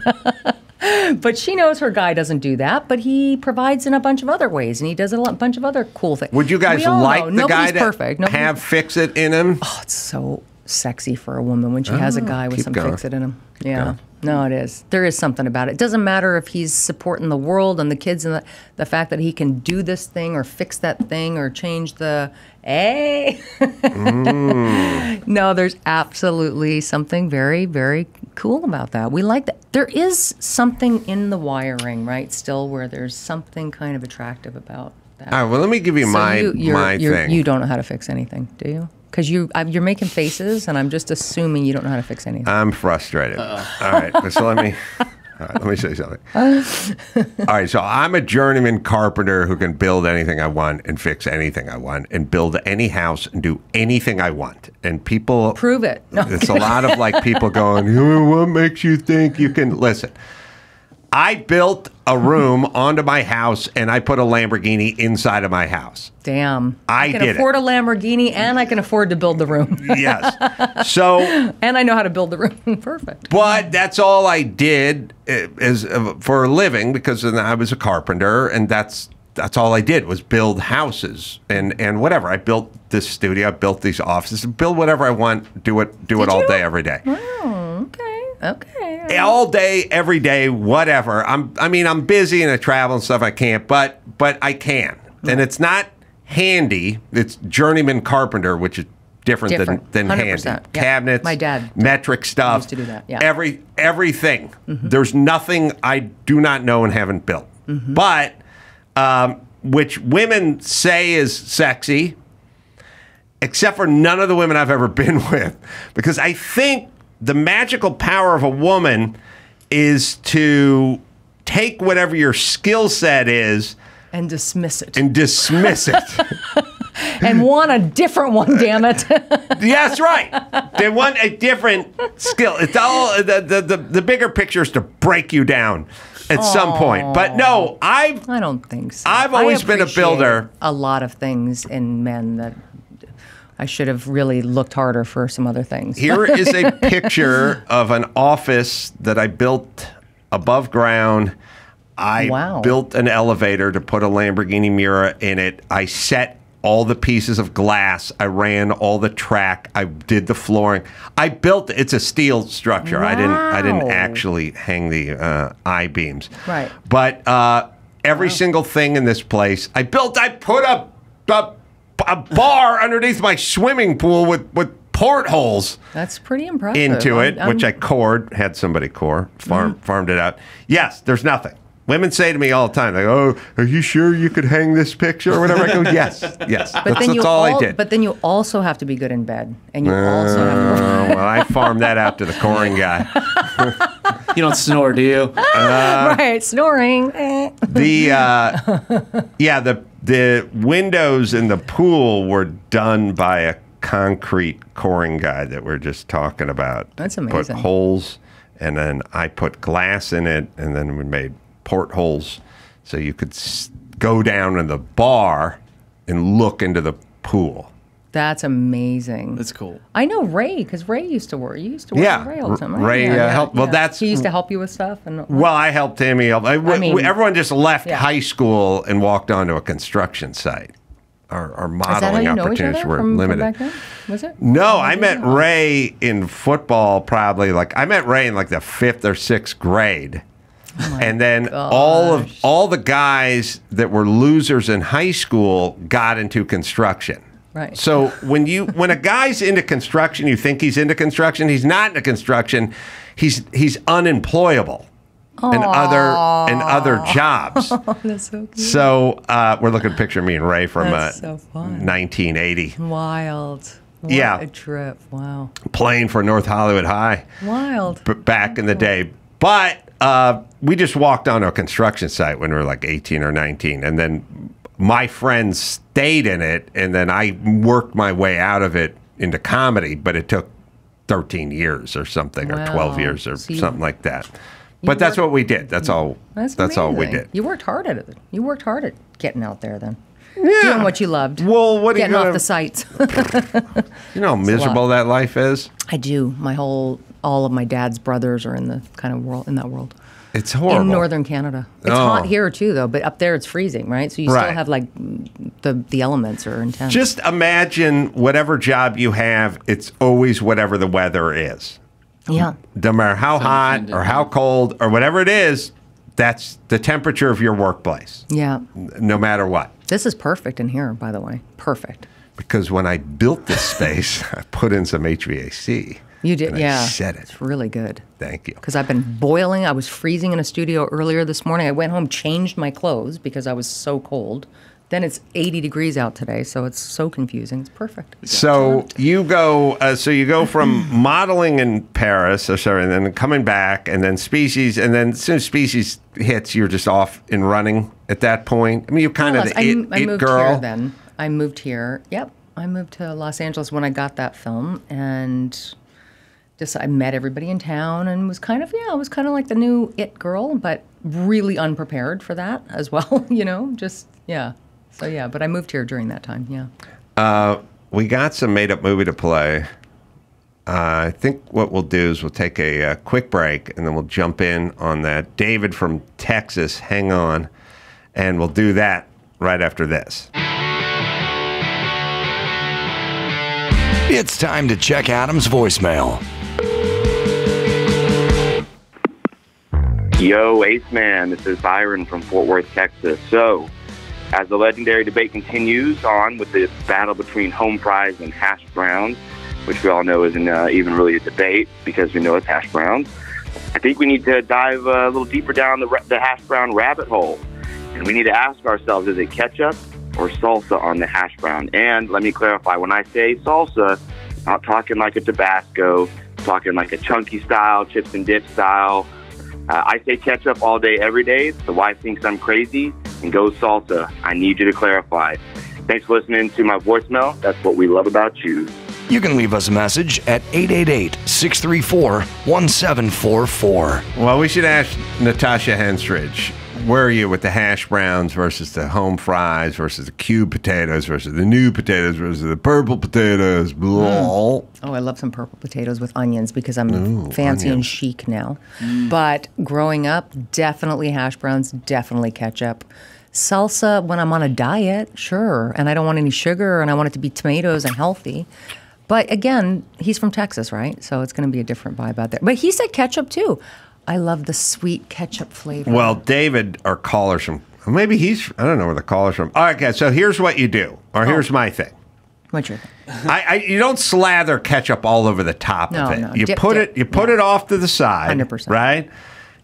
but she knows her guy doesn't do that, but he provides in a bunch of other ways and he does a lot, bunch of other cool things. Would you guys like know. the guy to perfect. Nobody's- have fix it in him? Oh, it's so sexy for a woman when she has a guy with Oh, some going. fix it in him. Yeah. No, it is. There is something about it. It doesn't matter if he's supporting the world and the kids and the, the fact that he can do this thing or fix that thing or change the hey. <laughs> Mm. no, there's absolutely something very, very cool about that. We like that. There is something in the wiring, right? Still, where there's something kind of attractive about that. All right. Well, let me give you So my you, you're, my you're, thing. You don't know how to fix anything, do you? Because you I, you're making faces, and I'm just assuming you don't know how to fix anything. I'm frustrated. All right, so let me. <laughs> All right, <laughs> let me say something. <laughs> All right, so I'm a journeyman carpenter who can build anything I want and fix anything I want and build any house and do anything I want. And people Prove it. No. It's a lot of like people going, "Oh, "What makes you think you can listen?" I built a room onto my house and I put a Lamborghini inside of my house. Damn. I can did it. afford a Lamborghini, and I can afford to build the room, Yes. <laughs> So and I know how to build the room. <laughs> Perfect. But that's all I did uh, is uh, for a living because then I was a carpenter, and that's that's all I did was build houses and and whatever. I built this studio, I built these offices, build whatever I want, do it do it all you? day every day. Oh, okay. Okay. All day, every day, whatever. I'm I mean I'm busy and I travel and stuff. I can't, but but I can, and it's not handy. It's journeyman carpenter, which is different, Different. than than handy. Yeah. Cabinets, My dad metric stuff. used to do that, yeah. Every everything. Mm-hmm. There's nothing I do not know and haven't built. Mm-hmm. But um, which women say is sexy, except for none of the women I've ever <laughs> been with, because I think the magical power of a woman is to take whatever your skill set is And dismiss it. and dismiss it. <laughs> and want a different one, damn it. <laughs> Yes, right. They want a different skill. It's all the, the the the bigger picture is to break you down at some point. But no, I've I don't think so. I've always been a builder. A lot of things in men that I should have really looked harder for some other things. here <laughs> is a picture of an office that I built above ground. I Wow. built an elevator to put a Lamborghini Miura in it. I set all the pieces of glass. I ran all the track. I did the flooring. I built. It's a steel structure. I didn't. I didn't actually hang the uh, I beams. Right. But uh, every single thing in this place, I built. I put a a, a bar underneath my swimming pool with with portholes That's pretty impressive. into I'm- it, which I I'm- cored, had somebody core, farm, Mm-hmm. farmed it out. Yes, there's nothing. Women say to me all the time, like, "Oh, are you sure you could hang this picture or whatever?" I go, <laughs> "Yes, yes." But that's then that's you all I did. But then you also have to be good in bed, and you also have to. Uh, <laughs> well, I farmed that out to the coring guy. <laughs> You don't snore, do you? right, snoring. eh. The uh, yeah, the the windows in the pool were done by a concrete coring guy that we're just talking about. That's amazing. Put holes, and then I put glass in it, and then we made portholes so you could s- go down in the bar and look into the pool. That's amazing. That's cool. I know Ray because Ray used to work. You used to work Yeah, with Ray all the time. Right? Ray, uh, helped- well, that's- he used to help you with stuff and. Well, I helped him. He helped. I, we- mean- we- everyone just left Yeah. high school and walked onto a construction site. Our, our Is that how modeling you know each opportunities other were from, from limited. back then? Was it? No, I met Ray in football probably like I met Ray in like the fifth or sixth grade. Oh and then all of all the guys that were losers in high school got into construction. Right. So when you when a guy's into construction, you think he's into construction. He's not into construction. He's he's unemployable in other in other jobs. <laughs> That's so cute. So uh, we're looking at a picture of me and Ray from uh, so fun. 1980, Wild. What Yeah. a trip. Wow. playing for North Hollywood High. Wild. b- back in the day. But uh, we just walked on a construction site when we were like 18 or 19. And then my friends stayed in it. And then I worked my way out of it into comedy. But it took 13 years or something, or 12 years or So you- something like that. But that's worked- what we did. That's all. That's That's, all we did. You worked hard at it. You worked hard at getting out there then. Doing what you loved. Well, what are you Getting gonna- off the sites. <laughs> You know how miserable that life is? I do. My whole, all of my dad's brothers are in the kind of world, in that world. It's horrible. In northern Canada. It's Oh. hot here too, though, but up there it's freezing, right? So you Right. still have like the the elements are intense. Just imagine whatever job you have, it's always whatever the weather is. yeah. no matter how hot independent, or how cold or whatever it is, that's the temperature of your workplace, Yeah. no matter what. This is perfect in here, by the way. Perfect. Because when I built this <laughs> space, I put in some HVAC. You did, and I yeah. said it. It's really good. Thank you. Because I've been boiling. I was freezing in a studio earlier this morning. I went home, changed my clothes because I was so cold. Then it's 80 degrees out today, so it's so confusing. It's perfect. So you go, uh, so you go from <clears throat> modeling in Paris, or sorry, and then coming back, and then Species, and then as soon as Species hits, you're just off and running at that point. I mean, you're kind of Plus, the I, it, I it moved girl. here then. I moved here. Yep. I moved to Los Angeles when I got that film and just I met everybody in town and was kind of yeah, I was kind of like the new it girl, but really unprepared for that as well, <laughs> you know, just yeah. So yeah, but I moved here during that time, yeah. we got some made up movie to play. Uh, I think what we'll do is we'll take a, uh quick break and then we'll jump in on that. David from Texas, hang on. And we'll do that right after this. It's time to check Adam's voicemail. Yo, Ace Man, this is Byron from Fort Worth, Texas. So, as the legendary debate continues on with the battle between home fries and hash browns, which we all know isn't uh, even really a debate because we know it's hash browns, I think we need to dive uh, a little deeper down the, the hash brown rabbit hole. And we need to ask ourselves is it ketchup or salsa on the hash brown? And let me clarify when I say salsa, I'm not talking like a Tabasco, talking like a chunky style, chips and dip style. Uh, I say ketchup all day, every day. The wife thinks I'm crazy and goes salsa. I need you to clarify. Thanks for listening to my voicemail. That's what we love about you. You can leave us a message at 888 634 1744. Well, we should ask Natasha Henstridge. Where are you with the hash browns versus the home fries versus the cube potatoes versus the new potatoes versus the purple potatoes? Mm. Blah. Oh, I love some purple potatoes with onions because I'm Ooh, fancy and chic now. Mm. But growing up, definitely hash browns, definitely ketchup. Salsa when I'm on a diet, sure. And I don't want any sugar and I want it to be tomatoes and healthy. But again, he's from Texas, right? So it's going to be a different vibe out there. But he said ketchup too. I love the sweet ketchup flavor. Well, David, our caller's from. Maybe he's. I don't know where the caller's from. All right, guys. So here's what you do, or here's oh. my thing. What's your I, I you don't slather ketchup all over the top No, of it. no. You Dip, put dip. it. You put it off to the side. 100%. Right.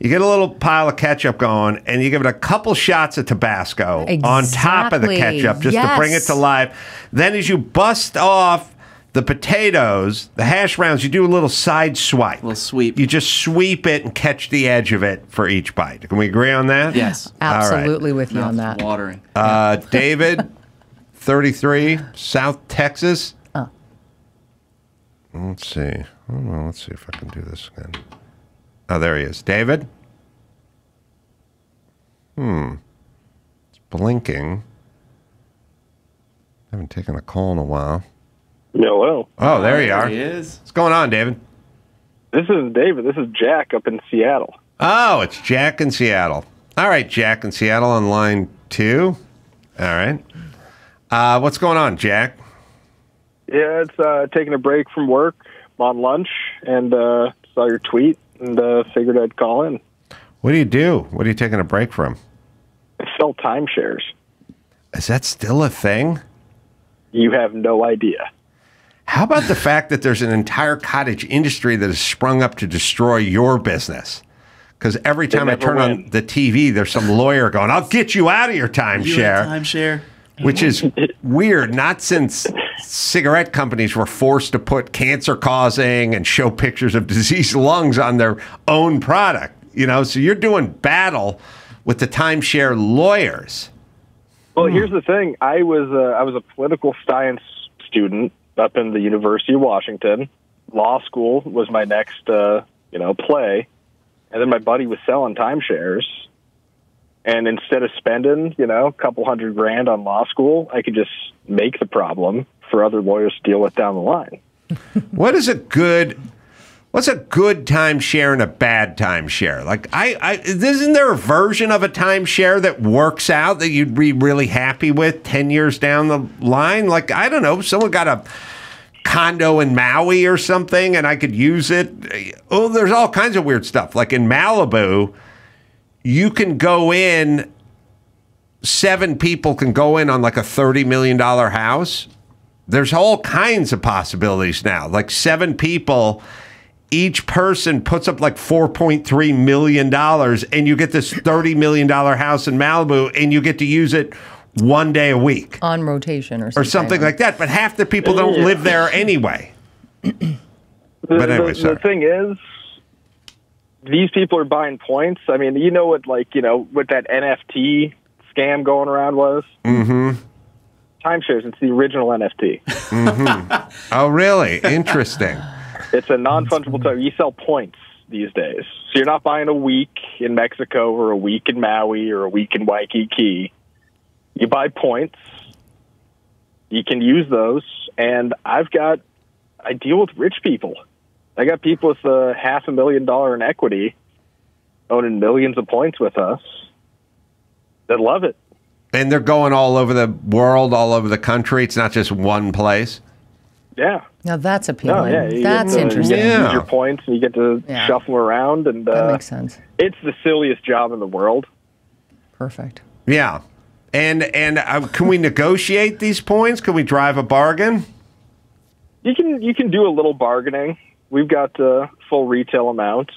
You get a little pile of ketchup going, and you give it a couple shots of Tabasco on top of the ketchup just to bring it to life. Then, as you bust off the potatoes, the hash browns, you do a little side swipe. A little sweep. You just sweep it and catch the edge of it for each bite. Can we agree on that? Yes. All right. Absolutely with you on that. Watering. Uh, David, <laughs> 33, South Texas. Oh. Let's see. I don't. Let's see if I can do this again. Oh, there he is. David? Hmm. It's blinking. haven't taken a call in a while. Hello. Oh, there you There are. he is. What's going on, David? This is David. This is Jack up in Seattle. Oh, it's Jack in Seattle. All right, Jack in Seattle on line two. All right. Uh, what's going on, Jack? Yeah, it's uh, taking a break from work. I'm on lunch and uh, saw your tweet and uh, figured I'd call in. What do you do? What are you taking a break from? I sell timeshares. Is that still a thing? You have no idea. How about the fact that there's an entire cottage industry that has sprung up to destroy your business? Because every They time I never turn on the TV, there's some lawyer going, I'll get you out of your timeshare. Timeshare. Which is weird, not since cigarette companies were forced to put cancer causing and show pictures of diseased lungs on their own product. You know, so you're doing battle with the timeshare lawyers. Well, here's the thing. I was uh, I was a political science student up in the University of Washington. Law school was my next uh, you know play, and then my buddy was selling timeshares. And instead of spending you know a couple hundred grand on law school, I could just make the problem for other lawyers to deal with down the line. <laughs> What is a good what's a good timeshare and a bad timeshare? Like I, I isn't there a version of a timeshare that works out that you'd be really happy with 10 years down the line? Like I don't know, someone got a condo in Maui or something and I could use it. Oh, there's all kinds of weird stuff. Like in Malibu, you can go in seven people can go in on like a $30 million house there's all kinds of possibilities now. Like seven people, each person puts up like $4.3 million, and you get this $30 million house in Malibu, and you get to use it one day a week On rotation or or something. something like that. But half the people don't Yeah. live there anyway. The, But anyway, the, sorry. the thing is, these people are buying points. I mean, you know what, like you know what that NFT scam going around was. Mm-hmm. Timeshares. It's the original NFT. Mm-hmm. oh, really? Interesting. <laughs> It's a non-fungible token. You sell points these days, so you're not buying a week in Mexico or a week in Maui or a week in Waikiki. You buy points. You can use those, and I've got. I deal with rich people. I got people with uh, half a million dollar in equity, owning millions of points with us. That love it. And they're going all over the world, all over the country. It's not just one place. Yeah. Now that's No, appealing. yeah, that's to, interesting. You get to use your points, and you get to Yeah. shuffle around, and That uh, makes sense. it's the silliest job in the world. Perfect. Yeah. And and uh, can we negotiate these points? Can we drive a bargain? You can you can do a little bargaining. We've got uh, full retail amounts.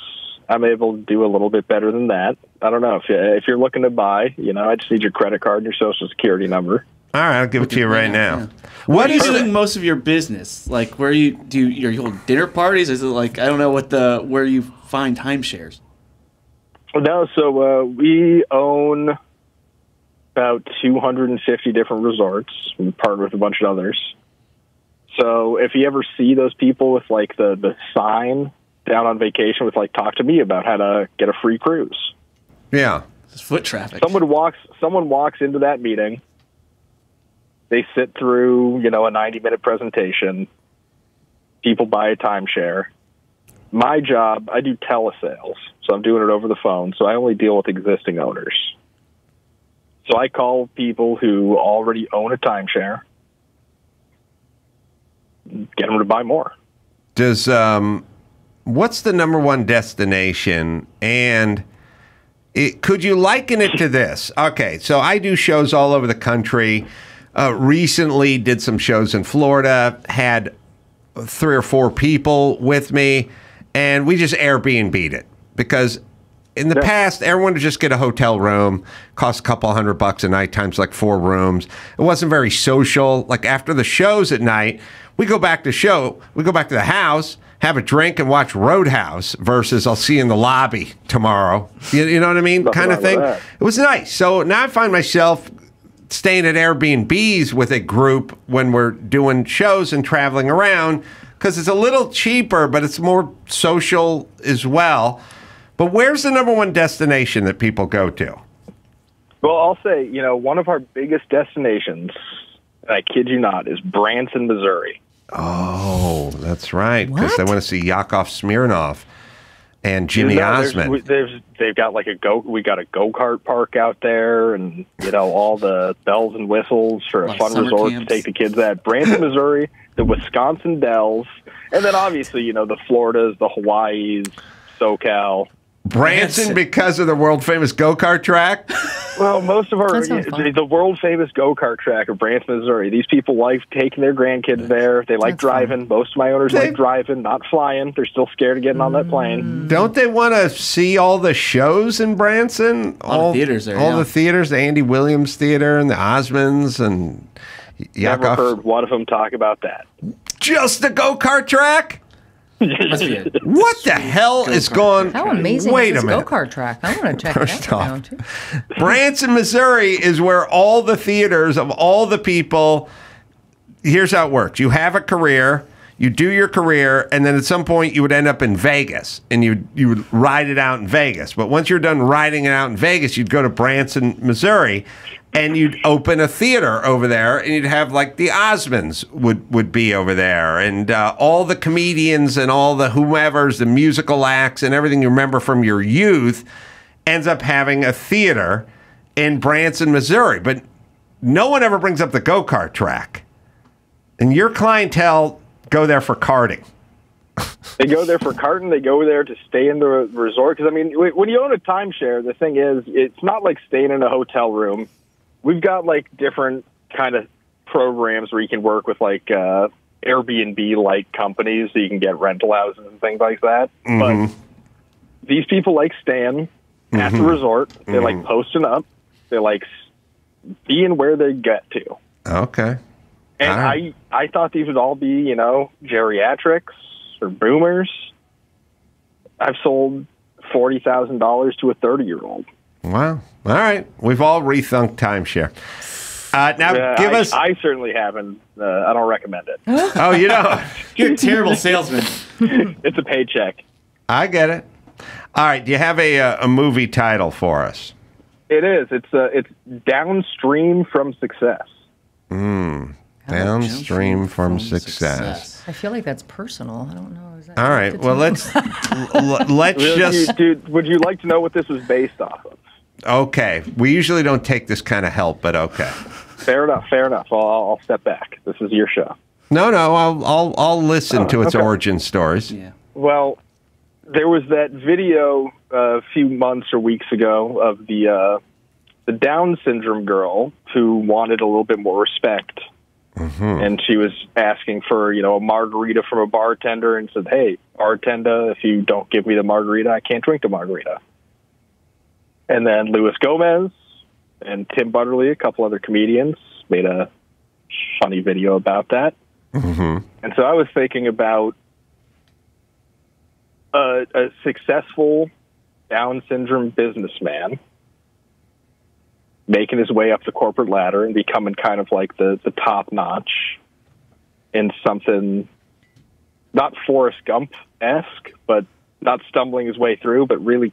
I'm able to do a little bit better than that. I don't know if you, if you're looking to buy. You know, I just need your credit card and your social security number. All right, I'll give it to you right now. What What are you is doing it? most of your business? Like where you do your you hold dinner parties? Is it like I don't know what the where you find timeshares? No, so uh, we own about 250 different resorts. We partner with a bunch of others. So if you ever see those people with like the the sign down on vacation with like talk to me about how to get a free cruise. Yeah. It's foot traffic. Someone walks. Someone walks into that meeting. They sit through, you know, a ninety-minute presentation. People buy a timeshare. My job, I do telesales, so I'm doing it over the phone. So I only deal with existing owners. So I call people who already own a timeshare, get them to buy more. Does um, what's the number one destination and it, could you liken it to this? Okay, so I do shows all over the country. Uh, recently, did some shows in Florida. Had three or four people with me, and we just Airbnb'd it because in the past, everyone would just get a hotel room, cost a couple hundred bucks a night, times like four rooms. It wasn't very social. Like after the shows at night, we go back to show, we go back to the house, have a drink, and watch Roadhouse. Versus, I'll see you in the lobby tomorrow. You, you know what I mean? Kind of thing. that. It was nice. So now I find myself staying at Airbnbs with a group when we're doing shows and traveling around because it's a little cheaper, but it's more social as well. But where's the number one destination that people go to? Well, I'll say, you know, one of our biggest destinations, and I kid you not, is Branson, Missouri. Oh, that's right. Because they want to see Yakov Smirnoff and Jimmy You know, Osmond. we- There's, they've got like a go. We got a go kart park out there, and you know all the bells and whistles for a Lot of fun resort camps. to take the kids at Branson, Missouri, the Wisconsin Dells, and then obviously you know the Floridas, the Hawaii's, SoCal. Branson because of the world famous go kart track. Well, most of our That sounds fun. the, the world famous go kart track of Branson, Missouri. These people like taking their grandkids there. They like That's fun. driving. Most of my owners They- like driving, not flying. They're still scared of getting on that Mm. plane. Don't they want to see all the shows in Branson? All the theaters there, All yeah. the theaters, the Andy Williams Theater and the Osmonds and Never heard one of them talk about that. Just the go kart track? Must be it. What the hell is going? How amazing Wait is a this minute. go kart track? I want to check First it out. off, too. Branson, Missouri is where all the theaters of all the people. Here's how it works: you have a career, you do your career, and then at some point you would end up in Vegas, and you you would ride it out in Vegas. But once you're done riding it out in Vegas, you'd go to Branson, Missouri, and you'd open a theater over there, and you'd have like the Osmonds would would be over there, and uh, all the comedians and all the whomever's, the musical acts, and everything you remember from your youth ends up having a theater in Branson, Missouri. But no one ever brings up the go kart track. And your clientele go there for karting. They go there for karting. They go there to stay in the resort. Because I mean, when you own a timeshare, the thing is, it's not like staying in a hotel room. We've got like different kind of programs where you can work with like uh, Airbnb like companies, so you can get rental houses and things like that. Mm-hmm. But these people like staying at the mm-hmm. resort. They like mm-hmm. posting up. They like being where they get to. Okay. And All right. I, I thought these would all be, you know, geriatrics or boomers. I've sold forty thousand dollars to a thirty year old. Wow. All right. We've all rethunk timeshare. Uh, now, give I, us. I certainly haven't. Uh, I don't recommend it. oh, you know, <laughs> You're a terrible salesman. <laughs> it's a paycheck. I get it. All right. Do you have a, uh, a movie title for us? It is. It's uh, it's downstream from success. Downstream from success. I feel like that's personal. I don't know. Is that All right. Well, let's l- <laughs> let's Really, just. dude, would you like to know what this was based off of? Okay. We usually don't take this kind of help, but okay. Fair enough. Fair enough. I'll, I'll step back. This is your show. No, no. I'll I'll I'll listen to its okay. origin stories. Yeah. Well, there was that video uh, a few months or weeks ago of the uh, the Down syndrome girl who wanted a little bit more respect, Mm-hmm. and she was asking for you know a margarita from a bartender and said, "Hey, bartender, if you don't give me the margarita, I can't drink the margarita." And then Luis Gomez and Tim Butterly, a couple other comedians, made a funny video about that. Mm-hmm. And so I was thinking about a, a successful Down syndrome businessman making his way up the corporate ladder and becoming kind of like the, the top notch in something not Forrest Gump esque, but not stumbling his way through, but really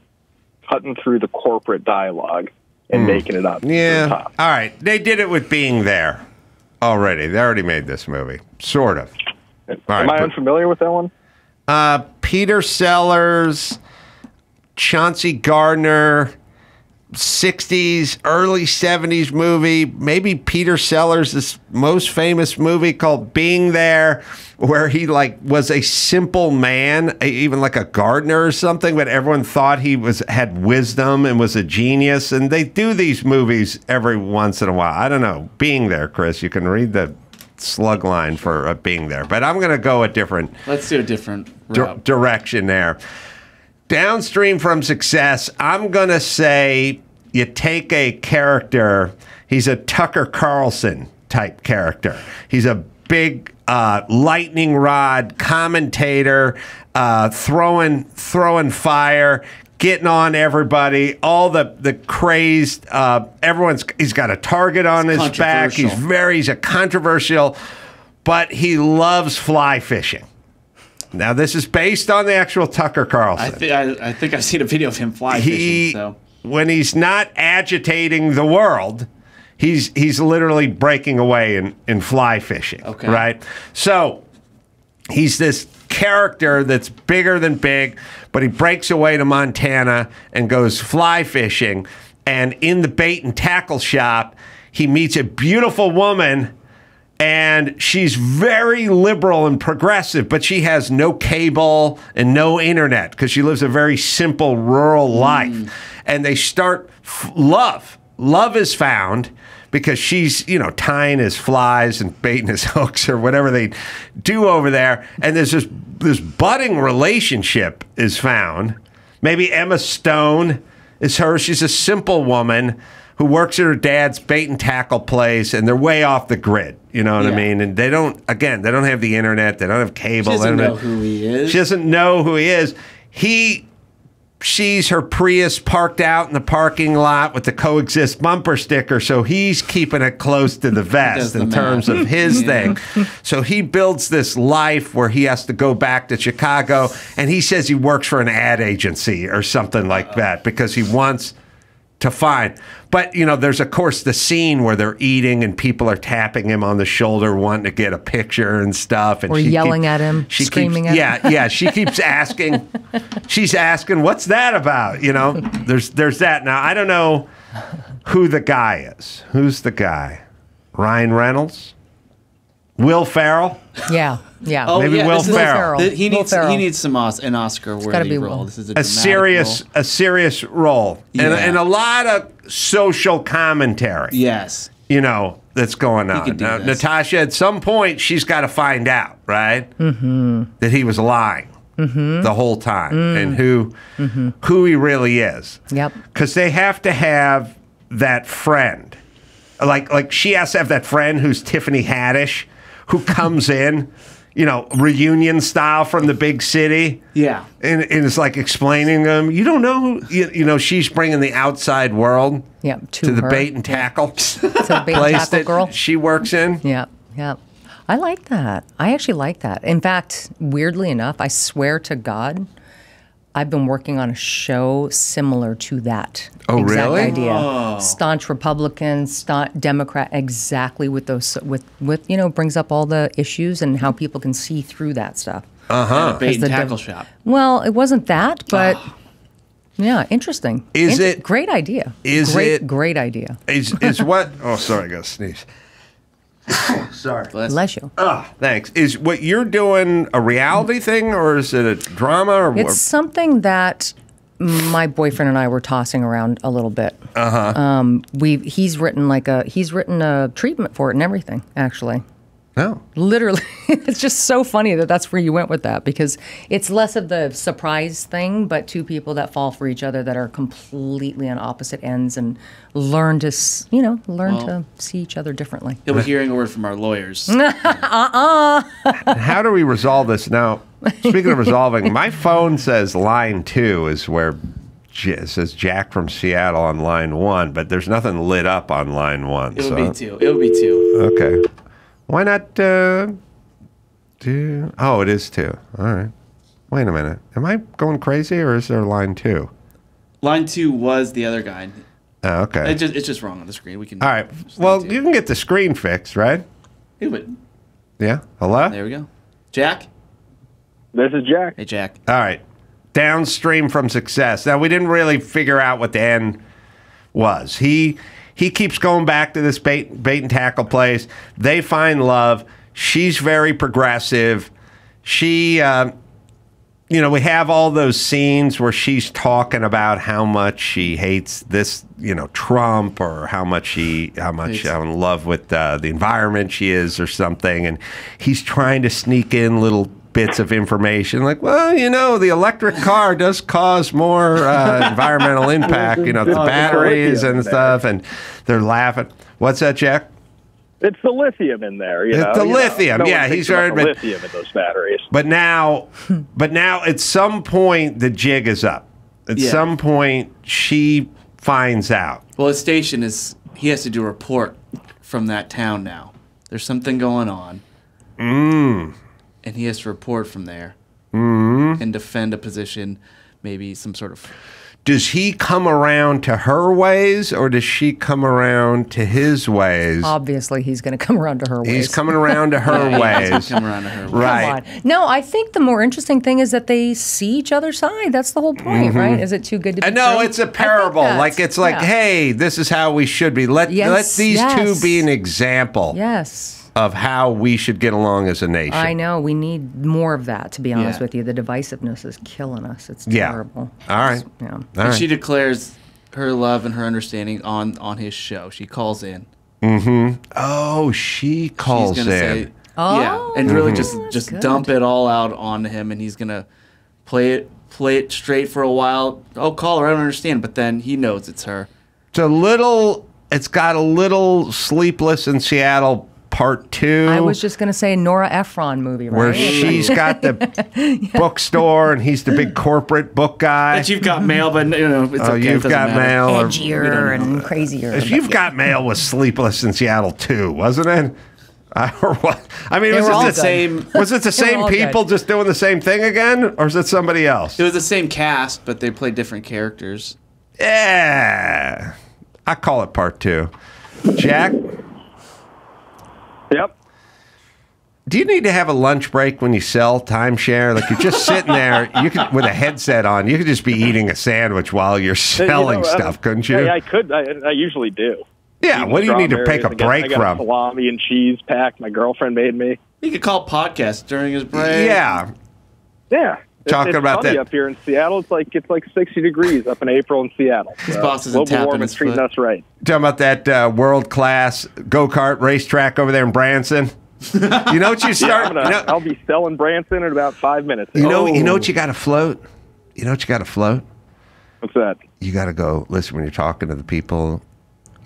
cutting through the corporate dialogue and making it up. to the Yeah. All right. They did it with being there already. They already made this movie, sort of. All right, Am I but- unfamiliar with that one? Uh, Peter Sellers, Chauncey Gardiner, 60s, early 70s movie. Maybe Peter Sellers' most famous movie called Being There, where he like was a simple man, even like a gardener or something, but everyone thought he was had wisdom and was a genius. And they do these movies every once in a while. I don't know. Being There, Chris, you can read the slug line for uh, Being There, but I'm going to go a different Let's do a different di- direction there. Downstream from success, I'm going to say you take a character, he's a Tucker Carlson type character. He's a big uh, lightning rod commentator, uh, throwing throwing fire, getting on everybody, all the the crazed. Uh, everyone's he's got a target on his back. He's very he's a controversial, but he loves fly fishing. Now this is based on the actual Tucker Carlson I, thi- I, I think I've seen a video of him fly he fishing. So when he's not agitating the world, he's he's literally breaking away in, in fly fishing. Okay. Right? So he's this character that's bigger than big, but he breaks away to Montana and goes fly fishing. And in the bait and tackle shop, he meets a beautiful woman and she's very liberal and progressive, but she has no cable and no internet because she lives a very simple rural mm. life. And they start f- love. Love is found because she's, you know, tying his flies and baiting his <laughs> hooks or whatever they do over there. And there's this this budding relationship is found. Maybe Emma Stone is her. She's a simple woman who works at her dad's bait and tackle place, and they're way off the grid. You know what I mean? And they don't. Again, they don't have the internet. They don't have cable. she doesn't know who he is. She doesn't know who he is. He sees her Prius parked out in the parking lot with the coexist bumper sticker, so he's keeping it close to the <laughs> vest in math. terms of his Yeah. thing. So he builds this life where he has to go back to Chicago, and he says he works for an ad agency or something like that because he wants to find. But you know, there's of course the scene where they're eating and people are tapping him on the shoulder, wanting to get a picture and stuff, and Or yelling keep- at him, she screaming keeps, at him. yeah, yeah. She keeps asking. <laughs> she's asking, "What's that about?" You know, there's there's that. Now I don't know who the guy is. Who's the guy? Ryan Reynolds, Will Ferrell. Yeah, yeah. oh maybe yeah, Will this is- Ferrell. th- he Will needs Ferrell. he needs some Os- an Oscar gotta worthy be role. Will. This is a, a dramatic serious role. a serious role and, Yeah. and a lot of social commentary. Yes. you know, that's going on. could do Now, this. Natasha, at some point, she's got to find out, right? Mm-hmm. That he was lying mm-hmm. the whole time mm. and who mm-hmm. who he really is. Yep. Because they have to have that friend. Like, like she has to have that friend who's Tiffany Haddish, who comes <laughs> in, you know, reunion style from the big city Yeah. and, and it's like explaining them. You don't know, who, you, you know, she's bringing the outside world Yeah, to, to the bait and tackle <laughs> to the bait and place tackle that girl. she works in. Yeah, yeah. I like that. I actually like that. In fact, weirdly enough, I swear to God, I've been working on a show similar to that. Oh, exact really? idea. Staunch Republican, staunch Democrat, exactly with those with with you know brings up all the issues and how people can see through that stuff. Uh-huh. Bait and tackle div- shop. Well, it wasn't that, but yeah, interesting. Is Int- it- great idea? is great, it- great idea? Is is what? Oh, sorry, I got to sneeze. <laughs> sorry. Bless- Bless you. Ah, thanks. Is what you're doing a reality thing, or is it a drama, or what? It's something that my boyfriend and I were tossing around a little bit. Uh huh. Um, we he's written like a he's written a treatment for it and everything. Actually, No. literally, <laughs> it's just so funny that that's where you went with that because it's less of the surprise thing, but two people that fall for each other that are completely on opposite ends and learn to you know learn to see each other differently. He'll be hearing a word from our lawyers. <laughs> Uh-uh. How do we resolve this now? Speaking of resolving, my phone says line two is where it says Jack from Seattle on line one, but there's nothing lit up on line one. It'll so be two. It'll be two. okay, why not uh, do? Oh, it is two. All right. Wait a minute. Am I going crazy, or is there line two? Line two was the other guy. Oh, okay. It just, it's just wrong on the screen. We can. All right. Well, you can get the screen fixed, right? It would. Yeah. Hello. There we go. Jack. This is Jack. Hey, Jack. All right. Downstream from success. Now we didn't really figure out what the end was. He he keeps going back to this bait bait and tackle place. They find love. She's very progressive. She uh, you know, we have all those scenes where she's talking about how much she hates this, you know, Trump, or how much she, how much how in love with uh, the environment she is, or something. And he's trying to sneak in little bits of information, like, well, you know, the electric car does cause more uh, <laughs> environmental impact. You know, the batteries and stuff, and they're laughing. What's that, Jack? It's the lithium in there. You know? the You know, lithium, no yeah, he's about heard, the but- lithium in those batteries. But now, but now at some point the jig is up. At Yeah. some point she finds out. Well, his station is. He has to do a report from that town now. There's something going on, Mm. And he has to report from there Mm. and defend a position, maybe some sort of. Does he come around to her ways or does she come around to his ways? Obviously, he's going to come around to her ways. He's coming around to <laughs> her Yeah, he's ways. come around to her ways. Right. No, I think the more interesting thing is that they see each other's side. That's the whole point, Mhm. right? Is it too good to be Uh, no, true? it's a parable. Like it's like, yeah. hey, this is how we should be. Let Yes, let these yes. two be an example Yes. Of how we should get along as a nation. I know. We need more of that, to be honest Yeah. with you. The divisiveness is killing us. It's Yeah. terrible. All right. Yeah. All and she declares her love and her understanding on on his show. She calls in. Mm-hmm. Oh, she calls She's gonna in. say, yeah, and really Mhm. just just dump it all out on him, and he's gonna play it play it straight for a while. Oh, call her. I don't understand, but then he knows it's her. It's a little. It's got a little sleepless in Seattle part two. I was just going to say Nora Ephron movie, right? where she's got the <laughs> bookstore and he's the big corporate book guy. That you've got mail, but you know, it's oh, okay, you've doesn't got matter. mail. or- edgier and crazier. If you've got mail was sleepless in Seattle too, wasn't it? <laughs> Or what? I mean, They was it the good. same? <laughs> Was it the same all good. people just doing the same thing again, or is it somebody else? It was the same cast, but they played different characters. Yeah, I call it part two. Jack. Yep. Do you need to have a lunch break when you sell timeshare? Like you're just sitting there, you could with a headset on, you could just be eating a sandwich while you're You know, selling stuff, couldn't you? Hey, I could. I, I usually do. Yeah, what do you need to take a Strawberries. I got- break I got from? A salami and cheese pack my girlfriend made me. He could call podcast during his break. Yeah. Yeah. It's- Talking it's about that- up here in Seattle. It's like it's like 60 degrees up in April in Seattle. His So boss isn't global tapping warming's his treating foot. us right. Talking about that uh, world class go kart racetrack over there in Branson. <laughs> You know what you Yeah, start? I'm gonna, you know, I'll be selling Branson in about five minutes. you know, you know Oh. what you got to float. You know what you got to float. What's that? You got to go listen when you're talking to the people.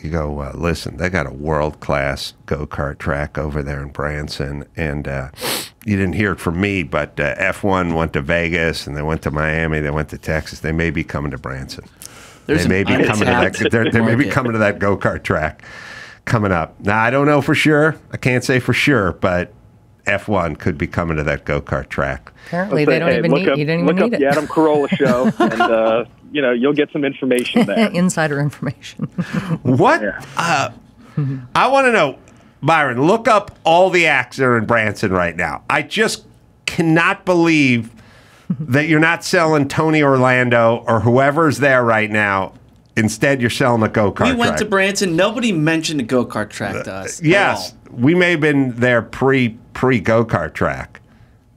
You go uh, listen. They got a world class go kart track over there in Branson, and uh, you didn't hear it from me, but uh, F1 went to Vegas, and they went to Miami, they went to Texas. They may be coming to Branson. There's they may be coming to that. They're, they may be coming to that go kart track coming up. Now I don't know for sure. I can't say for sure, but F1 could be coming to that go kart track. Apparently, Let's they don't hey, even need. up, you don't look even up need the. Adam Carolla show, <laughs> and uh, you know you'll get some information <laughs> there. Insider information. <laughs> What? Uh, I want to know, Byron. Look up all the acts that are in Branson right now. I just cannot believe that you're not selling Tony Orlando or whoever's there right now. Instead, you're selling a go kart. We went to Branson. Nobody mentioned a go kart track to us. at Yes, we may have been there pre pre go kart track,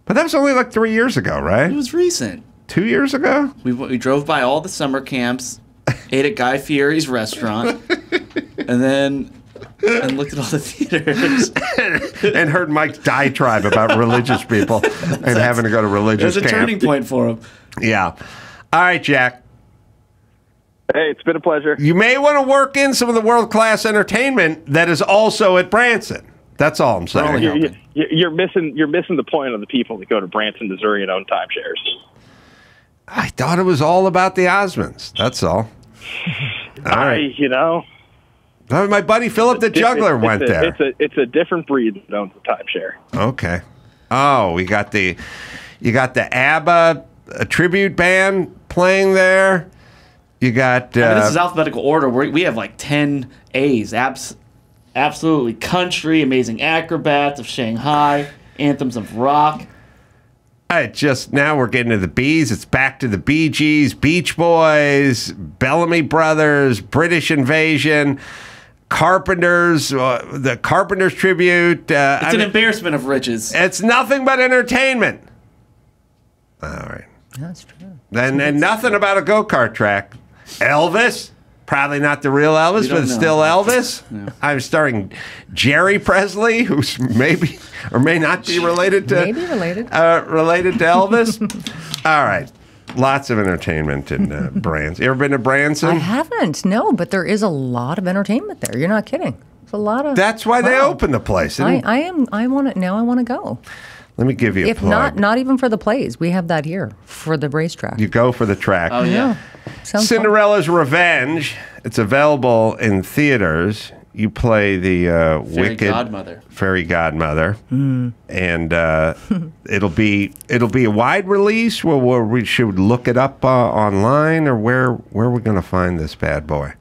but that was only like three years ago, right? It was recent. Two years ago. We, we drove by all the summer camps, <laughs> ate at Guy Fieri's restaurant, <laughs> and then and looked at all the theaters. <laughs> and heard Mike's diatribe about religious people and having to go to It religious was a camp. turning point for him. Yeah. All right, Jack. Hey, it's been a pleasure. You may want to work in some of the world class entertainment that is also at Branson. That's all I'm saying. You- you- you- You're missing you're missing the point of the people that go to Branson, Missouri, and own timeshares. I thought it was all about the Osmonds. That's all. <laughs> All I, right. you know, Oh, My buddy Philip the Juggler went it's a, there. It's a it's a different breed that owns the timeshare. Okay. Oh, we got the you got the ABBA uh, tribute band playing there. You got. Uh, I mean, this is alphabetical order. we we have like 10 A's. Abs- absolutely country, amazing acrobats of Shanghai, anthems of rock. I just now we're getting to the B's. It's back to the Bee Gees, Beach Boys, Bellamy Brothers, British Invasion, Carpenters, uh, the Carpenters tribute. Uh, It's I an mean, embarrassment of riches. it's nothing but entertainment. All right. That's true. And, and nothing about a go kart track. Elvis, probably not the real Elvis, but don't know. still Elvis. I'm starring Jerry Presley, who's maybe or may not be related to Maybe related. uh, related to Elvis. <laughs> All right, lots of entertainment in uh, Brands. You ever been to Branson? I haven't. No, but there is a lot of entertainment there. You're not kidding. It's a lot of. That's why they Wow. opened the place. I, I am. I want to now. I want to go. Let me give you a If plug. not, not even for the plays. We have that here for the racetrack. you go for the track. Oh, yeah. Sounds fun. Cinderella's Revenge. It's available in theaters. You play the uh, Fairy wicked godmother. fairy godmother, Hmm. and uh, <laughs> it'll be it'll be a wide release. Where, where we should look it up uh, online, or where where are we going to find this bad boy?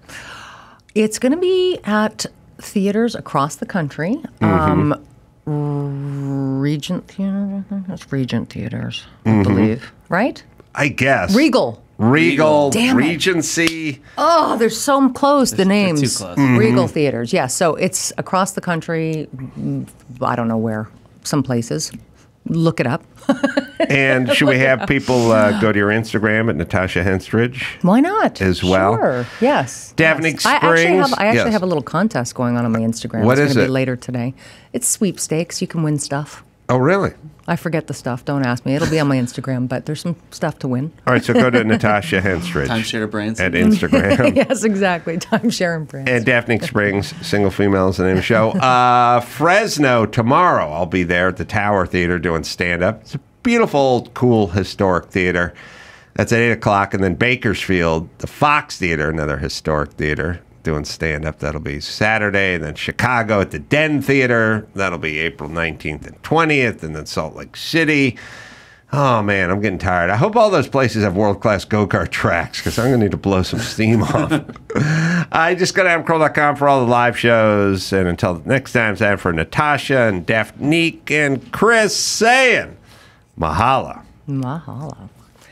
It's going to be at theaters across the country. Mm-hmm. Um, Regent Theater. That's Regent Theaters, I Mm-hmm. believe. Right? I guess Regal. Regal, Damn it. Regency. Oh, they're so close. The names. too close. Mm-hmm. Regal Theaters. Yeah. So it's across the country. I don't know where. Some places. Look it up. <laughs> And should we have people uh, go to your Instagram at Natasha Henstridge? Why not? As well? Sure. Yes. Daphne yes. I actually have. Springs? I actually Yes. have a little contest going on on my Instagram. What it's is gonna it? be later today. It's sweepstakes. You can win stuff. Oh, really? I forget the stuff. Don't ask me. It'll be on my Instagram, but there's some stuff to win. All right, so go to Natasha Henstridge Timeshare brands. at Instagram. <laughs> yes, exactly. Timeshare and brands. And Daphnique Springs, Single Female is the name of the show. Uh, Fresno tomorrow. I'll be there at the Tower Theater doing stand up. It's a beautiful, cool, historic theater. That's at 8 o'clock. And then Bakersfield, the Fox Theater, another historic theater, doing stand up. That'll be Saturday. And then Chicago at the Den Theater. That'll be April 19th and 20th. And then Salt Lake City. Oh man, I'm getting tired. I hope all those places have world class go kart tracks because I'm going to need to blow some steam off. <laughs> I just go to adamcarolla.com for all the live shows. And until next time, it's time for Natasha and Daphne and Chris saying, Mahalo. Mahalo.